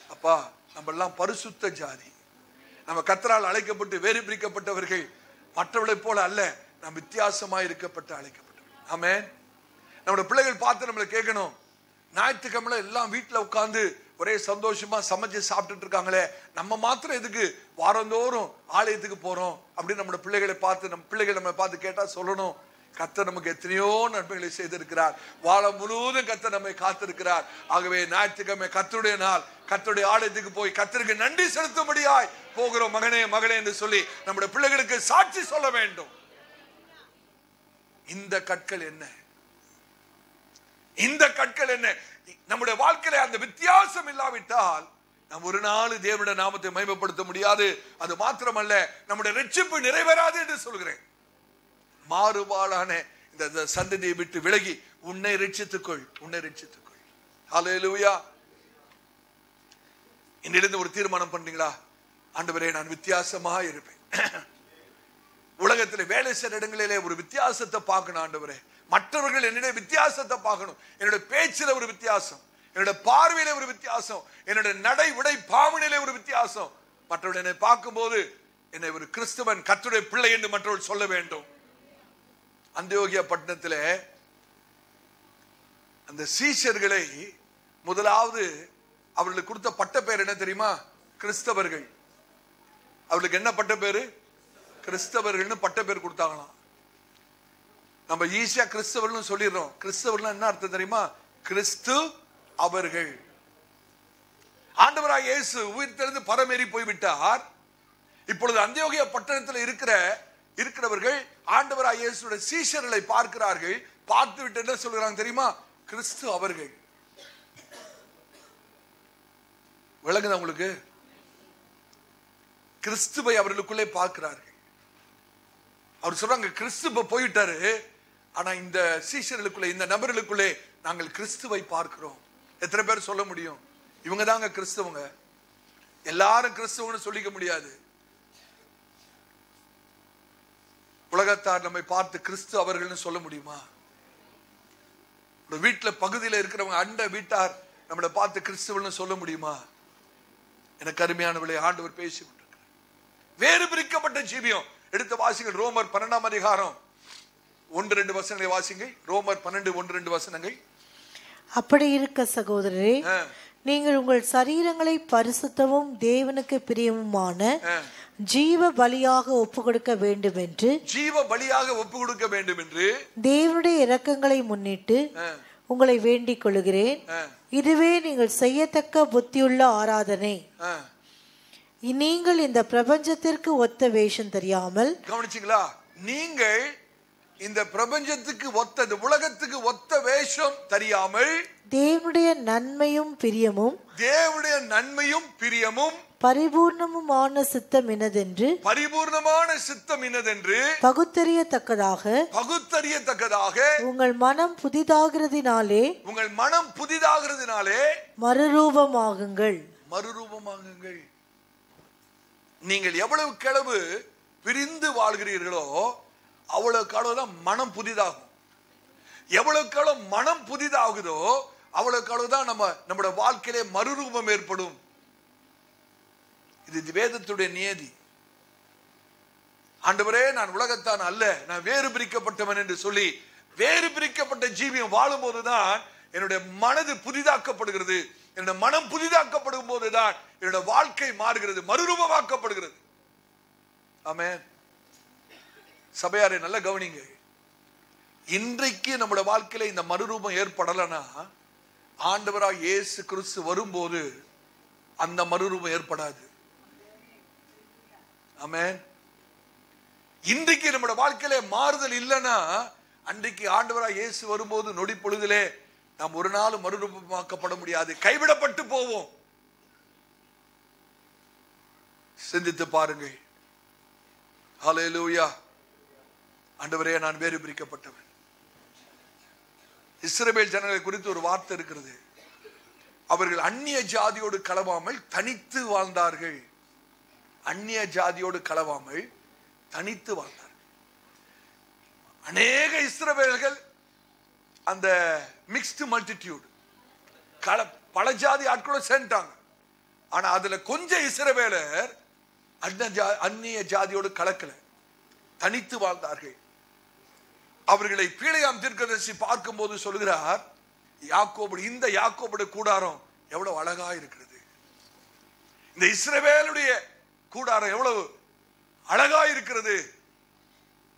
அப்பா நம்ம எல்லாம் பரிசுத்த ஜாதி. நம்ம கத்தரால் அழைக்கப்பட்டு வேறு பிரிக்கப்பட்டவர்கள் மற்றவர்களைப் போல அல்ல நாம் வித்தியாசமா இருக்கப்பட்டு அழைக்கப்பட்டவர்கள். ஆமே நம்மளோட பிள்ளைகள் பார்த்து நம்மளை கேட்கணும். ஞாயிற்றுக்கிழமை எல்லாம் வீட்டில் உட்காந்து ஒரே சந்தோஷமா சமைச்சு சாப்பிட்டுட்டு இருக்காங்களே நம்ம மாத்திரம் எதுக்கு? வாரந்தோறும் ஆலயத்துக்கு போறோம் அப்படின்னு நம்மளோட பிள்ளைகளை பார்த்து நம்ம பிள்ளைகள் நம்ம பார்த்து கேட்டா சொல்லணும். கத்தர் நமக்கு எத்தனையோ நன்மைகளை செய்திருக்கிறார். வாழம் முழுவதும் கத்த நம்மை காத்திருக்கிறார். ஆகவே ஞாயிற்றுக்கிழமை கத்தருடைய நாள். கத்தருடைய ஆலயத்துக்கு போய் கத்தருக்கு நன்றி செலுத்தும்படியாய் போகிறோம். மகனே மகளே என்று சொல்லி நம்முடைய பிள்ளைகளுக்கு சாட்சி சொல்ல வேண்டும். இந்த கற்கள் என்ன? இந்த கற்கள் என்ன? நம்முடைய வாழ்க்கையில அந்த வித்தியாசம் இல்லாவிட்டால் நாம் ஒரு நாள் தேவனுடைய நாமத்தை மயமப்படுத்த முடியாது. அது மாத்திரமல்ல நம்முடைய ரட்சிப்பு நிறைவேறாது என்று சொல்கிறேன். மாறுபாடான இந்த சந்ததியை விட்டு விலகி உன்னை ரட்சித்துக்கொள் உன்னை ரட்சித்துக்கொள். ஹalleluya இன்னிலிருந்து ஒரு தீர்மானம் பண்றீங்களா? ஆண்டவரே நான் வித்தியாசமாக இருப்பேன். உலகத்தில் வேலை செய்யற இடங்களிலே ஒரு வித்தியாசத்தை பார்க்கணும் ஆண்டவரே. மற்றவர்கள் என்னுடைய வித்தியாசத்தை பார்க்கணும். என்னுடைய பேச்சில் ஒரு வித்தியாசம் என்னுடைய பார்வையில ஒரு வித்தியாசம் என்னுடைய நடை உடை பாவனையில ஒரு வித்தியாசம். மற்றவர்கள் என்னை பார்க்கும்போது என்னை ஒரு கிறிஸ்துவன் கத்துடைய பிள்ளை என்று மற்றவர்கள் சொல்ல வேண்டும். அந்தியோகிய பட்டணத்தில் அந்த சீஷர்களை முதலாவது அவர்களுக்கு கொடுத்த பட்ட பேர் என்ன தெரியுமா? கிறிஸ்தவர்கள். அவர்களுக்கு என்ன பட்ட பேரு? கிறிஸ்தவர்கள்னு பட்ட பேர் கொடுத்தாங்களாம். நம்ம ஈஸியா கிறிஸ்தவர்கள் சொல்லிடுறோம். கிறிஸ்தவர்கள் என்ன அர்த்தம் தெரியுமா? கிறிஸ்து அவர்கள். ஆண்டவராய் இயேசு உயிர் தெரிந்து பரமேறி போய்விட்டார். இப்பொழுது அந்தியோகிய பட்டணத்தில் இருக்கிற இருக்கிறவர்கள் ஆண்டவராய் இயேசுடைய சீஷர்களை பார்க்கிறார்கள். பார்த்து விட்டு என்ன சொல்கிறாங்க தெரியுமா? கிறிஸ்து அவர்கள். விளங்குதா உங்களுக்கு? கிறிஸ்துவை அவர்களுக்குள்ளே பார்க்கிறார்கள். அவர் சொல்றாங்க கிறிஸ்து போயிட்டாரு. ஆனா இந்த சீஷர்களுக்குள்ளே இந்த நபர்களுக்குள்ளே நாங்கள் கிறிஸ்துவை பார்க்கிறோம். எத்தனை பேர் சொல்ல முடியும்? இவங்க தாங்க கிறிஸ்தவங்க. எல்லாரும் கிறிஸ்தவங்கன்னு சொல்லிக்க முடியாது. உலகத்தார் நம்மை பார்த்து கிறிஸ்து அவர்கள்னு சொல்ல முடியுமா? ஒரு வீட்டுல பகுதியில இருக்கிறவங்க அண்ட வீட்டார் நம்மளை பார்த்து கிறிஸ்துவல்னு சொல்ல முடியுமா? எனக்கு அருமையானவளை ஆண்டவர் பேசி கொண்டிருக்கிறார் வேறு பிரிக்கப்பட்ட ஜீவியம். எடுத்த வாசிகள் ரோமர் பன்னெண்டாம் அதிகாரம். ஒன்று ரெண்டு வசனங்களை வாசிங்க ரோமர் பன்னெண்டு ஒன்று ரெண்டு வசனங்கள். அப்படி இருக்க சகோதரரே. நீங்கள் உங்கள் சரீரங்களை பரிசுத்தமும் தேவனுக்கு பிரியமுமான. ஜீவ பலியாக ஒப்பு கொடுக்க வேண்டும் என்று ஜீவ பலியாக ஒப்பு கொடுக்க வேண்டும் என்று தேவனுடைய இரக்கங்களை முன்னிட்டு உங்களை வேண்டிக் கொள்கிறேன் இதுவே நீங்கள் செய்யத்தக்க புத்தியுள்ள ஆராதனை. நீங்கள் இந்த பிரபஞ்சத்திற்கு ஒத்த வேஷம் தெரியாமல் கவனிச்சீங்களா? நீங்கள் இந்த பிரபஞ்சத்துக்கு ஒத்த இந்த உலகத்துக்கு ஒத்த வேஷம் தெரியாமல் தேவனுடைய நன்மையும் பிரியமும் தேவனுடைய நன்மையும் பிரியமும் பரிபூர்ணமுமான சித்தம் எனதென்று பரிபூர்ணமான சித்தம் இன்னதென்று பகுத்தறியத்தக்கதாக பகுத்தறியத்தக்கதாக உங்கள் மனம் புதிதாகிறதினாலே உங்கள் மனம் புதிதாகிறதுனாலே மறுரூபமாகுங்கள். மறுரூபமாகுங்கள். நீங்கள் எவ்வளவு கிளவு பிரிந்து வாழ்கிறீர்களோ அவ்வளவு அளவுதான் மனம் புதிதாகும். எவ்வளவு காலம் மனம் புதிதாகுதோ அவ்வளவு அளவுதான் நம்ம நம்முடைய வாழ்க்கையிலே மறுரூபம் ஏற்படும். இது வேதத்துடைய நியதி. ஆண்டவரே நான் உலகத்தான் அல்ல நான் வேறு பிரிக்கப்பட்டவன் என்று சொல்லி வேறு பிரிக்கப்பட்ட ஜீவியம் வாழும் போதுதான் என்னுடைய மனது புதிதாக்கப்படுகிறது. என்னுடைய மனம் புதிதாக்கப்படும் போதுதான் என்னுடைய வாழ்க்கை மாறுகிறது மறுரூபமாக்கப்படுகிறது. ஆமே சபையாரை நல்ல கவனிங்க. இன்றைக்கு நம்முடைய வாழ்க்கையில இந்த மறுரூபம் ஏற்படலைன்னா ஆண்டவராக இயேசு கிறிஸ்து வரும்போது அந்த மறுரூபம் ஏற்படாது. ஆமேன். இன்றைக்கு நம்முடைய வாழ்க்கையில மாறுதல் இல்லைன்னா அன்றைக்கு ஆண்டவராக இயேசு வரும்போது நொடி பொழுதிலே நாம் ஒரு நாள் மறுரூபமாக்கப்பட முடியாது. கைவிடப்பட்டு போவோம். சிந்தித்து பாருங்கள். ஹalleluya. ஆண்டவரே நான் வேறு பிரிக்கப்பட்டவன். இஸ்ரேல் ஜனங்களை குறித்து ஒரு வார்த்தை இருக்கிறது. அவர்கள் அந்நிய ஜாதியோடு கலவாமல் தனித்து வாழ்ந்தார்கள். அந்நிய ஜாதியோடு கலவாமல் தனித்து வாழ்ந்தார்கள் அநேக இஸ்ரவேல்கள் அந்த மிக்ஸ்டு மல்டிடியூட் கல பல ஜாதி ஆட்களோட சேர்ந்துட்டாங்க. ஆனா அதுல கொஞ்சம் இஸ்ரவேலர் அந்நிய ஜா- அந்நிய ஜாதியோடு கலக்கல. தனித்து வாழ்ந்தார்கள். அவர்களை பீழையாம் தீர்க்கதரிசி பார்க்கும்போது சொல்கிறார் யாக்கோபு இந்த யாக்கோபுடைய கூடாரம் எவ்வளவு அழகா இருக்கிறது. இந்த இஸ்ரவேலுடைய கூடாரம் எவ்வளவு அழகா இருக்கிறது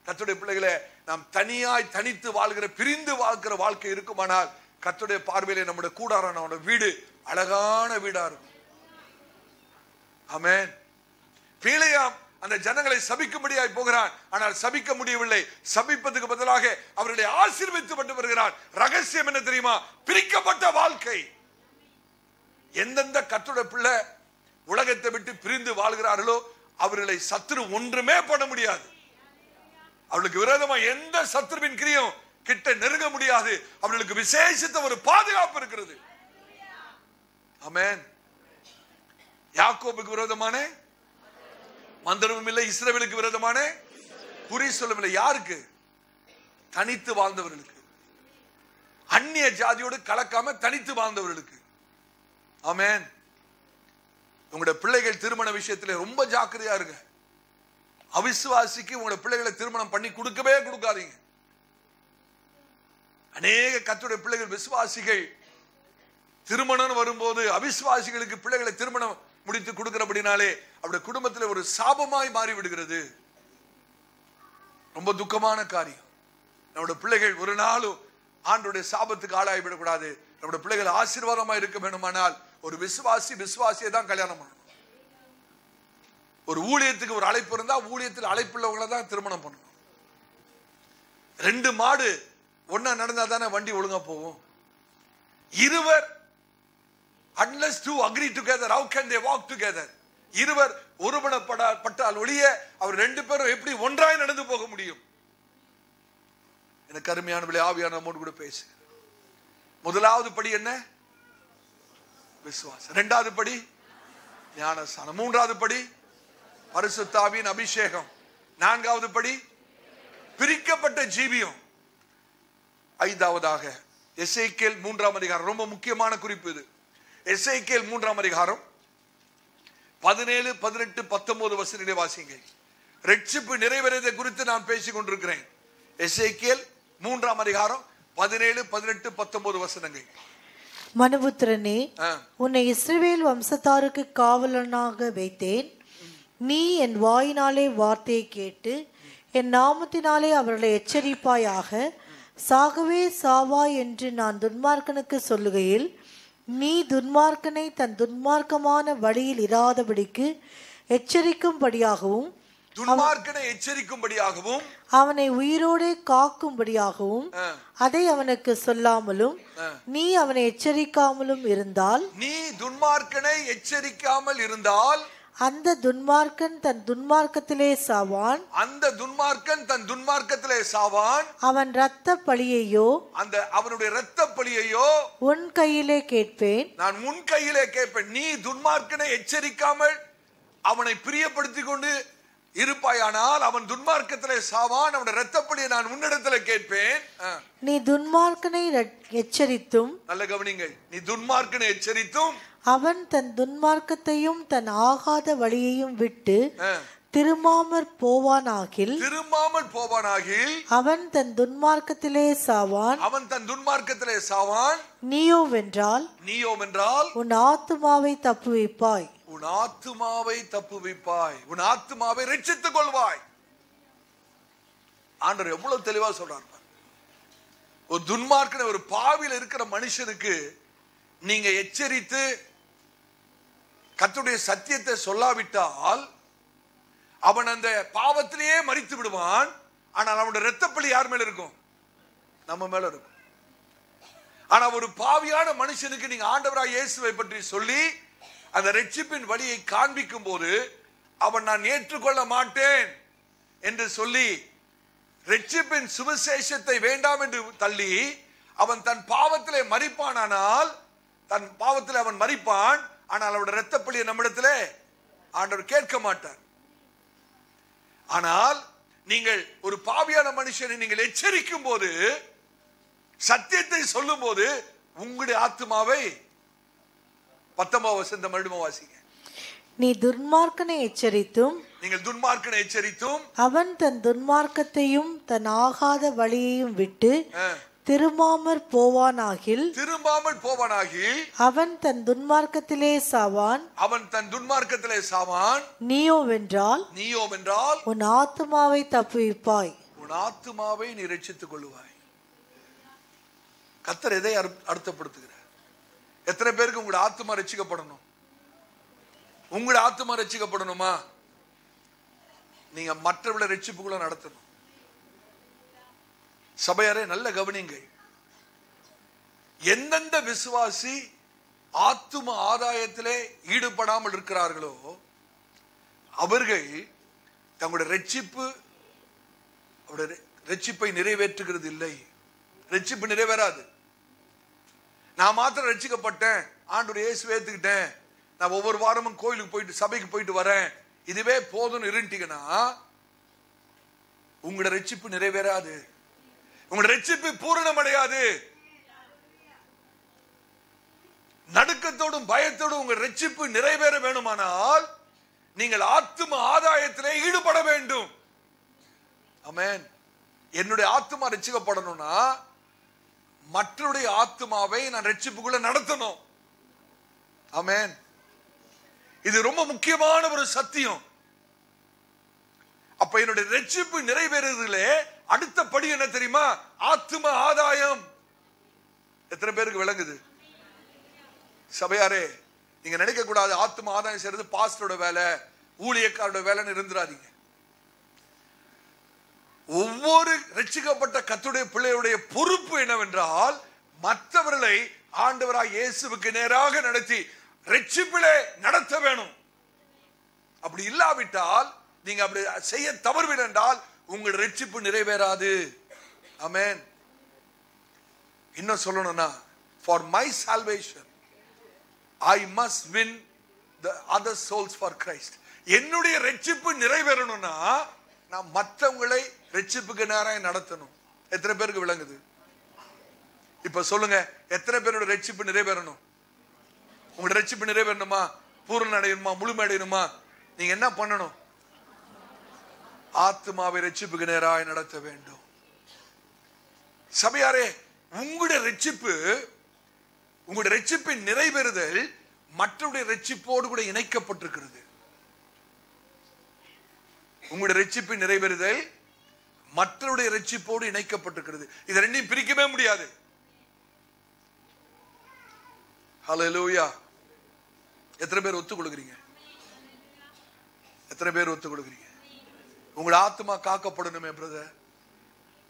கத்துடைய பிள்ளைகளை நாம் தனியாய் தனித்து வாழ்கிற பிரிந்து வாழ்கிற வாழ்க்கை இருக்குமானால் கத்துடைய பார்வையிலே நம்முடைய கூடாரம் நம்முடைய வீடு அழகான வீடா இருக்கும். ஆமென். பீலையாம் அந்த ஜனங்களை சபிக்கும்படியாய் போகிறான். ஆனால் சபிக்க முடியவில்லை. சபிப்பதுக்கு பதிலாக அவர்களை பட்டு வருகிறான். ரகசியம் என்ன தெரியுமா? பிரிக்கப்பட்ட வாழ்க்கை. எந்தெந்த கத்துட பிள்ளை உலகத்தை விட்டு பிரிந்து வாழ்கிறார்களோ அவர்களை சத்துரு ஒன்றுமே பண்ண முடியாது. அவளுக்கு விரோதமா எந்த சத்துருவின் கிரியும் கிட்ட நெருங்க முடியாது. அவர்களுக்கு விசேஷித்த ஒரு பாதுகாப்பு இருக்கிறது. அமேன் யாக்கோபுக்கு விரோதமான? மந்திரமும் இல்லை இஸ்ரவேலுக்கு விரோதமான? குறி சொல்லும் இல்லை யாருக்கு? தனித்து வாழ்ந்தவர்களுக்கு. அந்நிய ஜாதியோடு கலக்காம தனித்து வாழ்ந்தவர்களுக்கு. ஆமேன். உங்களுடைய பிள்ளைகள் திருமண விஷயத்தில் ரொம்ப ஜாக்கிரதையா இருங்க. அவிசுவாசிக்கு உங்களுடைய பிள்ளைகளை திருமணம் பண்ணி கொடுக்கவே கொடுக்காதீங்க. அநேக கத்துடைய பிள்ளைகள் விசுவாசிகள் திருமணம் வரும்போது அவிசுவாசிகளுக்கு பிள்ளைகளை திருமணம் முடித்து கொடுக்கிறபடினாலே அவருடைய குடும்பத்தில் ஒரு சாபமாய் மாறி விடுகிறது ரொம்ப துக்கமான காரியம். நம்முடைய பிள்ளைகள் ஒரு நாளும் ஆண்டுடைய சாபத்துக்கு ஆளாகிவிடக்கூடாது. நம்முடைய பிள்ளைகள் ஆசீர்வாதமா இருக்க வேண்டுமானால் ஒரு விசுவாசி விசுவாசியை தான் கல்யாணம் பண்ணணும் ஒரு ஊழியத்துக்கு ஒரு அழைப்பு இருந்தா ஊழியத்தில் அழைப்புள்ளவங்களை தான் திருமணம் பண்ணணும் ரெண்டு மாடு ஒன்னா நடந்தா தானே வண்டி ஒழுங்கா போகும். இருவர் unless two agree together how can they walk together இருவர் ஒருமனப்பட்டால் ஒழிய அவர் ரெண்டு பேரும் எப்படி ஒன்றாய் நடந்து போக முடியும்? எனக்கு அருமையான ஆவியான நம்மோடு கூட பேசு. முதலாவது படி என்ன? விசுவாசம். ரெண்டாவது படி ஞானஸ்தானம். மூன்றாவது படி பரிசுத்தாவின் அபிஷேகம். நான்காவது படி பிரிக்கப்பட்ட ஜீவியம். ஐந்தாவதாக எஸ்ஐகேல் மூன்றாம் அதிகாரம். ரொம்ப முக்கியமான குறிப்பு இது. எஸ்ஐகேல் மூன்றாம் அதிகாரம் பதினேழு பதினெட்டு பத்தொன்பது வசனங்களை வாசிங்க ரட்சிப்பு நிறைவேறதை குறித்து நான் பேசிக் கொண்டிருக்கிறேன். எஸ்ஐகேல் மூன்றாம் அதிகாரம் பதினேழு பதினெட்டு பத்தொன்பது வசனங்கள். மனுபுத்திரனே. உன்னை இஸ்ரவேல் வம்சத்தாருக்கு காவலனாக வைத்தேன் நீ என் வாயினாலே வார்த்தையை கேட்டு என் நாமத்தினாலே அவர்களை எச்சரிப்பாயாக சாகவே சாவாய் என்று நான் துன்மார்க்கனுக்கு சொல்லுகையில் நீ துன்மார்க்கனை தன் துன்மார்க்கமான வழியில் இராதபடிக்கு எச்சரிக்கும்படியாகவும் துன்மார்க்கனை எச்சரிக்கும்படியாகவும் அவனை உயிரோடே காக்கும்படியாகவும். அதை அவனுக்கு சொல்லாமலும் நீ அவனை எச்சரிக்காமலும் இருந்தால் நீ துன்மார்க்கனை எச்சரிக்காமல் இருந்தால் அந்த துன்மார்க்கன் தன் துன்மார்க்கத்திலே சாவான் அந்த துன்மார்க்கன் தன் துன்மார்க்கத்திலே சாவான் அவன் இரத்த பழியையோ அந்த அவனுடைய இரத்த பலியையோ உன் கையிலே கேட்பேன். நான் முன் கையிலே கேட்பேன். நீ துன்மார்க்கனை எச்சரிக்காமல் அவனை பிரியப்படுத்தி கொண்டு இருப்பாயானால் அவன் துன்மார்க்கத்திலே சாவான் அவனுடைய இரத்தப்படியை நான் உன்னிடத்துல கேட்பேன். நீ துன்மார்க்கனை எச்சரித்தும் நல்ல கவனிங்கள் நீ துன்மார்க்கனை எச்சரித்தும் அவன் தன் துன்மார்க்கத்தையும் தன் ஆகாத வழியையும் விட்டு திரும்பாமற் போவானாகில் திரும்பாமல் போவானாகில் அவன் தன் துன்மார்க்கத்திலே சாவான். அவன் தன் துன்மார்க்கத்திலே சாவான். நீயோ வென்றால் நீயோம் என்றால் உன் ஆத்துமாவை தப்புவிப்பாய். உன் ஆத்துமாவை தப்புவிப்பாய். உன் ஆத்துமாவை ரட்சித்துக் கொள்வாய் ஆண்டவர் எவ்வளவு தெளிவா சொல்றார் ஒரு துன்மார்க்கன ஒரு பாவியில் இருக்கிற மனுஷனுக்கு நீங்க எச்சரித்து கத்துடைய சத்தியத்தை சொல்லாவிட்டால் அவன் அந்த பாவத்திலேயே மறித்து விடுவான். ஆனால் அவனுடைய ரத்தப்பள்ளி யார் மேல இருக்கும்? நம்ம மேல இருக்கும். ஆனா ஒரு பாவியான மனுஷனுக்கு நீங்க ஆண்டவராக இயேசுவை பற்றி சொல்லி அந்த ரட்சிப்பின் வழியை காண்பிக்கும் போது அவன் நான் ஏற்றுக்கொள்ள மாட்டேன் என்று சொல்லி ரட்சிப்பின் சுவிசேஷத்தை வேண்டாம் என்று தள்ளி அவன் தன் பாவத்திலே மறிப்பானானால் தன் பாவத்தில் அவன் மறிப்பான் ஆனால் அவனுடைய இரத்தப்பழியை நம்மிடத்திலே ஆண்டவர் கேட்க மாட்டார். ஆனால் நீங்கள் ஒரு பாவியான மனுஷனை நீங்கள் எச்சரிக்கும் போது சத்தியத்தை சொல்லும் போது உங்களுடைய ஆத்மாவை பத்தொன்பது வசந்த மறுபடியும் வாசிங்க. நீ துன்மார்க்கனை எச்சரித்தும் நீங்கள் துன்மார்க்கனை எச்சரித்தும் அவன் தன் துன்மார்க்கத்தையும் தன் ஆகாத வழியையும் விட்டு திரும்பாமற் போவானாகில் திரும்பாமல் போவானாகி அவன் தன் துன்மார்க்கத்திலே சாவான். அவன் தன் துன்மார்க்கத்திலே சாவான். நீயோ வென்றால் நீயோம் என்றால் உன் ஆத்துமாவை தப்புவிப்பாய். உன் ஆத்துமாவை நீ ரட்சித்துக் கொள்ளுவாய். கத்தர் எதை அர்த்த- அர்த்தப்படுத்துகிறார்? எத்தனை பேருக்கு உங்களோட ஆத்துமா ரட்சிக்கப்படணும் உங்களோட ஆத்துமா ரசிக்கப்படணுமா? நீங்க மற்றவளை ரட்சிப்புக்குள்ள நடத்தணும். சபையாரே நல்ல கவனிங்கள் எந்தெந்த விசுவாசி ஆத்தும ஆதாயத்திலே ஈடுபடாமல் இருக்கிறார்களோ அவர்கள் தங்களுடைய ரட்சிப்பு அவருடைய ரட்சிப்பை நிறைவேற்றுகிறது இல்லை. ரட்சிப்பு நிறைவேறாது. நான் மாத்திரம் ரட்சிக்கப்பட்டேன். ஆண்டோர் இயேசு ஏத்துக்கிட்டேன். நான் ஒவ்வொரு வாரமும் கோயிலுக்கு போயிட்டு சபைக்கு போயிட்டு வரேன். இதுவே போதும்னு இருந்துட்டீங்கன்னா உங்களோட ரட்சிப்பு நிறைவேறாது. உங்களோட ரட்சிப்பு பூரணமடையாது. நடுக்கத்தோடும் பயத்தோடும் உங்கள் ரட்சிப்பு நிறைவேற வேணுமானால் நீங்கள் ஆத்தும ஆதாயத்திலே ஈடுபட வேண்டும். அமேன் என்னுடைய ஆத்துமா ரசிக்கப்படணும்னா மற்றவருடைய ஆத்துமாவை நான் ரட்சிப்புக்குள்ள நடத்தணும். ஆமேன். இது ரொம்ப முக்கியமான ஒரு சத்தியம். அப்ப என்னுடைய ரட்சிப்பு நிறைவேறுறதுலே அடுத்த படி என்ன தெரியுமா? ஆத்தும ஆதாயம். எத்தனை பேருக்கு விளங்குது? சபையாரே நீங்க நினைக்க கூடாது ஆத்தும ஆதாயம் செய்யறது பாஸ்டரோட வேலை ஊழியக்காரோட வேலைன்னு இருந்துராதீங்க ஒவ்வொரு ரட்சிக்கப்பட்ட கத்துடைய பிள்ளையுடைய பொறுப்பு என்னவென்றால் மற்றவர்களை ஆண்டவராய் இயேசுவுக்கு நேராக நடத்தி ரட்சிப்பிலே நடத்த வேணும். அப்படி இல்லாவிட்டால் நீங்க அப்படி செய்ய தவறுவிட என்றால் உங்கள் ரட்சிப்பு நிறைவேறாது. அமேன் இன்னும் சொல்லணும்னா for my salvation I must win the other souls for Christ என்னுடைய ரட்சிப்பு நிறைவேறணும்னா நான் மற்றவங்களை ரட்சிப்புக்கு நேரம் நடத்தணும். எத்தனை பேருக்கு விளங்குது? இப்ப சொல்லுங்க எத்தனை பேரோட ரட்சிப்பு நிறைவேறணும்? உங்களோட ரட்சிப்பு நிறைவேறணுமா? பூரண அடையணுமா? முழுமை அடையணுமா? நீங்க என்ன பண்ணணும்? ஆத்மாவை ரட்சிப்புக்கு நேராய் நடத்த வேண்டும். சபையாரே உங்களுடைய ரட்சிப்பு உங்களுடைய ரட்சிப்பின் நிறைவேறுதல் மற்றவருடைய ரட்சிப்போடு கூட இணைக்கப்பட்டிருக்கிறது. உங்களுடைய ரட்சிப்பின் நிறைவேறுதல் மற்றவருடைய ரட்சிப்போடு இணைக்கப்பட்டிருக்கிறது. இது ரெண்டையும் பிரிக்கவே முடியாது. ஹலோயா எத்தனை பேர் ஒத்துக் கொடுக்குறீங்க எத்தனை பேர் ஒத்துக் கொடுக்குறீங்க உங்களோட ஆத்மா காக்கப்படணுமே பிரதர்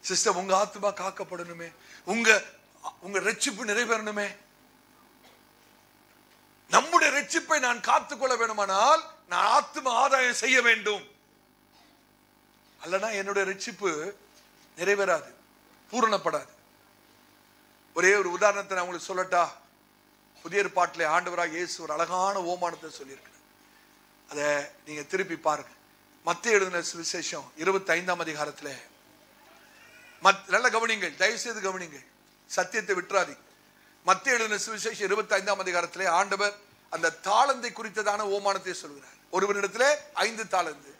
சிஸ்டர் உங்க ஆத்மா காக்கப்படணுமே. உங்க உங்க ரட்சிப்பு நிறைவேறணுமே. நம்முடைய ரட்சிப்பை நான் காத்துக்கொள்ள வேணுமானால் நான் ஆத்ம ஆதாயம் செய்ய வேண்டும். அல்லனா என்னுடைய ரட்சிப்பு நிறைவேறாது பூரணப்படாது. ஒரே ஒரு உதாரணத்தை நான் உங்களுக்கு சொல்லட்டா? புதிய பாட்டில் ஆண்டவராக இயேசு ஒரு அழகான ஓமானத்தை சொல்லியிருக்கிறார். அதை நீங்க திருப்பி பாருங்க. மத்திய எழுதின சுவிசேஷம் இருபத்தி ஐந்தாம் அதிகாரத்தில். மத் நல்ல கவனிங்கள் தயவு செய்து கவனிங்கள். சத்தியத்தை விட்டுறாதி மத்திய எழுதின சுவிசேஷம் இருபத்தி ஐந்தாம் அதிகாரத்தில் ஆண்டவர் அந்த தாளந்தை குறித்ததான ஓமானத்தை சொல்கிறார். ஒருவரிடத்துல ஐந்து தாளந்து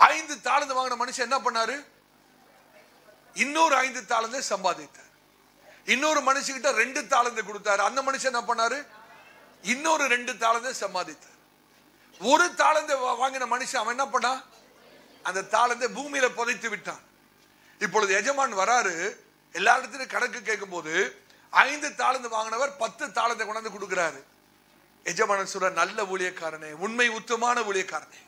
ஐந்து தாளந்து வாங்கின மனுஷன் என்ன பண்ணாரு? இன்னொரு ஐந்து தாளந்தை சம்பாதித்தார். இன்னொரு மனுஷங்கிட்ட ரெண்டு தாளந்து கொடுத்தாரு. அந்த மனுஷன் என்ன பண்ணாரு? இன்னொரு ரெண்டு தாளந்தை சம்பாதித்தார். ஒரு தாளந்தை வாங்கின மனுஷன் அவன் என்ன பண்ணான் அந்த தாளந்தை பூமியில புதைத்து விட்டான். இப்பொழுது எஜமான் வராரு. எல்லா இடத்துலயும் கணக்கு கேட்கும்போது ஐந்து தாளந்து வாங்கினவர் பத்து தாளந்தை கொண்டாந்து கொடுக்கிறாரு. எஜமானன் சொல்ற நல்ல ஊழியக்காரனே உண்மை உத்தமான ஊழியக்காரனே.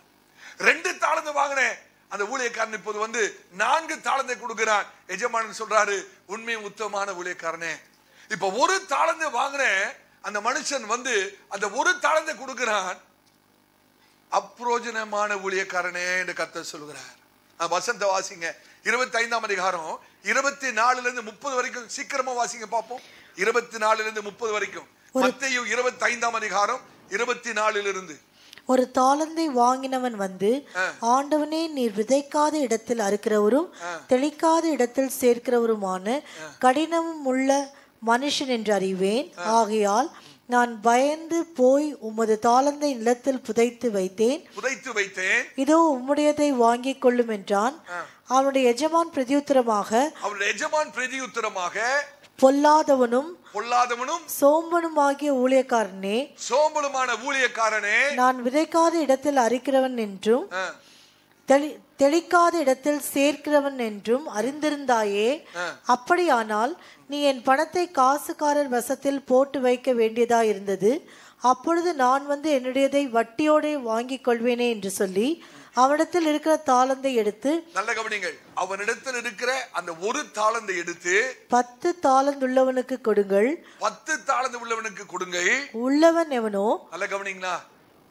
ரெண்டு தாளந்து வாங்கினேன். அந்த ஊழியக்காரன் இப்போது வந்து நான்கு தாளந்தை கொடுக்கிறான். எஜமானன் சொல்றாரு உண்மை உத்தமான ஊழியக்காரனே. இப்ப ஒரு தாளந்து வாங்கினேன். அந்த மனுஷன் வந்து அந்த ஒரு தாளந்தை கொடுக்கிறான். அப்ரோஜனமான ஊழியக்காரனே என்று கத்த சொல்கிறார். வசந்த வாசிங்க. இருபத்தி ஐந்தாம் அதிகாரம். இருபத்தி நாலுல இருந்து முப்பது வரைக்கும் சீக்கிரமா வாசிங்க பார்ப்போம். இருபத்தி நாலுல இருந்து முப்பது வரைக்கும். மத்தையும் இருபத்தி ஐந்தாம் அதிகாரம் இருபத்தி நாலுல இருந்து ஒரு தாளந்தை வாங்கினவன் வந்து ஆண்டவனே நீர் விதைக்காத இடத்தில் அறுக்கிறவரும் தெளிக்காத இடத்தில் சேர்க்கிறவருமான கடினமும் உள்ள மனுஷன் என்று அறிவேன். ஆகையால் நான் பயந்து போய் உமது தாளந்தை நிலத்தில் புதைத்து வைத்தேன். புதைத்து வைத்தேன். இதோ உம்முடையதை வாங்கிக் கொள்ளும் என்றான். அவனுடைய எஜமான் பிரதியுத்தரமாக அவருடைய எஜமான் பிரதியுத்தரமாக பொல்லாதவனும் பொல்லாதவனும் சோம்பனுமாகிய ஊழியக்காரனே சோம்பலுமான ஊழியக்காரனே. நான் விதைக்காத இடத்தில் அரிக்கிறவன் என்றும் தெளிக்காத இடத்தில் சேர்க்கிறவன் என்றும் அறிந்திருந்தாயே. அப்படியானால் நீ என் பணத்தை காசுக்காரர் வசத்தில் போட்டு வைக்க வேண்டியதா இருந்தது அப்பொழுது நான் வந்து என்னுடையதை வட்டியோடே வாங்கிக் கொள்வேனே என்று சொல்லி அவனிடத்தில் இருக்கிற தாளந்தை எடுத்து நல்ல கவனிங்கள் அவனிடத்தில் இருக்கிற அந்த ஒரு தாளந்தை எடுத்து பத்து தாளந்துள்ளவனுக்கு கொடுங்கள். பத்து தாளந்து உள்ளவனுக்கு கொடுங்கள். உள்ளவன் எவனோ நல்ல கவனிங்களா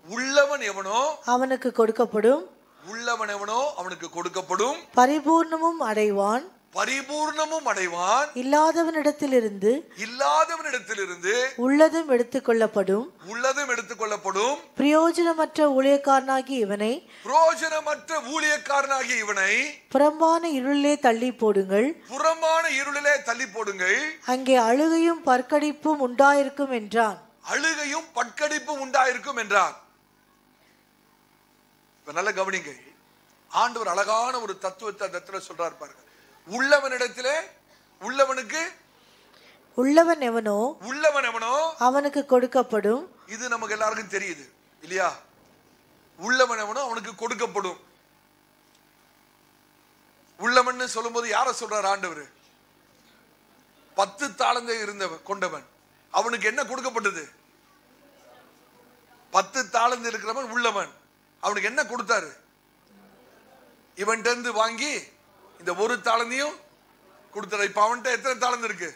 உள்ளவன் எவனோ அவனுக்கு கொடுக்கப்படும். உள்ளவன் எவனோ அவனுக்கு கொடுக்கப்படும். பரிபூர்ணமும் அடைவான். பரிபூர்ணமும் அடைவான். இல்லாதவனிடத்திலிருந்து இல்லாதவனிடத்திலிருந்து உள்ளதும் எடுத்துக்கொள்ளப்படும். உள்ளதும் எடுத்துக்கொள்ளப்படும். பிரயோஜனமற்ற ஊழியக்காரனாகி இவனை புரோஜனமற்ற ஊழியக்காரனாகிய இவனை புறம்பான இருளிலே தள்ளி போடுங்கள். புறமான இருளிலே தள்ளி போடுங்கள். அங்கே அழுகையும் பற்கடிப்பும் உண்டாயிருக்கும் என்றான். அழுகையும் பட்கடிப்பும் உண்டாயிருக்கும் என்றார் இப்ப நல்ல கவனிங்க. ஆண்டவர் அழகான ஒரு தத்துவத்தை அந்த இடத்துல சொல்றார் பாருங்க. உள்ளவனிடத்திலே உள்ளவனுக்கு உள்ளவன் எவனோ உள்ளவன் எவனோ அவனுக்கு கொடுக்கப்படும். இது நமக்கு எல்லாருக்கும் தெரியுது இல்லையா? உள்ளவன் எவனோ அவனுக்கு கொடுக்கப்படும். உள்ளவன் சொல்லும்போது யார சொல்றார் ஆண்டவர்? பத்து தாளந்தை இருந்தவன் கொண்டவன். அவனுக்கு என்ன கொடுக்கப்பட்டது? பத்து தாளந்து இருக்கிறவன் உள்ளவன். அவனுக்கு என்ன கொடுத்தாரு? இருந்து வாங்கி இந்த ஒரு தாளந்தையும் கொடுத்தாரு இப்ப அவன்கிட்ட எத்தனை தாளந்து இருக்கு?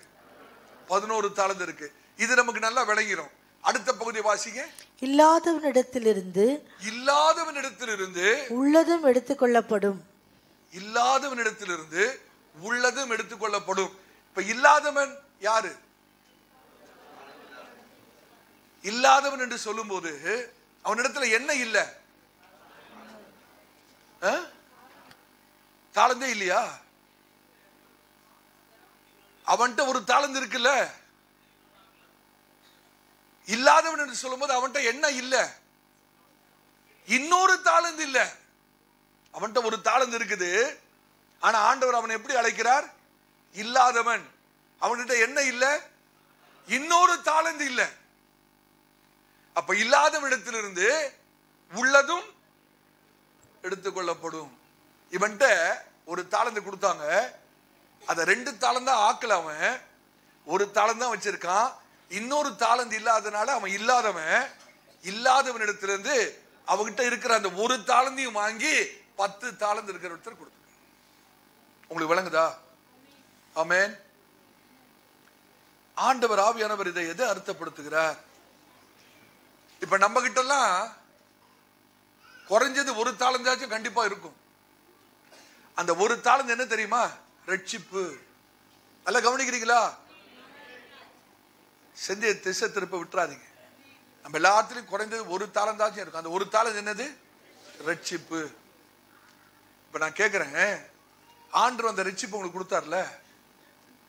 பதினோரு தாளந்து இருக்கு. இது நமக்கு நல்லா விளங்கிரும். அடுத்த பகுதி வாசிங்க. இல்லாதவனிடத்திலிருந்து இல்லாதவனிடத்திலிருந்து உள்ளதும் எடுத்துக்கொள்ளப்படும். இல்லாதவனிடத்திலிருந்து உள்ளதும் எடுத்துக்கொள்ளப்படும். இப்ப இல்லாதவன் யாரு? இல்லாதவன் என்று சொல்லும்போது அவனிடத்துல என்ன இல்ல? தாளந்தே இல்லையா? அவன்கிட்ட ஒரு தாளந்து இருக்குல்ல? இல்லாதவன் என்று சொல்லும்போது அவன்கிட்ட என்ன இல்ல? இன்னொரு தாளந்து இல்ல. அவன்கிட்ட ஒரு தாளந்து இருக்குது. ஆனா ஆண்டவர் அவனை எப்படி அழைக்கிறார்? இல்லாதவன். அவன்கிட்ட என்ன இல்ல? இன்னொரு தாளந்து இல்லை. அப்ப இல்லாதவனிடத்திலிருந்து உள்ளதும் எடுத்துக்கொள்ளப்படும். இவன்கிட்ட ஒரு தாளந்து கொடுத்தாங்க. அதை ரெண்டு தாளந்தான் ஆக்கல அவன். ஒரு தாளந்தான் வச்சிருக்கான். இன்னொரு தாளந்து இல்லாதனால அவன் இல்லாதவன். இல்லாதவனிடத்திலிருந்து அவகிட்ட இருக்கிற அந்த ஒரு தாளந்தையும் வாங்கி பத்து தாளந்து இருக்கிற ஒருத்தர் கொடுத்து உங்களுக்கு விளங்குதா? ஆமேன். ஆண்டவர் ஆவியானவர் இதை எதை அர்த்தப்படுத்துகிறார்? இப்ப நம்ம கிட்ட எல்லாம் குறைஞ்சது ஒரு தாளந்தாச்சும் கண்டிப்பா இருக்கும். அந்த ஒரு தாளந்து என்ன தெரியுமா? ரட்சிப்பு. நல்லா கவனிக்கிறீங்களா? செஞ்ச திசை திருப்ப விட்டுறாதீங்க. நம்ம எல்லாத்துலையும் குறைந்தது ஒரு தாளந்தாச்சும் இருக்கும் அந்த ஒரு தாளம் என்னது? ரட்சிப்பு. இப்ப நான் கேக்குறேன். ஆண்டு அந்த ரட்சிப்பு உங்களுக்கு கொடுத்தார்ல?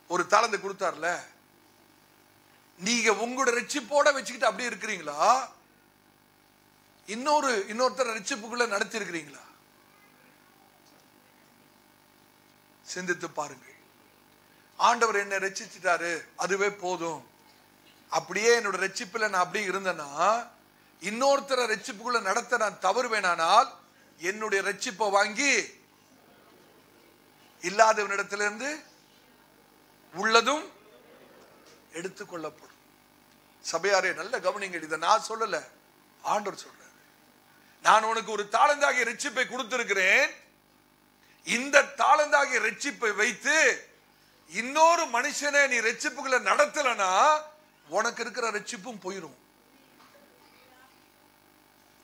ஒரு தாளந்து கொடுத்தார்ல? நீங்க உங்களோட ரட்சிப்போட வச்சுக்கிட்டு அப்படியே இருக்கிறீங்களா? இன்னொரு இன்னொருத்தர் ரட்சிப்புக்குள்ள நடத்தி இருக்கிறீங்களா சிந்தித்து பாருங்கள். ஆண்டவர் என்னை ரச்சிச்சிட்டாரு அதுவே போதும். அப்படியே என்னோட ரட்சிப்புல நான் அப்படியே இருந்தேன்னா இன்னொருத்தரை ரட்சிப்புக்குள்ள நடத்த நான் தவறுவேனானால் என்னுடைய ரட்சிப்பை வாங்கி இல்லாதவனிடத்திலிருந்து உள்ளதும் எடுத்துக்கொள்ளப்படும் சபையாரே நல்ல கவனிங்க இதை நான் சொல்லல ஆண்டவர் சொல்றாரு. நான் உனக்கு ஒரு தாளந்தாகிய ரட்சிப்பை கொடுத்திருக்கிறேன். இந்த தாளந்தாகிய ரட்சிப்பை வைத்து இன்னொரு மனுஷனை நீ ரட்சிப்புகளை நடத்தலனா உனக்கு இருக்கிற ரட்சிப்பும் போயிடும்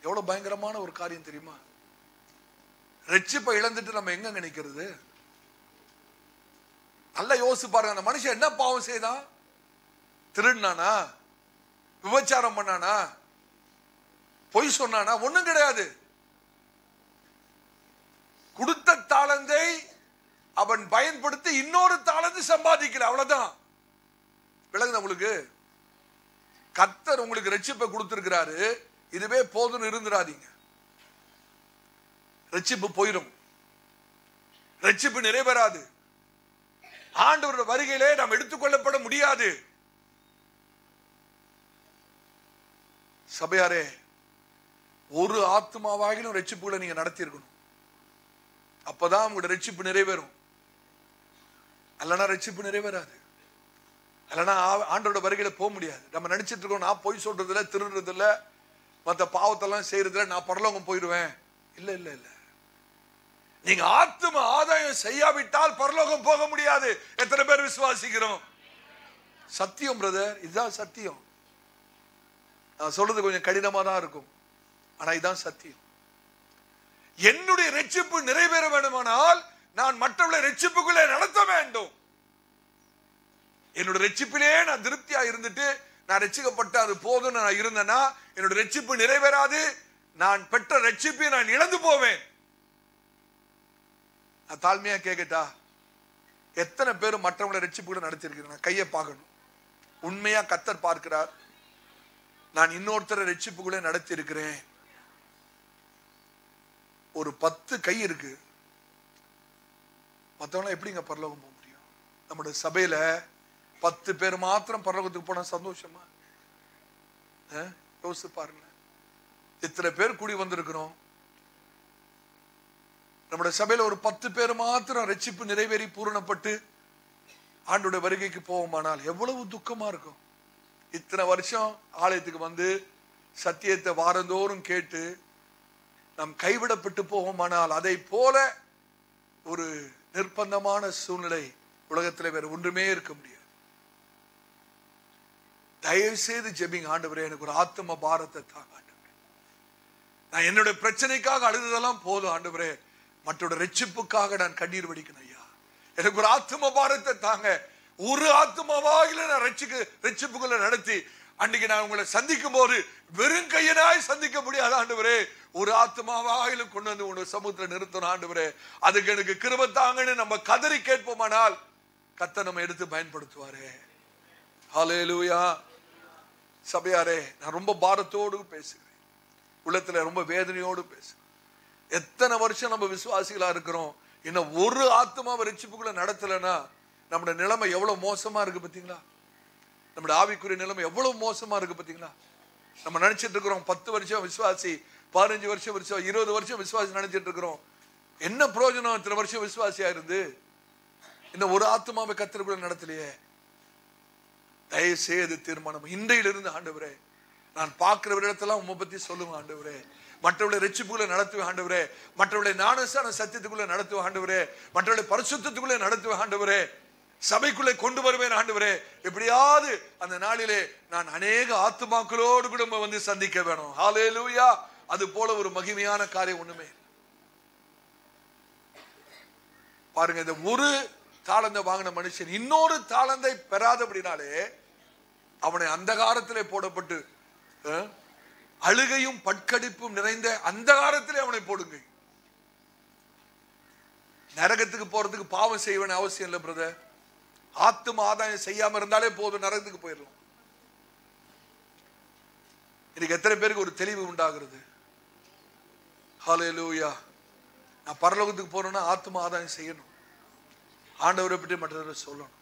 எவ்வளவு பயங்கரமான ஒரு காரியம் தெரியுமா? ரட்சிப்பை இழந்துட்டு நம்ம எங்க நினைக்கிறது நல்லா யோசிச்சு பாருங்க அந்த மனுஷன் என்ன பாவம் செய்தான்? திருடினானா? விபச்சாரம் பண்ணானா? பொய் சொன்னானா? ஒண்ணும் கிடையாது. கொடுத்த தாளந்தை அவன் பயன்படுத்தி இன்னொரு தாளந்து சம்பாதிக்கல. அவ்வளவுதான். விளங்குது உங்களுக்கு? கத்தர் உங்களுக்கு ரட்சிப்பை கொடுத்திருக்கிறாரு. இதுவே போதும்னு இருந்துடாதீங்க ரட்சிப்பு போயிடும் ரட்சிப்பு நிறைவேறாது. ஆண்டவரோட வருகையிலே நாம் எடுத்துக்கொள்ளப்பட முடியாது. சபையாரே ஒரு ஆத்மாவாகிலும் ரட்சிப்புகளை நீங்க நடத்தி இருக்கணும் அப்பதான் உங்களோட ரட்சிப்பு நிறைவேறும். அல்லனா ரட்சிப்பு நிறைவேறாது. அல்லனா ஆண்டோட வருகையில போக முடியாது. நம்ம நினைச்சிட்டு இருக்கோம் நான் பொய் சொல்றது இல்ல திருடுறது இல்ல மத்த பாவத்தெல்லாம் செய்யறதுல நான் பரலோகம் போயிடுவேன் இல்ல இல்ல இல்ல. நீங்க ஆத்ம ஆதாயம் செய்யாவிட்டால் பரலோகம் போக முடியாது. எத்தனை பேர் விசுவாசிக்கிறோம்? சத்தியம் பிரதர் இதுதான் சத்தியம். நான் சொல்றது கொஞ்சம் கடினமா தான் இருக்கும். ஆனா இதுதான் சத்தியம். என்னுடைய ரட்சிப்பு நிறைவேற வேண்டுமானால் நான் மற்றவர்களை ரட்சிப்புக்குள்ளே நடத்த வேண்டும். என்னோட ரட்சிப்பிலே நான் திருப்தியா இருந்துட்டு நான் ரட்சிக்கப்பட்ட அது போதும் நான் இருந்தேன்னா என்னோட ரட்சிப்பு நிறைவேறாது. நான் பெற்ற ரட்சிப்பை நான் இழந்து போவேன். நான் தாழ்மையா கேக்கட்டா? எத்தனை பேர் மற்றவங்களை ரட்சிப்புகளை நடத்தியிருக்கிறேன் நான் கையை பார்க்கணும். உண்மையா கத்தர் பார்க்கிறார். நான் இன்னொருத்தரை ரட்சிப்புகளை நடத்தி இருக்கிறேன் ஒரு பத்து கை இருக்கு. மற்றவங்களாம் எப்படிங்க பரலோகம் போக முடியும்? நம்முடைய சபையில பத்து பேர் மாத்திரம் பரலோகத்துக்கு போனா சந்தோஷமா? யோசிச்சு பாருங்க இத்தனை பேர் கூடி வந்திருக்கிறோம்? நம்முடைய சபையில ஒரு பத்து பேர் மாத்திரம் ரட்சிப்பு நிறைவேறி பூரணப்பட்டு ஆண்டோட வருகைக்கு போவோமானால் எவ்வளவு துக்கமா இருக்கும். இத்தனை வருஷம் ஆலயத்துக்கு வந்து சத்தியத்தை வாரந்தோறும் கேட்டு நாம் கைவிடப்பட்டு போவோமானால் அதை போல ஒரு நிர்பந்தமான சூழ்நிலை உலகத்தில் வேற ஒன்றுமே இருக்க முடியாது. தயவு செய்து ஜெபிங் ஆண்டவரே எனக்கு ஒரு ஆத்ம பாரத்தை தாங்க ஆண்டவரே. நான் என்னுடைய பிரச்சனைக்காக அழுததெல்லாம் போதும் ஆண்டவரே. மற்றோட ரட்சிப்புக்காக நான் கண்ணீர் வடிக்கணும் ஐயா. எனக்கு ஒரு ஆத்ம பாரத்தை தாங்க. ஒரு ஆத்மாவாகில நான் ரட்சிக்கு ரட்சிப்புகளை நடத்தி அன்னைக்கு நான் உங்களை சந்திக்கும் போது வெறும் கையனாய் சந்திக்க முடியாத ஆண்டவரே. ஒரு ஆத்மாவாகிலும் கொண்டு வந்து உங்களை சமூகத்தில் நிறுத்தணும் ஆண்டவரே. அதுக்கு எனக்கு கிருபத்தாங்கன்னு நம்ம கதறி கேட்போமானால் கத்த நம்ம எடுத்து பயன்படுத்துவாரே. ஹalleluya சபையாரே நான் ரொம்ப பாரத்தோடு பேசுகிறேன். உள்ளத்துல ரொம்ப வேதனையோடு பேசுகிறேன். எத்தனை வருஷம் நம்ம விசுவாசிகளா இருக்கிறோம். இன்னும் ஒரு ஆத்மாவை ரட்சிப்புக்குள்ள நடத்தலைன்னா நம்மளோட நிலைமை எவ்வளவு மோசமா இருக்கு பாத்தீங்களா? நம்முடைய ஆவிக்குரிய நிலைமை எவ்வளவு மோசமா இருக்கு பாத்தீங்களா? நம்ம நினைச்சிட்டு இருக்கிறோம் பத்து வருஷம் விசுவாசி பதினஞ்சு வருஷம் விசுவாசி இருபது வருஷம் விசுவாசி நினைச்சிட்டு இருக்கிறோம். என்ன பிரயோஜனம் இத்தனை வருஷம் விசுவாசியா இருந்து? இந்த ஒரு ஆத்மாவை கத்திரக்குள்ள நடத்தலையே. தயவு செய்து தீர்மானம். இன்றையிலிருந்து ஆண்டவரே நான் பார்க்கிறவரிடத்தெல்லாம் உண்மை பத்தி சொல்லுவேன் ஆண்டவரே. மற்றவர்களை ரட்சிப்புக்குள்ள நடத்துவேன் ஆண்டவரே. மற்றவர்களை ஞானசான சத்தியத்துக்குள்ள நடத்துவேன் ஆண்டவரே. மற்றவர்களை பரிசுத்தத்துக்குள்ளே நடத்துவேன் ஆண்டவரே. சபைக்குள்ளே கொண்டு வருவேன் ஆண்டவரே. எப்படியாவது அந்த நாளிலே நான் அநேக ஆத்துமாக்களோடு கூட நம்ம வந்து சந்திக்க வேணும். ஹalleluya அது போல ஒரு மகிமையான காரியம் ஒண்ணுமே பாருங்க இந்த ஒரு தாளந்தை வாங்கின மனுஷன் இன்னொரு தாளந்தை பெறாதபடினாலே அவனை அந்தகாரத்திலே போடப்பட்டு அழுகையும் பட்கடிப்பும் நிறைந்த அந்தகாரத்திலே அவனை போடுங்க. நரகத்துக்கு போறதுக்கு பாவம் செய்வேன் அவசியம் இல்லை பிரதர் ஆத்தும ஆதாயம் செய்யாம இருந்தாலே போதும் நரகத்துக்கு போயிடலாம். இன்னைக்கு எத்தனை பேருக்கு ஒரு தெளிவு உண்டாகிறது? ஹalleluya நான் பரலோகத்துக்கு போறேன்னா ஆத்தும ஆதாயம் செய்யணும். ஆண்டவரை பற்றி மற்றவரை சொல்லணும்.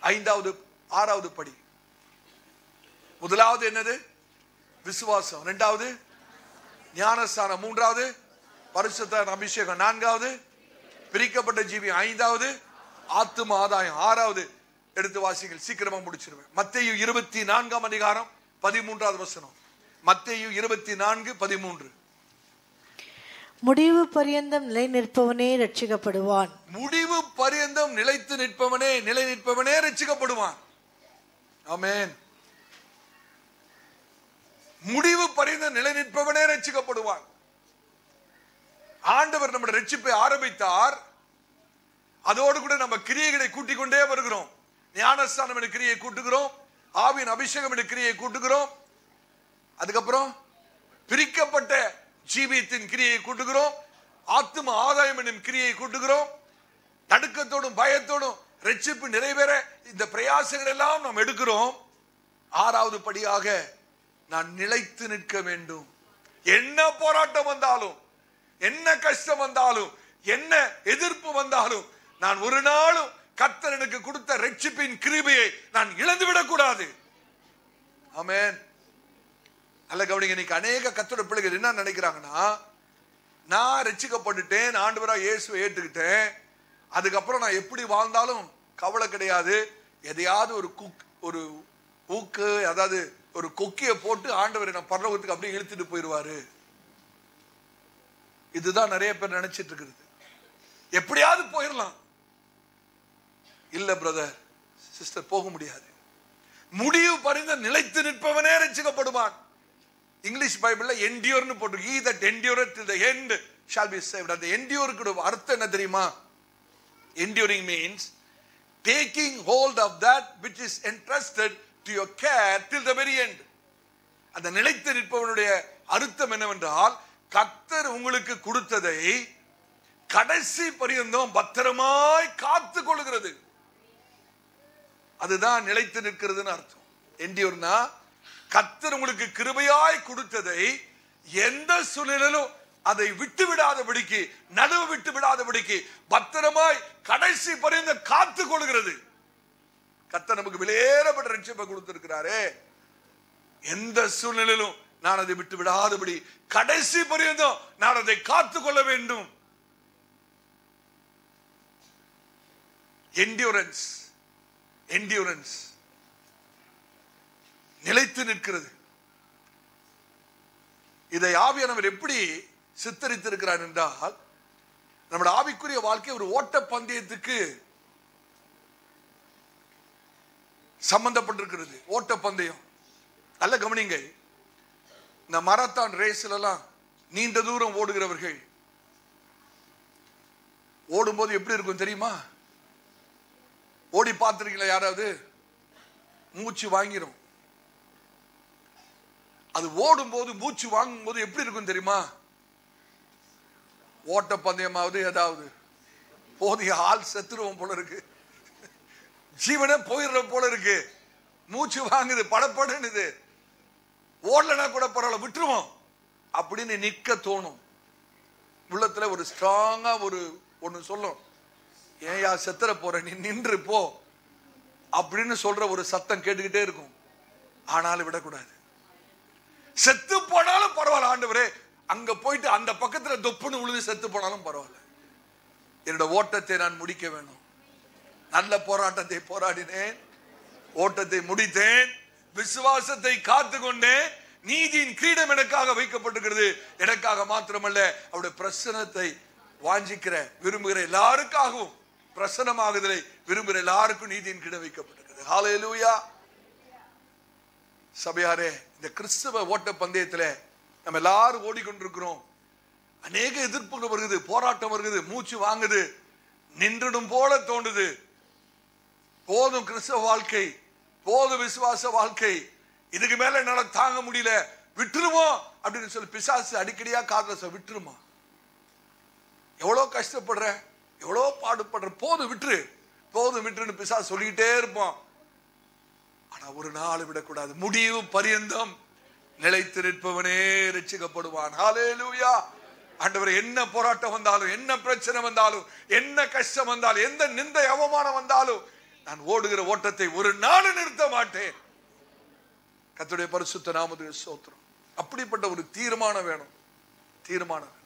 ஐந்தாவது ஆறாவது படி. முதலாவது என்னது? விசுவாசம். ரெண்டாவது ஞானஸ்தானம். மூன்றாவது பரிசுத்த அபிஷேகம். நான்காவது பிரிக்கப்பட்ட ஜீவி. ஐந்தாவது ஆத்தும ஆதாயம் ஆறாவது எடுத்து வாசிங்கள் சீக்கிரமா முடிச்சிருவேன். மத்தேயு இருபத்தி நான்காம் அதிகாரம் பதிமூன்றாவது வசனம். மத்தேயு இருபத்தி நான்கு பதிமூன்று. முடிவு பரியந்தம் நிலை நிற்பவனே ரட்சிக்கப்படுவான் முடிவு பரியந்தம் நிலைத்து நிற்பவனே நிலை நிற்பவனே ரட்சிக்கப்படுவான் ஆமென். முடிவு பரியந்தம் நிலை நிற்பவனே ரட்சிக்கப்படுவான் ஆண்டவர் நம்முடைய ரட்சிப்பை ஆரம்பித்தார். அதோடு கூட நம்ம கிரியைகளை கூட்டிக் கொண்டே வருகிறோம். ஞானஸ்தானம் என்ற கிரியை கூட்டுகிறோம். ஆவின் அபிஷேகம் என்ற கிரியை கூட்டுகிறோம். அதுக்கப்புறம் பிரிக்கப்பட்ட ஜீவியத்தின் கிரியை கூட்டுகிறோம். ஆத்தும ஆதாயம் என்னும் கிரியை கூட்டுகிறோம். நடுக்கத்தோடும் பயத்தோடும் ரட்சிப்பு நிறைவேற இந்த பிரயாசங்கள் எல்லாம் நாம் எடுக்கிறோம். ஆறாவது படியாக நான் நிலைத்து நிற்க வேண்டும். என்ன போராட்டம் வந்தாலும் என்ன கஷ்டம் வந்தாலும் என்ன எதிர்ப்பு வந்தாலும் நான் ஒரு நாளும் கர்த்தர் எனக்கு கொடுத்த ரட்சிப்பின் கிருபையை நான் இழந்து விடக்கூடாது. ஆமேன். அல்ல கவனிங்க இன்னைக்கு அநேக கத்தோட பிள்ளைகள் என்ன நினைக்கிறாங்கன்னா நான் ரட்சிக்கப்பட்டுட்டேன் ஆண்டவராக இயேசுவை ஏற்றுக்கிட்டேன் அதுக்கப்புறம் நான் எப்படி வாழ்ந்தாலும் கவலை கிடையாது. எதையாவது ஒரு குக் ஒரு ஊக்கு அதாவது ஒரு கொக்கியை போட்டு ஆண்டவர் நான் பரலோகத்துக்கு அப்படியே இழுத்துட்டு போயிடுவாரு. இதுதான் நிறைய பேர் நினைச்சிட்டு இருக்கிறது. எப்படியாவது போயிடலாம். இல்ல பிரதர் சிஸ்டர் போக முடியாது. முடிவு பறிந்த நிலைத்து நிற்பவனே ரசிக்கப்படுவான் இங்கிலீஷ் பைபிள்ல என்டியோர்னு போட்டு he that endureth till the end shall be saved. அந்த என்டியூருக்கு அர்த்தம் என்ன தெரியுமா? Enduring means taking hold of that which is entrusted to your care till the very end அந்த நிலைத்து நிற்பவனுடைய அர்த்தம் என்னவென்றால் கத்தர் உங்களுக்கு கொடுத்ததை கடைசி பரியந்தம் பத்திரமாய் காத்து கொள்கிறது அதுதான் நிலைத்து நிற்கிறதுன்னு அர்த்தம். என்டியூர்னா கத்தர் உங்களுக்கு கிருபையாய் கொடுத்ததை எந்த சூழ்நிலையிலும் அதை விட்டு விடாதபடிக்கு நடுவு விட்டு விடாதபடிக்கு பத்திரமாய் கடைசி பரிந்து காத்து கொள்கிறது. கத்தர் நமக்கு விலையேறப்பட்ட ரட்சிப்பை கொடுத்திருக்கிறாரே. எந்த சூழ்நிலையிலும் நான் அதை விட்டு விடாதபடி கடைசி பரியந்தம் நான் அதை காத்து கொள்ள வேண்டும். என்டியூரன்ஸ் என்டியூரன்ஸ் நிலைத்து நிற்கிறது. இதை ஆவியானவர் எப்படி சித்தரித்திருக்கிறார் என்றால் நம்முடைய ஆவிக்குரிய வாழ்க்கை ஒரு ஓட்ட பந்தயத்துக்கு சம்பந்தப்பட்டிருக்கிறது. ஓட்ட பந்தயம் நல்ல கவனிங்க இந்த மராத்தான் ரேஸ்ல எல்லாம் நீண்ட தூரம் ஓடுகிறவர்கள். ஓடும்போது எப்படி இருக்கும் தெரியுமா? ஓடி பார்த்திருக்கீங்களா யாராவது? மூச்சு வாங்கிரும். அது ஓடும் போது மூச்சு வாங்கும் போது எப்படி இருக்கும் தெரியுமா? ஓட்ட பந்தயமாவது ஏதாவது. போதிய ஆள் செத்துருவோம் போல இருக்கு. ஜீவனே போயிடுற போல இருக்கு. மூச்சு வாங்குது படப்படுது ஓடலனா கூட பரவாயில்ல விட்டுருவோம். அப்படின்னு நிற்க தோணும். உள்ளத்துல ஒரு ஸ்ட்ராங்கா ஒரு ஒண்ணு சொல்லும். ஏயா செத்துற போற? நீ நின்று போ. அப்படின்னு சொல்ற ஒரு சத்தம் கேட்டுக்கிட்டே இருக்கும். ஆனாலும் விடக்கூடாது. செத்து போனாலும் பரவாயில்ல ஆண்டவரே. அங்க போயிட்டு அந்த பக்கத்துல தொப்புன்னு உழுது செத்து போனாலும் பரவாயில்ல. என்னோட ஓட்டத்தை நான் முடிக்க வேணும். நல்ல போராட்டத்தை போராடினேன். ஓட்டத்தை முடித்தேன். விசுவாசத்தை காத்து கொண்டேன். நீதியின் கிரீடம் எனக்காக வைக்கப்பட்டிருக்கிறது. எனக்காக மாத்திரமல்ல அவருடைய பிரசனத்தை வாஞ்சிக்கிற விரும்புகிற எல்லாருக்காகவும் பிரசனமாகுதலை விரும்புகிற எல்லாருக்கும் நீதியின் கிட வைக்கப்பட்டிருக்கிறது. ஹalleluya சபையாரே இந்த கிறிஸ்தவ ஓட்ட பந்தயத்துல நம்ம எல்லாரும் ஓடிக்கொண்டிருக்கிறோம். அநேக எதிர்ப்புகள் வருகுது போராட்டம் வருகுது மூச்சு வாங்குது நின்றுடும் போல தோன்றுது. போதும் கிறிஸ்தவ வாழ்க்கை போதும் விசுவாச வாழ்க்கை. இதுக்கு மேல என்னால தாங்க முடியல. விட்டுருவோம் அப்படின்னு சொல்லி பிசாசு அடிக்கடியா காதல விட்டுருமா? எவ்வளவு கஷ்டப்படுற? எவ்வளோ பாடுபடுற போதும் விட்டுரு. போதும் விட்டுருன்னு பிசா சொல்லிக்கிட்டே இருப்போம் ஆனா ஒரு நாள் விடக்கூடாது. முடிவு பரியந்தம். நிலைத்து நிற்பவனே ரட்சிக்கப்படுவான் லூயா ஆண்டவர் என்ன போராட்டம் வந்தாலும் என்ன பிரச்சனை வந்தாலும் என்ன கஷ்டம் வந்தாலும் எந்த நிந்தை அவமானம் வந்தாலும் நான் ஓடுகிற ஓட்டத்தை ஒரு நாள் நிறுத்த மாட்டேன். கத்துடைய பரிசுத்த நாமது சோத்திரம் அப்படிப்பட்ட ஒரு தீர்மானம் வேணும். தீர்மானம்.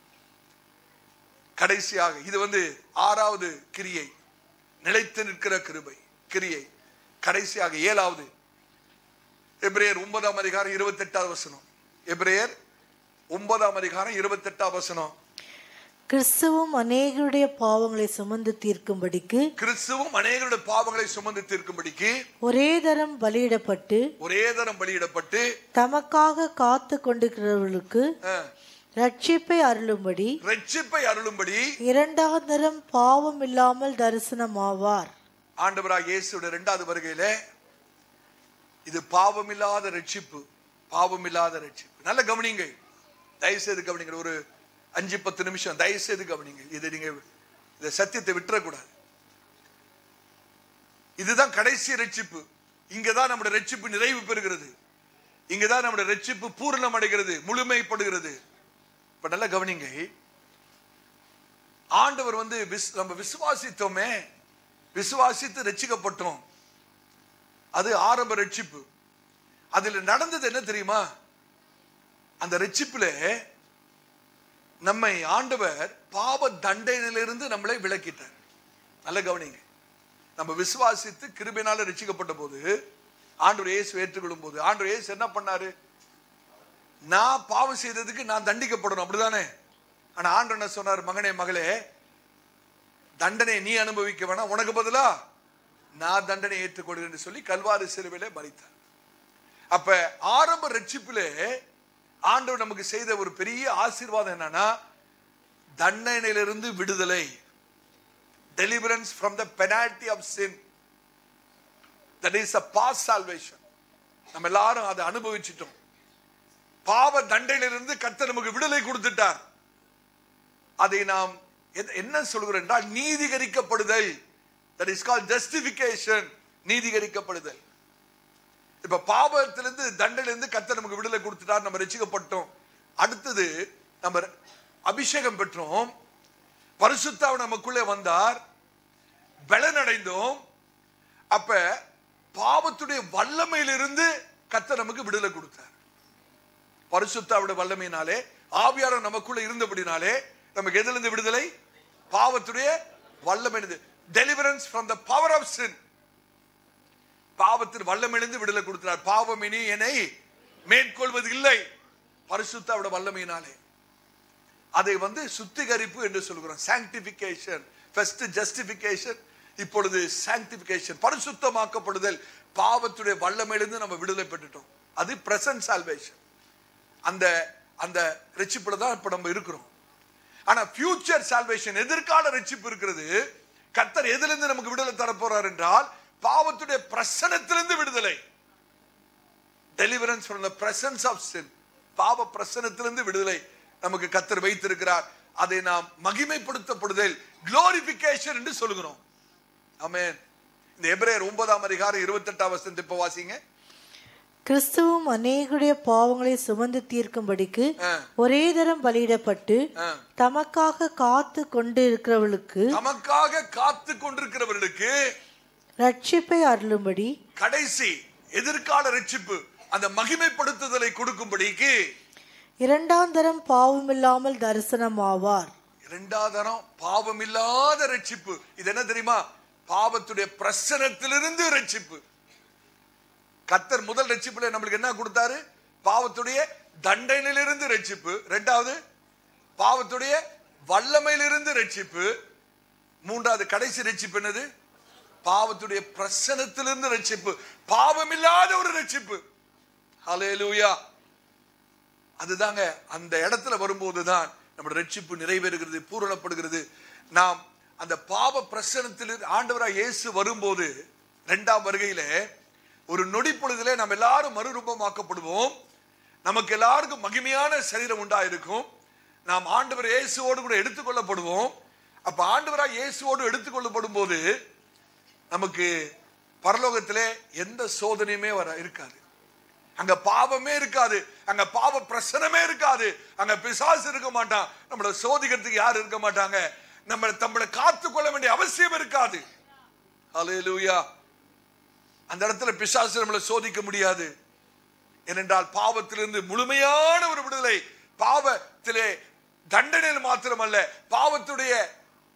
கடைசியாக இது வந்து ஆறாவது கிரியை நிலைத்து நிற்கிற கிருபை கிரியை. கடைசியாக ஏழாவது. எபிரேயர் ஒன்பதாம் அதிகாரம் இருபத்தி எட்டாவது வசனம். எபிரேயர் ஒன்பதாம் அதிகாரம் இருபத்தி எட்டாவது வசனம். கிறிஸ்துவும் அநேகருடைய பாவங்களை சுமந்து தீர்க்கும்படிக்கு கிறிஸ்துவும் அநேகருடைய பாவங்களை சுமந்து தீர்க்கும்படிக்கு ஒரே தரம் பலியிடப்பட்டு ஒரே தரம் பலியிடப்பட்டு தமக்காக காத்து கொண்டிருக்கிறவர்களுக்கு ரட்சிப்பை அருளும்படி ரட்சிப்பை அருளும்படி இரண்டாம் தரம் பாவம் இல்லாமல் தரிசனமாவார். ஆண்டவராக இயேசுடைய இரண்டாவது வருகையிலே இது பாவமில்லாத ரட்சிப்பு பாவமில்லாத ரட்சிப்பு. நல்ல கவனிங்க. தயவு செய்து கவனிங்க. ஒரு அஞ்சு பத்து நிமிஷம் தயவு செய்து கவனிங்க. இதை நீங்க இந்த சத்தியத்தை விட்டுறக்கூடாது. இதுதான் கடைசி ரட்சிப்பு. இங்கதான் நம்முடைய ரட்சிப்பு நிறைவு பெறுகிறது. இங்கதான் நம்முடைய ரட்சிப்பு பூரணம் அடைகிறது முழுமைப்படுகிறது. இப்ப நல்லா கவனிங்க. ஆண்டவர் வந்து விஸ்- நம்ம விசுவாசித்தோமே. விசுவாசித்து ரட்சிக்கப்பட்டோம். அது ஆரம்ப ரட்சிப்பு. அதுல நடந்தது என்ன தெரியுமா? அந்த ரட்சிப்புல நம்மை ஆண்டவர் பாவ தண்டையிலிருந்து நம்மளை விலக்கிட்டார். நல்ல கவனிங்க. நம்ம விசுவாசித்து கிருபினால ரட்சிக்கப்பட்ட போது ஆண்டு இயேசு ஏற்றுக்கொள்ளும் போது ஆண்டு இயேசு என்ன பண்ணாரு? நான் பாவம் செய்ததுக்கு நான் தண்டிக்கப்படணும் அப்படிதானே? ஆனா ஆண்டு என்ன சொன்னார்? மகனே மகளே தண்டனை நீ அனுபவிக்க வேணாம். உனக்கு பதிலா நான் தண்டனை ஏற்றுக்கொள்கிறேன் சொல்லி கல்வாரி சிலுவையிலே மறித்தார் அப்ப ஆரம்ப ரட்சிப்பிலே ஆண்டவர் நமக்கு செய்த ஒரு பெரிய ஆசீர்வாதம் என்னன்னா தண்டனையிலிருந்து விடுதலை. Deliverance from the penalty of sin that is a past salvation நம்ம எல்லாரும் அதை அனுபவிச்சிட்டோம். பாவ தண்டையிலிருந்து கர்த்தர் நமக்கு விடுதலை கொடுத்துட்டார். அதை நாம் என்ன சொல்கிறோம் என்றால் நீதிகரிக்கப்படுதல். தட் இஸ் கால் ஜஸ்டிபிகேஷன் நீதிகரிக்கப்படுதல். இப்ப பாவத்திலிருந்து தண்டையிலிருந்து கர்த்தர் நமக்கு விடுதலை கொடுத்துட்டார் நம்ம ரசிக்கப்பட்டோம். அடுத்தது நம்ம அபிஷேகம் பெற்றோம். பரிசுத்தாவ நமக்குள்ளே வந்தார். பலனடைந்தோம். அப்ப பாவத்துடைய வல்லமையிலிருந்து கர்த்தர் நமக்கு விடுதலை கொடுத்தார். பரிசுத்தாவுடைய வல்லமையினாலே ஆவியாரம் நமக்குள்ள இருந்தபடினாலே நமக்கு எதிலிருந்து விடுதலை? பாவத்துடைய வல்லமை deliverance from the power of sin பாவத்தின் வல்லமையிலிருந்து விடுதலை கொடுக்கிறார். பாவம் இனி என்னை மேற்கொள்வது இல்லை பரிசுத்தாவோட வல்லமையினாலே. அதை வந்து சுத்திகரிப்பு என்று சொல்கிறோம் சாங்டிபிகேஷன் ஃபர்ஸ்ட் ஜஸ்டிபிகேஷன் இப்பொழுது சாங்டிபிகேஷன் பரிசுத்தமாக்கப்படுதல். பாவத்துடைய வல்லமையிலிருந்து நம்ம விடுதலை பெற்றுட்டோம். அது பிரசன்ட் சால்வேஷன் அந்த அந்த ரட்சிப்புல தான் இப்ப நம்ம இருக்கிறோம். ஆனா ஃபியூச்சர் சால்வேஷன் எதிர்கால ரட்சிப்பு இருக்கிறது கர்த்தர் எதிலிருந்து நமக்கு விடுதலை தர போறார் என்றால் பாவத்துடைய பிரசனத்திலிருந்து விடுதலை. Deliverance from the presence of sin பாவ பிரசனத்திலிருந்து விடுதலை நமக்கு கத்தர் வைத்திருக்கிறார். அதை நாம் மகிமைப்படுத்தப்படுதல் குளோரிபிகேஷன் என்று சொல்லுகிறோம். ஆமென் இந்த எபிரேயர் ஒன்பதாம் அதிகாரம் இருபத்தெட்டாம் வசனத்தை இப்ப வாசிங்க. கிறிஸ்துவும் அநேகருடைய பாவங்களை சுமந்து தீர்க்கும்படிக்கு. ஒரே தரம் பலியிடப்பட்டு. தமக்காக காத்து கொண்டு இருக்கிறவர்களுக்கு நமக்காக காத்து கொண்டிருக்கிறவர்களுக்கு ரட்சிப்பை அருளும்படி கடைசி எதிர்கால ரட்சிப்பு அந்த மகிமைப்படுத்துதலை கொடுக்கும்படிக்கு இரண்டாம் தரம் பாவமில்லாமல் தரிசனமாவார் இரண்டாதரம் பாவம் இல்லாத ரட்சிப்பு இது என்ன தெரியுமா பாவத்துடைய பிரசனத்திலிருந்து ரட்சிப்பு கத்தர் முதல் ரட்சிப்புல நம்மளுக்கு என்ன கொடுத்தாரு? பாவத்துடைய தண்டனையிலிருந்து ரட்சிப்பு. ரெண்டாவது பாவத்துடைய வல்லமையிலிருந்து ரட்சிப்பு. மூன்றாவது கடைசி ரட்சிப்பு என்னது? பாவத்துடைய பிரசனத்திலிருந்து ரட்சிப்பு. பாவமில்லாத ஒரு ரட்சிப்பு. ஹalleluya. அதுதாங்க அந்த இடத்துல வரும்போதுதான் நம்முடைய ரட்சிப்பு நிறைவேறுகிறது பூரணப்படுகிறது. நாம் அந்த பாவ பிரசனத்தில் ஆண்டவராக இயேசு வரும்போது ரெண்டாம் வருகையிலே ஒரு நொடி பொழுதிலே நம்ம எல்லாரும் மறுரூபமாக்கப்படுவோம். நமக்கு எல்லாருக்கும் மகிமையான சரீரம் உண்டாயிருக்கும். நாம் ஆண்டவர் இயேசுவோடு கூட எடுத்துக்கொள்ளப்படுவோம். அப்ப ஆண்டவராக இயேசுவோடு எடுத்துக்கொள்ளப்படும் போது நமக்கு பரலோகத்திலே எந்த சோதனையுமே வர இருக்காது. அங்க பாவமே இருக்காது. அங்க பாவ பிரசனமே இருக்காது. அங்க பிசாசு இருக்க மாட்டான். நம்மளை சோதிக்கிறதுக்கு யாரும் இருக்க மாட்டாங்க? நம்ம நம்மளை காத்து கொள்ள வேண்டிய அவசியம் இருக்காது. ஹalleluya. அந்த இடத்துல பிசாசு நம்மளை சோதிக்க முடியாது. ஏனென்றால் பாவத்திலிருந்து முழுமையான ஒரு விடுதலை பாவத்திலே தண்டனையில் மாத்திரமல்ல பாவத்துடைய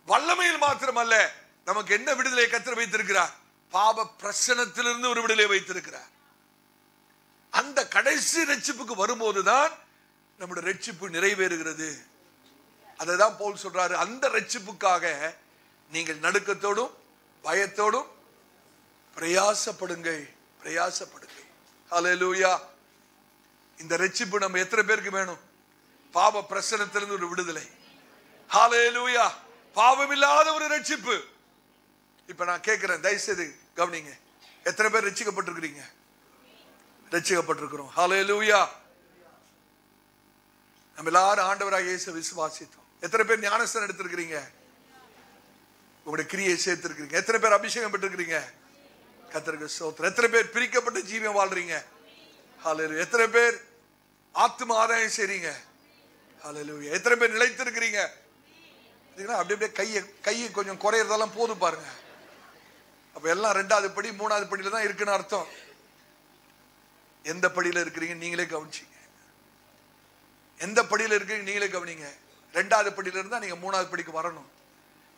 வல்லமையில் மாத்திரமல்ல நமக்கு என்ன விடுதலை கத்திர வைத்திருக்கிறார்? பாவ பிரசனத்திலிருந்து ஒரு விடுதலை வைத்திருக்கிறார். அந்த கடைசி ரட்சிப்புக்கு வரும்போதுதான் நம்முடைய ரட்சிப்பு நிறைவேறுகிறது. அதை தான் போல் சொல்றாரு. அந்த ரட்சிப்புக்காக நீங்கள் நடுக்கத்தோடும் பயத்தோடும் பிரயாசப்படுங்க பிரயாசப்படுங்க ஹலலூயா இந்த ரட்சிப்பு நம்ம எத்தனை பேருக்கு வேணும்? பாவ பிரசனத்திலிருந்து ஒரு விடுதலை. ஹalleluya பாவம் இல்லாத ஒரு ரட்சிப்பு. இப்ப நான் கேட்கிறேன் தயவுசெய்து கவனிங்க. எத்தனை பேர் ரட்சிக்கப்பட்டிருக்கிறீங்க? ரட்சிக்கப்பட்டிருக்கிறோம். ஹalleluya நம்ம எல்லாரும் ஆண்டவராக இயேசு விசுவாசித்தோம். எத்தனை பேர் ஞானஸ்தானம் எடுத்திருக்கிறீங்க? உங்களுடைய கிரியை சேர்த்திருக்கிறீங்க. எத்தனை பேர் அபிஷேகம் பெற்றிருக்கிறீங்க? கத்தருக்கு சோத்திரம். எத்தனை பேர் பிரிக்கப்பட்ட ஜீவியம் வாழ்றீங்க? ஹalleluya எத்தனை பேர் ஆத்ம ஆதாயம் செய்றீங்க? ஹalleluya எத்தனை பேர் நிலைத்திருக்கிறீங்க? பார்த்தீங்களா? அப்படி அப்படியே கையை கையை கொஞ்சம் குறையறதெல்லாம் போதும் பாருங்க. அப்ப எல்லாம் ரெண்டாவது படி மூணாவது படியில தான் இருக்குன்னு அர்த்தம். எந்த படியில இருக்கிறீங்க? நீங்களே கவனிச்சிங்க. எந்த படியில இருக்கிறீங்க? நீங்களே கவனிங்க. ரெண்டாவது படியில இருந்தா நீங்க மூணாவது படிக்கு வரணும்.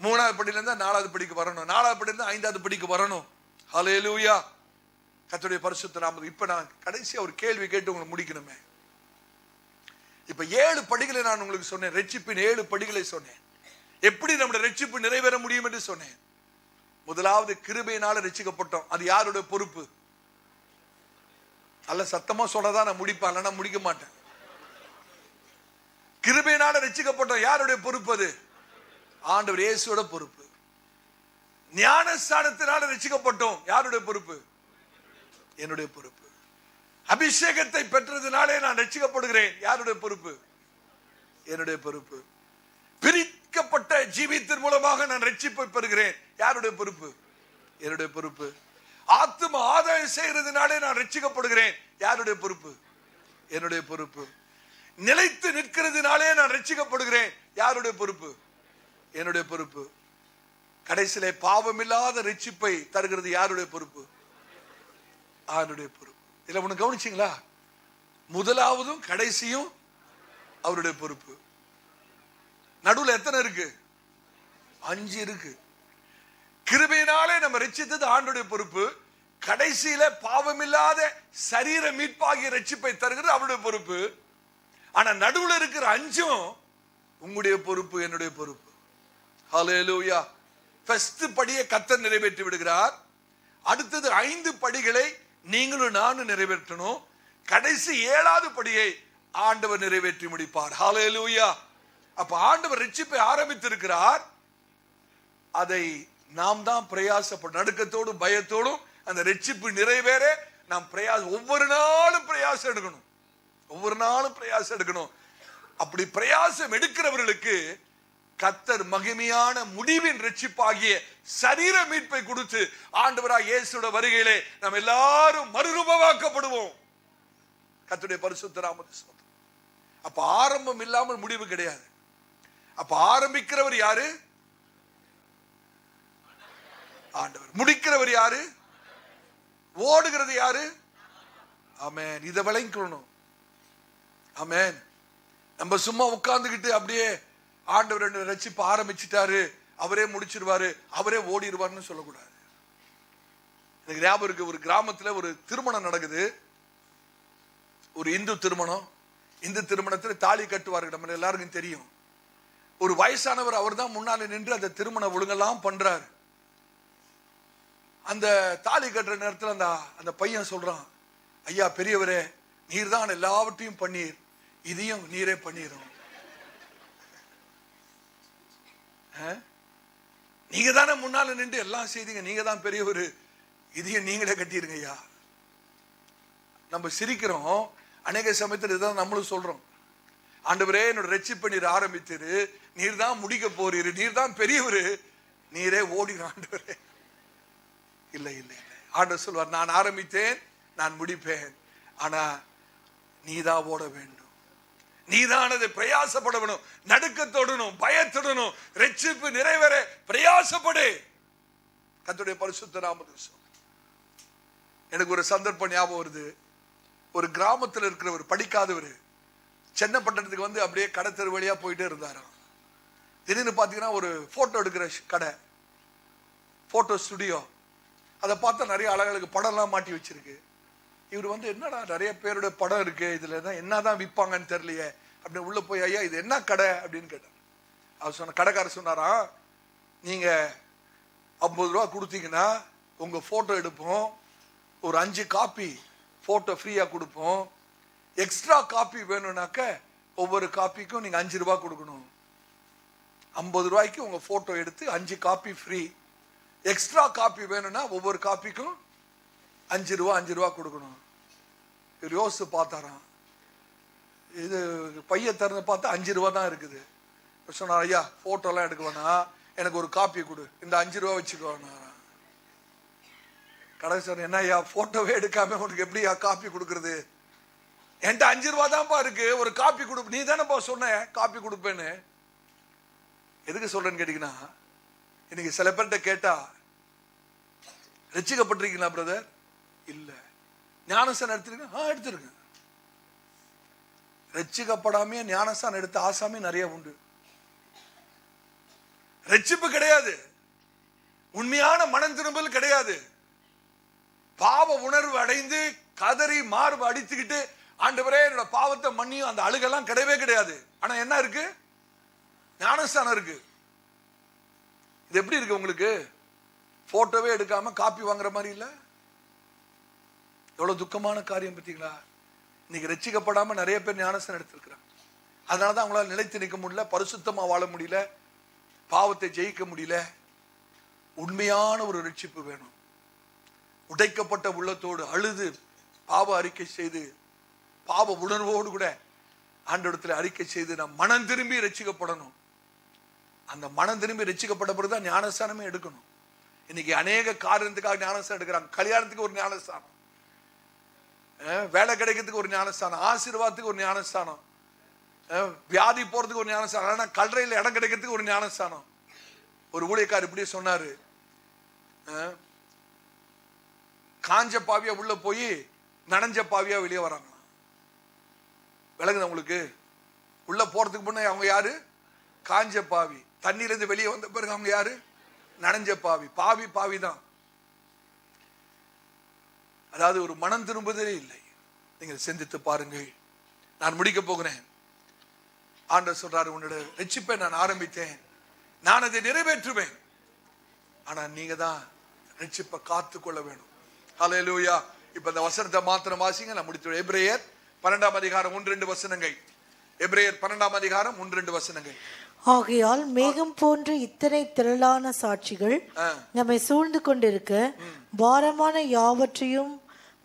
மூணாவது படியில இருந்தா நாலாவது படிக்கு வரணும். நாலாவது படியில இருந்தா ஐந்தாவது படிக்கு வரணும். ஹலேலூயா கத்துடைய பரிசுத்த நாமது இப்ப நான் கடைசியா ஒரு கேள்வி கேட்டு உங்களுக்கு முடிக்கணுமே. இப்ப ஏழு படிகளை நான் உங்களுக்கு சொன்னேன். ரட்சிப்பின் ஏழு படிகளை சொன்னேன். எப்படி நம்முடைய ரட்சிப்பு நிறைவேற முடியும் என்று சொன்னேன். முதலாவது கிருபையினால ரட்சிக்கப்பட்டோம். அது யாருடைய பொறுப்பு? நல்ல சத்தமா சொன்னதான் நான் முடிப்பேன். இல்லைன்னா முடிக்க மாட்டேன். கிருபையினால ரட்சிக்கப்பட்டோம். யாருடைய பொறுப்பு அது? ஆண்டவர் இயேசுவோட பொறுப்பு. ஞானஸ்தானத்தினால ரசிக்கப்பட்டோம். யாருடைய பொறுப்பு? என்னுடைய பொறுப்பு. அபிஷேகத்தை பெற்றதுனாலே நான் ரசிக்கப்படுகிறேன். யாருடைய பொறுப்பு? என்னுடைய பொறுப்பு. பிரிக்கப்பட்ட ஜீவித்தின் மூலமாக நான் ரட்சிப்பை பெறுகிறேன். யாருடைய பொறுப்பு? என்னுடைய பொறுப்பு. ஆத்தும ஆதாயம் செய்கிறதுனாலே நான் ரட்சிக்கப்படுகிறேன் யாருடைய பொறுப்பு? என்னுடைய பொறுப்பு. நிலைத்து நிற்கிறதுனாலே நான் ரட்சிக்கப்படுகிறேன் யாருடைய பொறுப்பு? என்னுடைய பொறுப்பு. கடைசியிலே பாவமில்லாத ரட்சிப்பை தருகிறது யாருடைய பொறுப்பு? அவருடைய பொறுப்பு. இதில் ஒன்று கவனிச்சிங்களா? முதலாவதும் கடைசியும் அவருடைய பொறுப்பு. நடுவில் எத்தனை இருக்கு? அஞ்சு இருக்கு. கிருபையினாலே நம்ம ரட்சித்தது ஆண்டுடைய பொறுப்பு. கடைசியில பாவமில்லாத சரீர மீட்பாகிய ரட்சிப்பை தருகிறது அவருடைய பொறுப்பு. ஆனா நடுவில் இருக்கிற அஞ்சும் உங்களுடைய பொறுப்பு என்னுடைய பொறுப்பு. ஹalleluya ஃபர்ஸ்ட் படியை கத்தர் நிறைவேற்றி விடுகிறார். அடுத்தது ஐந்து படிகளை நீங்களும் நானும் நிறைவேற்றணும். கடைசி ஏழாவது படியை ஆண்டவர் நிறைவேற்றி முடிப்பார். ஹalleluya அப்ப ஆண்டவர் ரிச்சிப்பை ஆரம்பித்திருக்கிறார். அதை நாம் தான் பிரயாசப்படும் நடுக்கத்தோடும் பயத்தோடும் அந்த ரட்சிப்பு நிறைவேற நாம் பிரயாசம் ஒவ்வொரு நாளும் பிரயாசம் எடுக்கணும். ஒவ்வொரு நாளும் பிரயாசம் எடுக்கணும். அப்படி பிரயாசம் எடுக்கிறவர்களுக்கு கத்தர் மகிமையான முடிவின் ரட்சிப்பாகிய சரீர மீட்பை கொடுத்து ஆண்டவராக இயேசுட வருகையிலே நாம் எல்லாரும் மறுரூபமாக்கப்படுவோம். கத்துடைய பரிசுத்த ராமது அப்ப ஆரம்பம் இல்லாமல் முடிவு கிடையாது. அப்ப ஆரம்பிக்கிறவர் யாரு? ஆண்டவர். முடிக்கிறவர் யாரு? ஓடுகிறது யாரு? ஆமேன். இதை விளங்கிக்கணும் ஆமேன். நம்ம சும்மா உட்கார்ந்துகிட்டு அப்படியே ஆண்டவர் என்ன ரசிப்பு ஆரம்பிச்சிட்டாரு. அவரே முடிச்சிருவாரு. அவரே ஓடிடுவார்னு சொல்லக்கூடாது. எனக்கு ஞாபகம் இருக்கு ஒரு கிராமத்துல ஒரு திருமணம் நடக்குது. ஒரு இந்து திருமணம். இந்து திருமணத்துல தாலி கட்டுவார்கள் நம்ம எல்லாருக்கும் தெரியும். ஒரு வயசானவர் அவர் தான் முன்னால நின்று அந்த திருமண ஒழுங்கெல்லாம் பண்றாரு. அந்த தாலி கட்டுற நேரத்துல அந்த அந்த பையன் சொல்றான் ஐயா பெரியவரே நீர் தான் எல்லாவற்றையும் பண்ணீர். இதையும் நீரே பண்ணிரும். நீங்க தானே முன்னால நின்று எல்லாம் செய்தீங்க. நீங்க தான் பெரியவர். இதையும் நீங்களே கட்டிடுங்க ஐயா நம்ம சிரிக்கிறோம். அநேக சமயத்தில் இதுதான் நம்மளும் சொல்றோம். ஆண்டவரே என்னோட ரட்சிப்பை நீர் ஆரம்பித்திரு. நீர் தான் முடிக்க போறீரு. நீர் தான் பெரியவர். நீரே ஓடின ஆண்டவரே. இல்லை இல்லை இல்லை. ஆண்டவர் சொல்வார் நான் ஆரம்பித்தேன் நான் முடிப்பேன். ஆனா நீதான் ஓட வேண்டும். நீதானது பிரயாசப்படணும் நடுக்கத்தோடணும் பயத்துடணும் ரட்சிப்பு நிறைவேற பிரயாசப்படு. கத்துடைய பரிசுத்த நாமத்துக்கு எனக்கு ஒரு சந்தர்ப்பம் ஞாபகம் வருது. ஒரு கிராமத்தில் இருக்கிறவர் படிக்காதவர் சென்னை பட்டணத்துக்கு வந்து அப்படியே கடை தெரு வழியா போயிட்டே இருந்தாராம். திடீர்னு பார்த்தீங்கன்னா ஒரு போட்டோ எடுக்கிற கடை போட்டோ ஸ்டுடியோ அதை பார்த்தா நிறைய அழகழகு படம்லாம் மாட்டி வச்சிருக்கு. இவர் வந்து என்னடா நிறைய பேரோட படம் இருக்கு இதுல தான் என்னதான் விற்பாங்கன்னு தெரியலையே. அப்படின்னு உள்ள போய் ஐயா இது என்ன கடை? அப்படின்னு கேட்டார். அவர் சொன்ன கடைக்காரர் சொன்னாராம் நீங்க ஐம்பது ரூபா கொடுத்தீங்கன்னா உங்க போட்டோ எடுப்போம். ஒரு அஞ்சு காப்பி போட்டோ ஃப்ரீயா கொடுப்போம். எக்ஸ்ட்ரா காப்பி வேணும்னாக்க ஒவ்வொரு காப்பிக்கும் நீங்க அஞ்சு ரூபாய் கொடுக்கணும். ஐம்பது ரூபாய்க்கு உங்க போட்டோ எடுத்து அஞ்சு காப்பி ஃப்ரீ எக்ஸ்ட்ரா காப்பி வேணும்னா ஒவ்வொரு காப்பிக்கும் அஞ்சு ரூபா அஞ்சு ரூபா கொடுக்கணும். இவர் யோசித்து பார்த்தாராம். இது பைய திறந்து பார்த்தா அஞ்சு ரூபா தான் இருக்குது. சொன்னார் ஐயா ஃபோட்டோலாம் எடுக்க வேணாம். எனக்கு ஒரு காப்பி கொடு. இந்த அஞ்சு ரூபா வச்சுக்கோனாராம் கடைசி சொன்ன என்ன ஐயா போட்டோவே எடுக்காம உனக்கு எப்படியா காப்பி கொடுக்கறது? என்கிட்ட அஞ்சு ரூபா தான்ப்பா இருக்கு. ஒரு காப்பி கொடு. நீ தானேப்பா சொன்ன காப்பி கொடுப்பேன்னு. எதுக்கு சொல்றேன்னு கேட்டீங்கன்னா இன்னைக்கு சில பேர்கிட்ட கேட்டா ரசிக்கப்பட்டிருக்கீங்களா பிரதர் இல்ல. ஞானசன் எடுத்திருக்கேன் ஆ எடுத்திருக்கேன். ரட்சிக்கப்படாமே ஞானசான் எடுத்த ஆசாமி நிறைய உண்டு. ரட்சிப்பு கிடையாது. உண்மையான மனம் திரும்பல் கிடையாது. பாவ உணர்வு அடைந்து கதறி மார்பு அடித்துக்கிட்டு ஆண்டவரே என்னோட பாவத்தை மன்னியும் அந்த அழுகெல்லாம் கிடையவே கிடையாது. ஆனா என்ன இருக்கு? ஞானஸ்தானம் இருக்கு. இது எப்படி இருக்கு உங்களுக்கு? போட்டோவே எடுக்காம காப்பி வாங்குற மாதிரி இல்ல? எவ்வளவு துக்கமான காரியம் பார்த்தீங்களா? இன்னைக்கு ரட்சிக்கப்படாம நிறைய பேர் ஞானஸ்தானம் எடுத்திருக்கிறாங்க. அதனாலதான் அவங்களால நிலைத்து நிற்க முடியல பரிசுத்தமா வாழ முடியல பாவத்தை ஜெயிக்க முடியல. உண்மையான ஒரு ரட்சிப்பு வேணும். உடைக்கப்பட்ட உள்ளத்தோடு அழுது பாவ அறிக்கை செய்து பாவ உணர்வோடு கூட ஆண்டவரத்தில் அறிக்கை செய்து நாம் மனம் திரும்பி ரட்சிக்கப்படணும். அந்த மனம் திரும்பி ரட்சிக்கப்பட்ட பிறகுதான் ஞானஸ்தானமே எடுக்கணும். இன்னைக்கு அநேக காரணத்துக்காக ஞானஸ்தானம் எடுக்கிறாங்க. கல்யாணத்துக்கு ஒரு ஞானஸ்தானம். வேலை கிடைக்கிறதுக்கு ஒரு ஞானஸ்தானம் ஆசீர்வாதத்துக்கு ஒரு ஞானஸ்தானம் வியாதி போறதுக்கு ஒரு ஞானஸ்தானம் ஆனால் கல்லறையில் இடம் கிடைக்கிறதுக்கு ஒரு ஞானஸ்தானம். ஒரு ஊழியக்கார் இப்படியே சொன்னாரு. அஹ் காஞ்ச பாவியா உள்ள போய் நனைஞ்ச பாவியா வெளியே வராங்களாம். விளங்குது உங்களுக்கு? உள்ள போறதுக்கு முன்னே அவங்க யாரு? காஞ்ச பாவி. தண்ணியிலேருந்து வெளியே வந்த பிறகு அவங்க யாரு? நனைஞ்ச பாவி. பாவி பாவி தான் அதாவது ஒரு மனம் திரும்புதலே இல்லை. நீங்கள் சிந்தித்து பாருங்கள். நான் முடிக்க போகிறேன். ஆண்டவர் சொல்றாரு உன்னோட ரட்சிப்பை நான் ஆரம்பித்தேன். நான் அதை நிறைவேற்றுவேன். ஆனா நீங்க தான் ரட்சிப்பை காத்து கொள்ள வேணும். ஹalleluya இப்ப இந்த வசனத்தை மாத்திரம் வாசிங்க. நான் முடித்து எபிரேயர் பன்னெண்டாம் அதிகாரம் ஒன்று ரெண்டு வசனங்கள். எபிரேயர் பன்னெண்டாம் அதிகாரம் ஒன்று ரெண்டு வசனங்கள். ஆகையால் மேகம் போன்ற இத்தனை திரளான சாட்சிகள். நம்மை சூழ்ந்து கொண்டிருக்க பாரமான யாவற்றையும்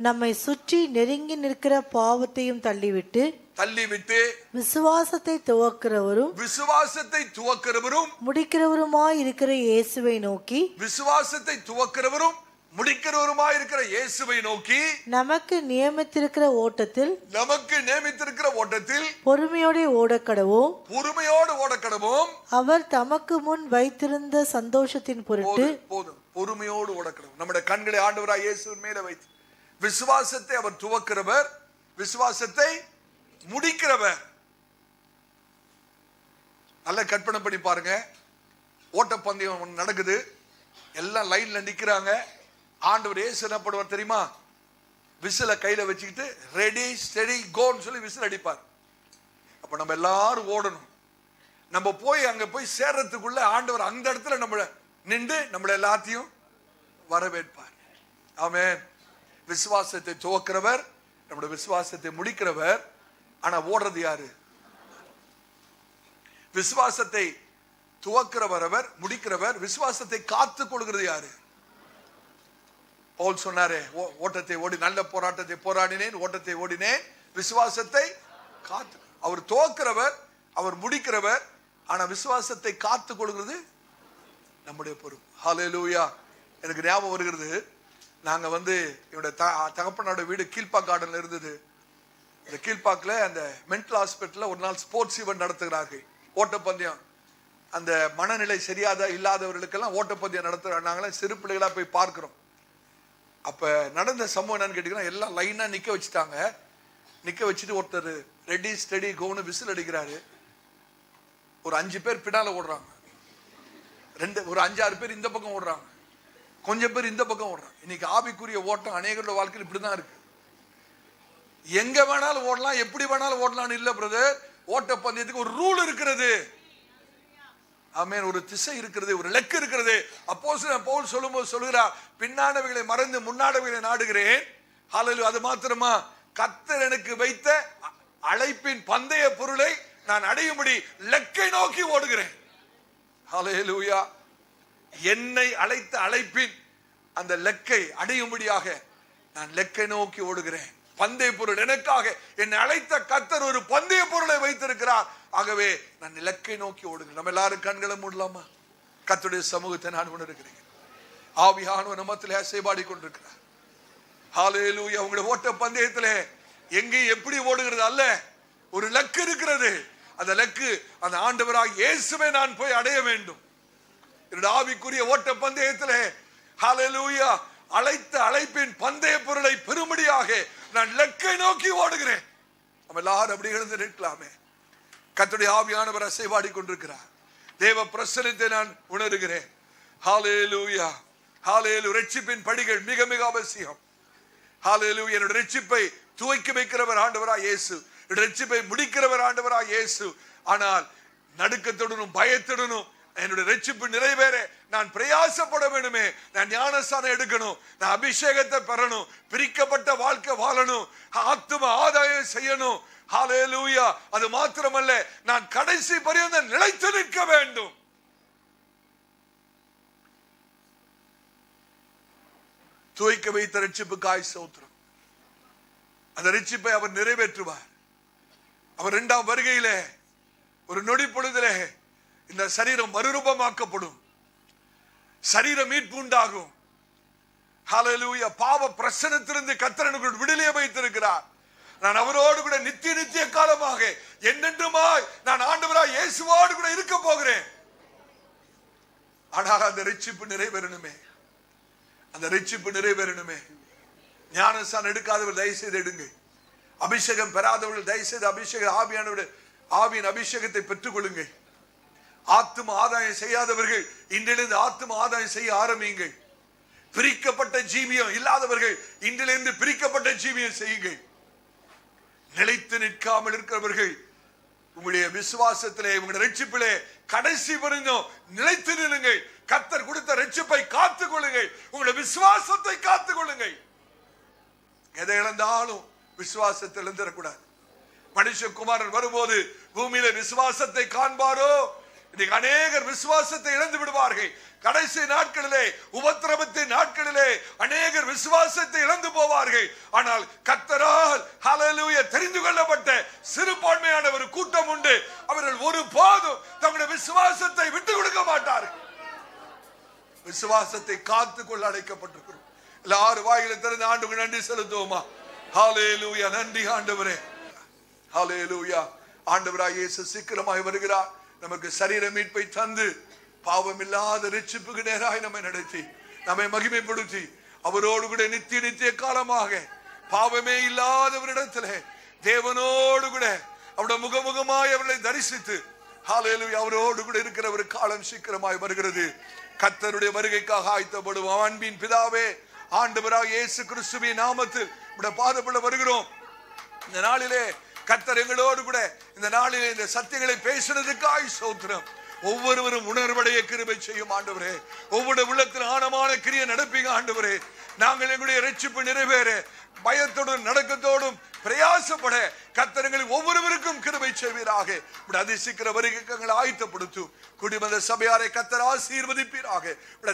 நம்மை சுற்றி நெருங்கி நிற்கிற பாவத்தையும் தள்ளிவிட்டு தள்ளிவிட்டு விசுவாசத்தை துவக்கிறவரும் விசுவாசத்தை துவக்கிறவரும் முடிக்கிறவருமாய் இருக்கிற இயேசுவை நோக்கி விசுவாசத்தை துவக்கிறவரும் முடிக்கிறவருமாய் இருக்கிற இயேசுவை நோக்கி நமக்கு நியமித்திருக்கிற ஓட்டத்தில் நமக்கு நியமித்திருக்கிற ஓட்டத்தில் பொறுமையோടെ ஓடக்கடவோம். பொறுமையோடு ஓடக்கடவும். அவர் தமக்கு முன் வைத்திருந்த சந்தோஷத்தின் பொருட்டு போதும் பொறுமையோடு ஓடக்கணும் நம்முடைய கண்களை ஆண்டவராய் இயேசுவின் மேல வைத்து விசுவாசத்தை அவர் துவக்கிறவர் விசுவாசத்தை முடிக்கிறவர். நல்ல கற்பனை பண்ணி பாருங்க. ஓட்டப்பந்தயம் ஒன்று நடக்குது. எல்லாம் லைன்ல நிற்கிறாங்க ஆண்டவர் ஏசு என்ன பண்ணுவார் தெரியுமா? விசில கையில வச்சுக்கிட்டு ரெடி ஸ்டெடி கோன்னு சொல்லி விசில் அடிப்பார். அப்ப நம்ம எல்லாரும் ஓடணும். நம்ம போய் அங்க போய் சேர்றதுக்குள்ள ஆண்டவர் அந்த இடத்துல நம்மளை நின்று நம்மளை எல்லாத்தையும் வரவேற்பார். ஆமென். விசுவாசத்தை துவக்கிறவர் நம்முடைய விசுவாசத்தை முடிக்கிறவர். ஆனா ஓடுறது யாரு? விசுவாசத்தை துவக்கிறவர் அவர் முடிக்கிறவர். விசுவாசத்தை காத்து கொள்கிறது யாரு? பவுல் சொன்னாரே "ஓ- ஓட்டத்தை ஓடி நல்ல போராட்டத்தை போராடினேன் ஓட்டத்தை ஓடினேன். விசுவாசத்தை காத்து அவர் துவக்கிறவர் அவர் முடிக்கிறவர். ஆனா விசுவாசத்தை காத்து கொள்கிறது நம்முடைய பொறுப்பு. ஹalleluya. எனக்கு ஞாபகம் வருகிறது நாங்க வந்து என்னுடைய த தகப்பனோட வீடு கீழ்ப்பாக்காடுல இருந்தது. இந்த கீழ்பாக்கில் அந்த மென்டல் ஹாஸ்பிட்டலில் ஒரு நாள் ஸ்போர்ட்ஸ் ஈவெண்ட் நடத்துகிறார்கள். ஓட்டப்பந்தயம். அந்த மனநிலை சரியாத இல்லாதவர்களுக்கெல்லாம் ஓட்டப்பந்தயம் நடத்துகிறாங்க நாங்களாம் சிறு பிள்ளைகளாக போய் பார்க்குறோம். அப்போ நடந்த சம்பவம் என்னன்னு கேட்டிங்கன்னா எல்லாம் லைனாக நிற்க வச்சுட்டாங்க. நிற்க வச்சுட்டு ஒருத்தர் ரெடி ஸ்டெடி கோன்னு விசில் அடிக்கிறாரு. ஒரு அஞ்சு பேர் பின்னால் ஓடுறாங்க. ரெண்டு ஒரு அஞ்சாறு பேர் இந்த பக்கம் ஓடுறாங்க. கொஞ்சம் பேர் இந்த பக்கம் ஓடுறாங்க. இன்னைக்கு ஆவிக்குரிய ஓட்டம் அநேகரோட வாழ்க்கையில் இப்படிதான் இருக்கு. எங்க வேணாலும் ஓடலாம் எப்படி வேணாலும் ஓடலாம்னு இல்லை பிரதர் ஓட்ட பந்தயத்துக்கு ஒரு ரூல் இருக்கிறது. ஆமேன் ஒரு திசை இருக்கிறது ஒரு லெக்கு இருக்கிறது. அப்போ பவுல் சொல்லும்போது சொல்லுகிறார் பின்னானவைகளை மறந்து முன்னாடவைகளை நாடுகிறேன். ஹாலலு அது மாத்திரமா கத்தர் எனக்கு வைத்த அழைப்பின் பந்தய பொருளை நான் அடையும்படி லெக்கை நோக்கி ஓடுகிறேன். ஹalleluya என்னை அழைத்த அழைப்பின் அந்த லெக்கை அடையும்படியாக நான் லெக்கை நோக்கி ஓடுகிறேன். பந்தய பொருள் எனக்காக என்னை அழைத்த கத்தர் ஒரு பந்தய பொருளை வைத்திருக்கிறார். ஆகவே நான் லெக்கை நோக்கி ஓடுகிறேன். நம்ம எல்லாரும் கண்களை மூடலாமா? கத்துடைய சமூகத்தை நான் உணர்கிறேன். ஆவியானவர் நம்மத்திலே அசைபாடி கொண்டிருக்கிறார். ஹalleluya உங்களுடைய ஓட்ட பந்தயத்தில் எங்கே எப்படி ஓடுகிறது அல்ல. ஒரு லக்கு இருக்கிறது. அந்த லக்கு அந்த ஆண்டவராக இயேசுவை நான் போய் அடைய வேண்டும். என்னுடைய ஆவிக்குரிய ஓட்ட பந்தயத்தில் ஹலலூயா அழைத்த அழைப்பின் பந்தய பொருளை பெருமடியாக நான் லக்கை நோக்கி ஓடுகிறேன். நம்ம எல்லாரும் அப்படி எழுந்து நிற்கலாமே. கத்துடைய ஆவியானவர் அசைவாடி கொண்டிருக்கிறார். தேவ பிரசனத்தை நான் உணர்கிறேன். ஹாலேலூயா ஹாலேலு ரட்சிப்பின் படிகள் மிக மிக அவசியம். ஹாலேலு என்னோட ரட்சிப்பை துவைக்கி வைக்கிறவர் ஆண்டவரா இயேசு. என்னோட ரட்சிப்பை முடிக்கிறவர் ஆண்டவரா இயேசு. ஆனால் நடுக்கத்துடனும் பயத்துடனும் என்னுடைய ரட்சிப்பு நிறைவேற. நான் பிரயாசப்பட வேண்டுமே நான் ஞானஸ்தானம் எடுக்கணும். நான் அபிஷேகத்தை பெறணும். பிரிக்கப்பட்ட வாழ்க்கை வாழணும். ஆத்தும ஆதாயம் செய்யணும். ஹalleluya அது மாத்திரமல்ல நான் கடைசி பரியந்தம் நிலைத்து நிற்க வேண்டும். துவைக்க வைத்த ரட்சிப்புக்காய் சோத்திரம். அந்த ரட்சிப்பை அவர் நிறைவேற்றுவார். அவர் இரண்டாம் வருகையிலே ஒரு நொடி பொழுதிலே இந்த சரீரம் மறுரூபமாக்கப்படும். சரீர மீட்பு உண்டாகும் பாவ பிரசனத்திலிருந்து கத்தரனுக்குள் விடுதலை வைத்திருக்கிறார். நான் அவரோடு கூட நித்திய நித்திய காலமாக என்னென்றுமாய் நான் ஆண்டவராய் இயேசுவோடு கூட இருக்க போகிறேன். ஆனால் அந்த ரட்சிப்பு நிறைவேறணுமே. அந்த ரட்சிப்பு நிறைவேறணுமே. ஞானசான் எடுக்காதவர் தயவு செய்து எடுங்க. அபிஷேகம் பெறாதவர்கள் தயவு செய்து அபிஷேக ஆவியானவர் ஆவியின் அபிஷேகத்தை பெற்றுக் கொள்ளுங்கள் ஆத்தும ஆதாயம் செய்யாதவர்கள் இன்றிலிருந்து ஆத்தும ஆதாயம் செய்ய ஆரம்பியுங்கள். பிரிக்கப்பட்ட ஜீவியம் இல்லாதவர்கள் இன்றிலிருந்து பிரிக்கப்பட்ட ஜீவியம் செய்யுங்கள். நிலைத்து நிற்காமல் இருக்கிறவர்கள் உங்களுடைய விசுவாசத்திலே உங்களுடைய ரட்சிப்பிலே கடைசி வரைக்கும் நிலைத்து நிலுங்கள் கத்தர் கொடுத்த ரட்சிப்பை காத்துக் கொள்ளுங்கள் உங்களுடைய விசுவாசத்தை காத்துக் கொள்ளுங்கள் எதை இழந்தாலும் விசுவாசத்தை இழந்துடக்கூடாது மனுஷகுமாரன் வரும்போது பூமியில விசுவாசத்தை காண்பாரோ? இன்னைக்கு அநேகர் விசுவாசத்தை இழந்து விடுவார்கள். கடைசி நாட்களிலே உபத்திரவத்தின் நாட்களிலே அநேகர் விசுவாசத்தை இழந்து போவார்கள். ஆனால் கத்தரால் ஹலலூய தெரிந்து கொள்ளப்பட்ட சிறுபான்மையான ஒரு கூட்டம் உண்டு. அவர்கள் ஒரு போதும் தங்களுடைய விசுவாசத்தை விட்டு கொடுக்க மாட்டார்கள். விசுவாசத்தை காத்துக் கொள்ள அழைக்கப்பட்டிருக்கிறோம் எல்லாரும் வாயில திறந்து ஆண்டுக்கு நன்றி செலுத்துவோமா? ஹalleluya நன்றி ஆண்டவரே. ஹாலே லூயா ஆண்டவராக இயேசு சீக்கிரமாய் வருகிறார். நமக்கு சரீர மீட்பை தந்து பாவமில்லாத ரட்சிப்புக்கு நேராய் நம்மை நடத்தி நம்மை மகிமைப்படுத்தி அவரோடு கூட நித்திய நித்திய காலமாக பாவமே இல்லாதவரிடத்திலே தேவனோடு கூட அவருடைய முகமுகமாய் அவர்களை தரிசித்து ஹalleluya அவரோடு கூட இருக்கிற ஒரு காலம் சீக்கிரமாய் வருகிறது. கத்தருடைய வருகைக்காக ஆயத்தப்படுவோம். அன்பின் பிதாவே ஆண்டவராக இயேசு கிறிஸ்துவின் நாமத்தில் பாதப்பட வருகிறோம். இந்த நாளிலே கர்த்தர் எங்களோடு கூட இந்த நாளில் இந்த சத்தியங்களை பேசுனதுக்காய் சோத்திரம். ஒவ்வொருவரும் உணர்வடைய கிருபை செய்யும் ஆண்டவரே. ஒவ்வொரு உள்ளத்தில் ஆனமான கிரியை நடப்பீங்க ஆண்டவரே. நாங்கள் எங்களுடைய ரட்சிப்பு நிறைவேற பயத்தோடும் நடக்கத்தோடும் பிரயாசப்பட கத்தரங்களுக்கு ஒவ்வொருவருக்கும் கிருபை செய்வீராக. இப்படி அதிசீக்கிர வருகைக்கு ஆயத்தப்படுத்தும் குடிமத சபையாரை கத்தர் ஆசீர்வதிப்பீராக.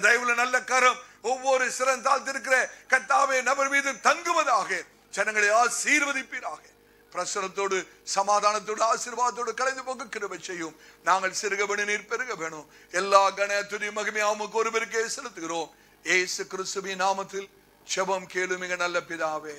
தயவுல நல்ல கரம் ஒவ்வொரு சிறந்தாழ்த்திருக்கிற கத்தாவே நபர் மீது தங்குவதாக ஜனங்களை ஆசீர்வதிப்பீராக. பிரசனத்தோடு சமாதானத்தோடு ஆசீர்வாதத்தோடு கலைந்து போக கிருபை செய்யும். நாங்கள் சிறுக வேணும் நீர் பெருக வேணும். எல்லா கண துதி மகிமை அவனுக்கு ஒருவருக்கே செலுத்துகிறோம். ஏசு கிறிஸ்துவின் நாமத்தில் செபம் கேளுமிக நல்ல பிதாவே.